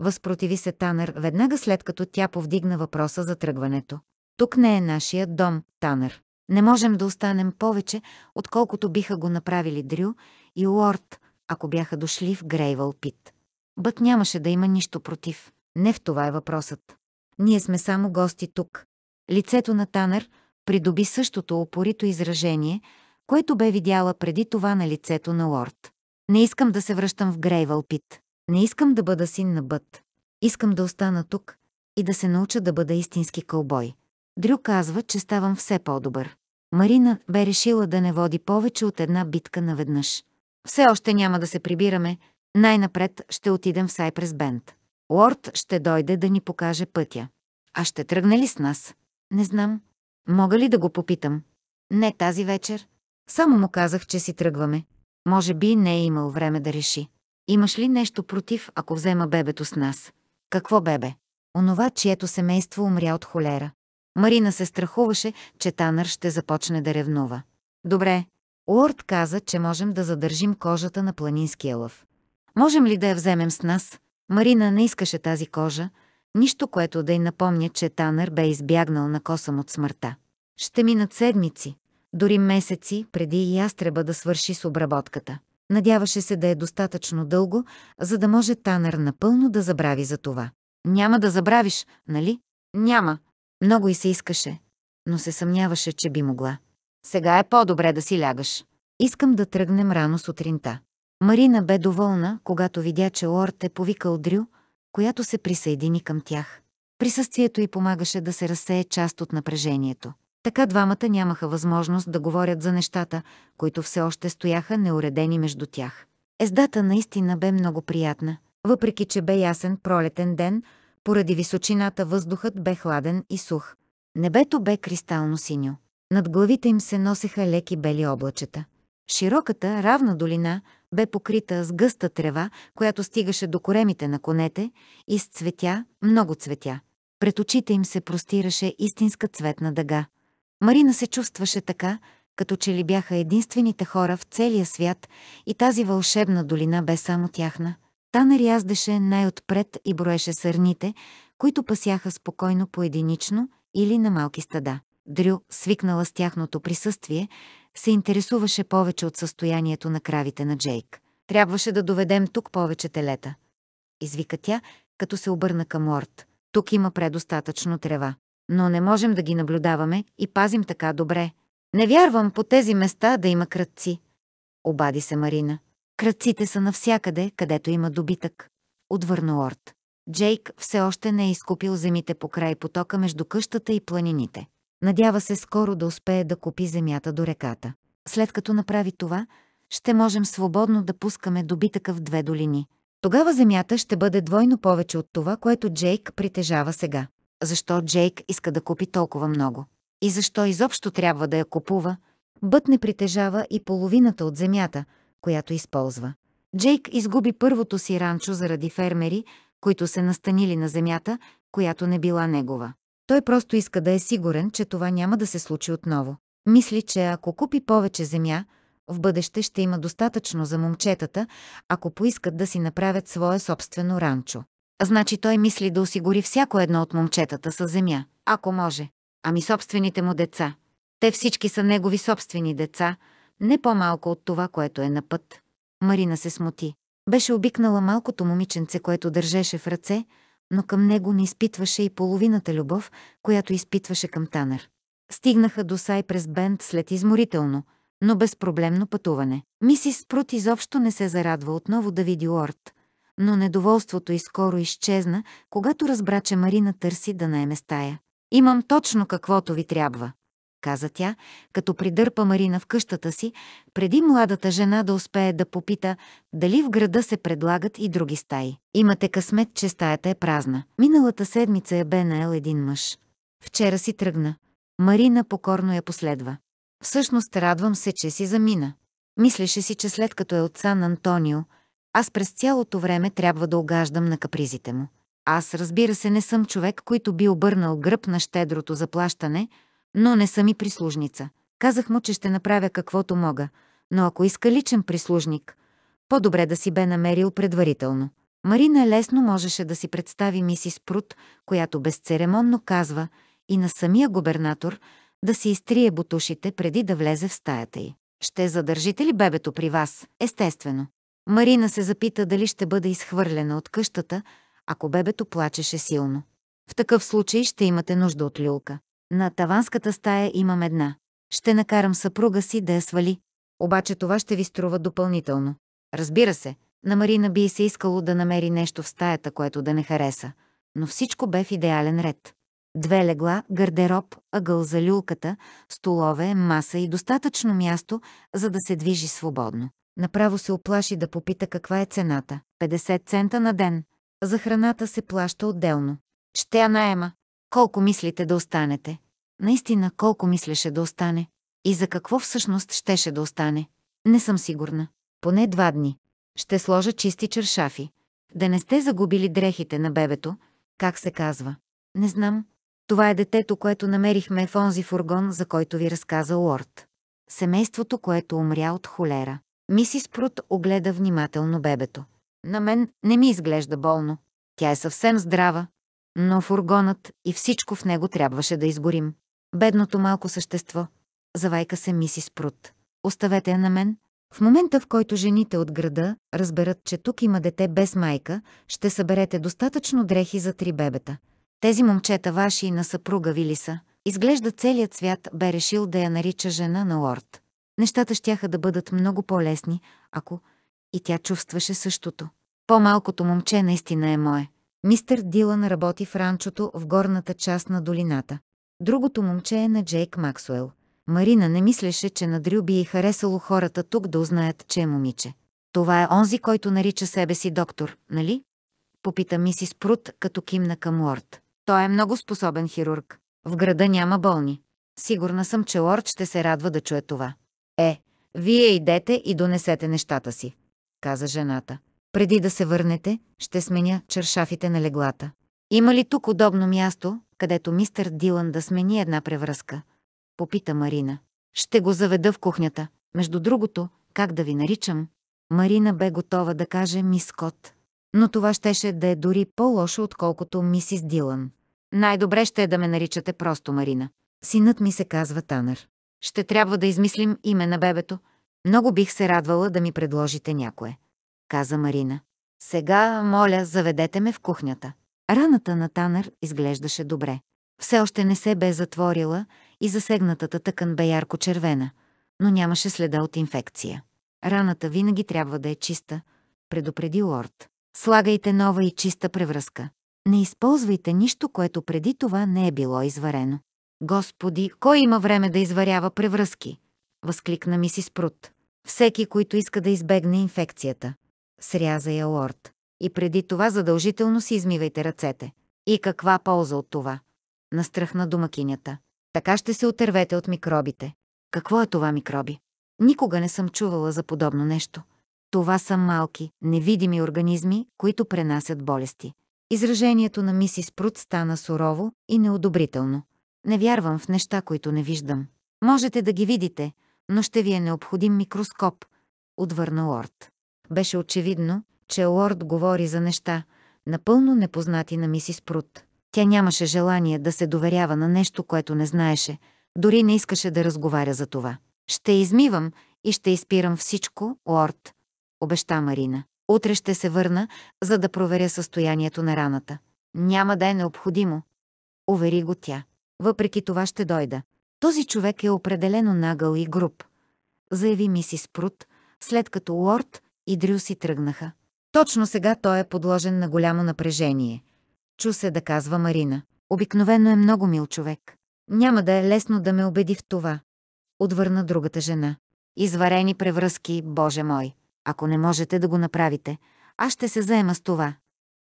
Възпротиви се Танър веднага след като тя повдигна въпроса за тръгването. Тук не е нашия дом, Танър. Не можем да останем повече, отколкото биха го направили Дрю и Уорд, ако бяха дошли в Грейвъл Пит. Бът нямаше да има нищо против. Не в това е въпросът. Ние сме само гости тук. Лицето на Танър придоби същото опорито изражение, което бе видяла преди това на лицето на Лорд. Не искам да се връщам в Грейвъл Пит. Не искам да бъда син на Бът. Искам да остана тук и да се науча да бъда истински кълбой. Дрю казва, че ставам все по-добър. Марина бе решила да не води повече от една битка наведнъж. Все още няма да се прибираме. Най-напред ще отидем в Сайпрес Бенд. Лорд ще дойде да ни покаже пътя. А ще тръгне ли с нас? Не знам. Мога ли да го попитам? Не тази вечер. Само му казах, че си тръгваме. Може би не е имал време да реши. Имаш ли нещо против, ако взема бебето с нас? Какво бебе? Онова, чието семейство умря от холера. Марина се страхуваше, че Танър ще започне да ревнува. Добре. Уорд каза, че можем да задържим кожата на планинския лъв. Можем ли да я вземем с нас? Марина не искаше тази кожа, нищо, което да й напомня, че Танър бе избягнал на косъм от смъртта. Ще минат седмици, дори месеци, преди и ястреба да свърши с обработката. Надяваше се да е достатъчно дълго, за да може Танър напълно да забрави за това. Няма да забравиш, нали? Няма. Много и се искаше, но се съмняваше, че би могла. Сега е по-добре да си лягаш. Искам да тръгнем рано сутринта. Марина бе доволна, когато видя, че Лорд е повикал Дрю, която се присъедини към тях. Присъствието й помагаше да се разсее част от напрежението. Така двамата нямаха възможност да говорят за нещата, които все още стояха неуредени между тях. Ездата наистина бе много приятна. Въпреки, че бе ясен пролетен ден, поради височината въздухът бе хладен и сух. Небето бе кристално синьо. Над главите им се носеха леки бели облачета. Широката, равна долина бе покрита с гъста трева, която стигаше до коремите на конете и с цветя, много цветя. Пред очите им се простираше истинска цветна дъга. Марина се чувстваше така, като че ли бяха единствените хора в целия свят и тази вълшебна долина бе само тяхна. Танър яздеше най-отпред и броеше сърните, които пасяха спокойно поединично или на малки стада. Дрю, свикнала с тяхното присъствие, се интересуваше повече от състоянието на кравите на Джейк. Трябваше да доведем тук повече телета. Извика тя, като се обърна към Лорд. Тук има предостатъчно трева. Но не можем да ги наблюдаваме и пазим така добре. Не вярвам по тези места да има кръци. Обади се Марина. Кръците са навсякъде, където има добитък. Отвърна Лорд. Джейк все още не е изкупил земите по край потока между къщата и планините. Надява се скоро да успее да купи земята до реката. След като направи това, ще можем свободно да пускаме добитъка в две долини. Тогава земята ще бъде двойно повече от това, което Джейк притежава сега. Защо Джейк иска да купи толкова много? И защо изобщо трябва да я купува? Бът не притежава и половината от земята, която използва. Джейк изгуби първото си ранчо заради фермери, които се настанили на земята, която не била негова. Той просто иска да е сигурен, че това няма да се случи отново. Мисли, че ако купи повече земя, в бъдеще ще има достатъчно за момчетата, ако поискат да си направят свое собствено ранчо. Значи той мисли да осигури всяко едно от момчетата с земя, ако може. Ами собствените му деца. Те всички са негови собствени деца, не по-малко от това, което е на път. Марина се смути. Беше обикнала малкото момиченце, което държеше в ръце, но към него не изпитваше и половината любов, която изпитваше към Танър. Стигнаха до Сайпрес Бенд след изморително, но безпроблемно пътуване. Мисис Спрут изобщо не се зарадва отново да види Уорд, но недоволството изскоро изчезна, когато разбра, че Марина търси да наеме стая. Имам точно каквото ви трябва, каза тя, като придърпа Марина в къщата си, преди младата жена да успее да попита дали в града се предлагат и други стаи. Имате късмет, че стаята е празна. Миналата седмица я бе наел един мъж. Вчера си тръгна. Марина покорно я последва. Всъщност радвам се, че си замина. Мислеше си, че след като е от Сан Антонио, аз през цялото време трябва да огаждам на капризите му. Аз, разбира се, не съм човек, който би обърнал гръб на щедрото заплащане, но не съм и прислужница. Казах му, че ще направя каквото мога, но ако иска личен прислужник, по-добре да си бе намерил предварително. Марина лесно можеше да си представи мисис Прут, която безцеремонно казва и на самия губернатор да си изтрие бутушите преди да влезе в стаята й. Ще задържите ли бебето при вас? Естествено. Марина се запита дали ще бъде изхвърлена от къщата, ако бебето плачеше силно. В такъв случай ще имате нужда от люлка. На таванската стая имам една. Ще накарам съпруга си да я свали. Обаче това ще ви струва допълнително. Разбира се, на Марина би се искало да намери нещо в стаята, което да не хареса. Но всичко бе в идеален ред. Две легла, гардероб, ъгъл за люлката, столове, маса и достатъчно място, за да се движи свободно. Направо се оплаши да попита каква е цената. 50 цента на ден. За храната се плаща отделно. Ще я наема. Колко мислите да останете? Наистина, колко мислеше да остане? И за какво всъщност щеше да остане? Не съм сигурна. Поне два дни. Ще сложа чисти чершафи. Да не сте загубили дрехите на бебето, как се казва. Не знам. Това е детето, което намерихме в онзи фургон, за който ви разказа Уорд. Семейството, което умря от холера. Мисис Прут огледа внимателно бебето. На мен не ми изглежда болно. Тя е съвсем здрава. Но фургонът и всичко в него трябваше да изгорим. Бедното малко същество. Завайка се мисис Прут. Оставете я на мен. В момента, в който жените от града разберат, че тук има дете без майка, ще съберете достатъчно дрехи за три бебета. Тези момчета ваши и на съпруга ви ли са? Изглежда целият свят бе решил да я нарича жена на лорд. Нещата щяха да бъдат много по-лесни, ако и тя чувстваше същото. По-малкото момче наистина е мое. Мистер Дилан работи в ранчото в горната част на долината. Другото момче е на Джейк Максуел. Марина не мислеше, че на Дрю би и харесало хората тук да узнаят, че е момиче. Това е онзи, който нарича себе си доктор, нали? Попита мисис Прут, като кимна към Лорд. Той е много способен хирург. В града няма болни. Сигурна съм, че Лорд ще се радва да чуе това. Е, вие идете и донесете нещата си, каза жената. Преди да се върнете, ще сменя чершафите на леглата. Има ли тук удобно място, където мистер Дилан да смени една превръзка? Попита Марина. Ще го заведа в кухнята. Между другото, как да ви наричам? Марина бе готова да каже мис Кот. Но това щеше да е дори по-лошо, отколкото мисис Дилан. Най-добре ще е да ме наричате просто Марина. Синът ми се казва Танър. Ще трябва да измислим име на бебето. Много бих се радвала да ми предложите някое, каза Марина. Сега, моля, заведете ме в кухнята. Раната на Танър изглеждаше добре. Все още не се бе затворила и засегнатата тъкан бе ярко червена, но нямаше следа от инфекция. Раната винаги трябва да е чиста, предупреди Лорд. Слагайте нова и чиста превръзка. Не използвайте нищо, което преди това не е било изварено. Господи, кой има време да изварява превръзки? Възкликна мисис Прут. Всеки, който иска да избегне инфекцията. Сряза я Лорд. И преди това задължително си измивайте ръцете. И каква полза от това? Настръхна домакинята. Така ще се отървете от микробите. Какво е това микроби? Никога не съм чувала за подобно нещо. Това са малки, невидими организми, които пренасят болести. Изражението на мисис Прут стана сурово и неодобрително. Не вярвам в неща, които не виждам. Можете да ги видите, но ще ви е необходим микроскоп, отвърна Лорд. Беше очевидно, че Лорд говори за неща, напълно непознати на мисис Прут. Тя нямаше желание да се доверява на нещо, което не знаеше, дори не искаше да разговаря за това. Ще измивам и ще изпирам всичко, Лорд, обеща Марина. Утре ще се върна, за да проверя състоянието на раната. Няма да е необходимо, увери го тя. Въпреки това ще дойда. Този човек е определено нагъл и груб, заяви мисис Прут, след като Лорд и Дрю си тръгнаха. Точно сега той е подложен на голямо напрежение. Чу се да казва Марина. Обикновено е много мил човек. Няма да е лесно да ме убеди в това. Отвърна другата жена. Изварени превръзки, Боже мой. Ако не можете да го направите, аз ще се заема с това,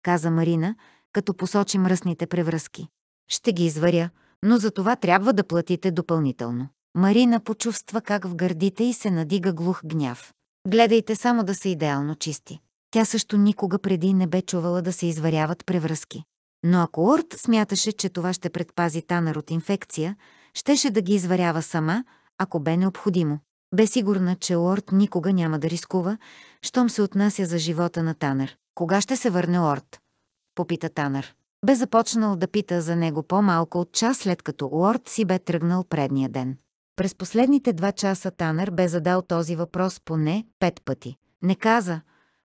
каза Марина, като посочи мръсните превръзки. Ще ги изваря, но за това трябва да платите допълнително. Марина почувства как в гърдите й се надига глух гняв. Гледайте само да са идеално чисти. Тя също никога преди не бе чувала да се изваряват превръзки. Но ако Орд смяташе, че това ще предпази Танър от инфекция, щеше да ги изварява сама, ако бе необходимо. Бе сигурна, че Орд никога няма да рискува, щом се отнася за живота на Танър. Кога ще се върне Орд? Попита Танър. Бе започнал да пита за него по-малко от час след като Уорд си бе тръгнал предния ден. През последните два часа Танър бе задал този въпрос поне пет пъти. Не каза,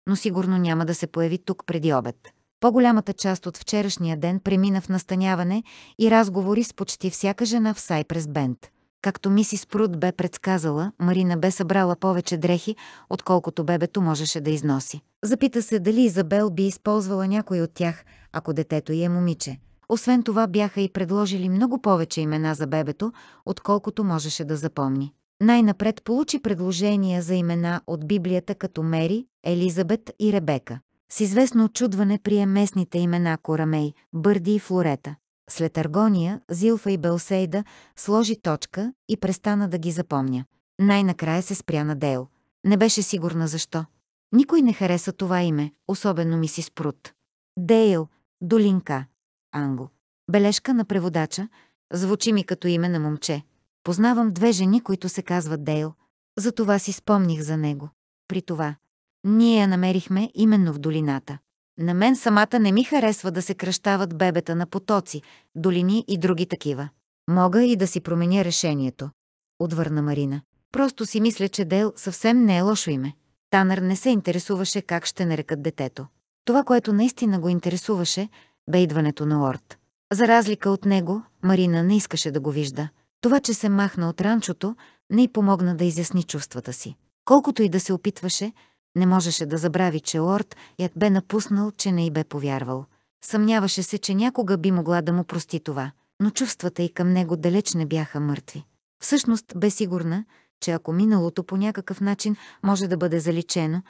но сигурно няма да се появи тук преди обед. По-голямата част от вчерашния ден премина в настаняване и разговори с почти всяка жена в Сайпрес Бенд. Както мисис Пруд бе предсказала, Марина бе събрала повече дрехи, отколкото бебето можеше да износи. Запита се дали Изабел би използвала някой от тях, ако детето й е момиче. Освен това бяха и предложили много повече имена за бебето, отколкото можеше да запомни. Най-напред получи предложения за имена от Библията като Мери, Елизабет и Ребека. С известно очудване прие местните имена Корамей, Бърди и Флорета. След Аргония, Зилфа и Белсейда сложи точка и престана да ги запомня. Най-накрая се спря на Дейл. Не беше сигурна защо. Никой не хареса това име, особено мисис Прут. Дейл, Долинка, Анго. Бележка на преводача, звучи ми като име на момче. Познавам две жени, които се казват Дейл. Затова си спомних за него. При това, ние я намерихме именно в долината. На мен самата не ми харесва да се кръщават бебета на потоци, долини и други такива. Мога и да си променя решението. Отвърна Марина. Просто си мисля, че Дейл съвсем не е лошо име. Танър не се интересуваше как ще нарекат детето. Това, което наистина го интересуваше, бе идването на Орд. За разлика от него, Марина не искаше да го вижда. Това, че се махна от ранчото, не й помогна да изясни чувствата си. Колкото и да се опитваше, не можеше да забрави, че Орд ят бе напуснал, че не й бе повярвал. Съмняваше се, че някога би могла да му прости това, но чувствата й към него далеч не бяха мъртви. Всъщност бе сигурна, че ако миналото по някакъв начин може да бъде заличено,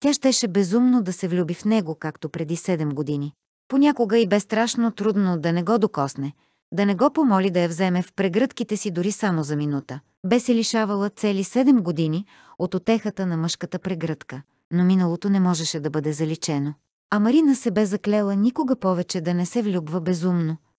тя щеше безумно да се влюби в него, както преди седем години. Понякога и бе страшно трудно да не го докосне, да не го помоли да я вземе в прегръдките си дори само за минута. Бе се лишавала цели седем години от отехата на мъжката прегръдка, но миналото не можеше да бъде заличено. А Марина се бе заклела никога повече да не се влюбва безумно –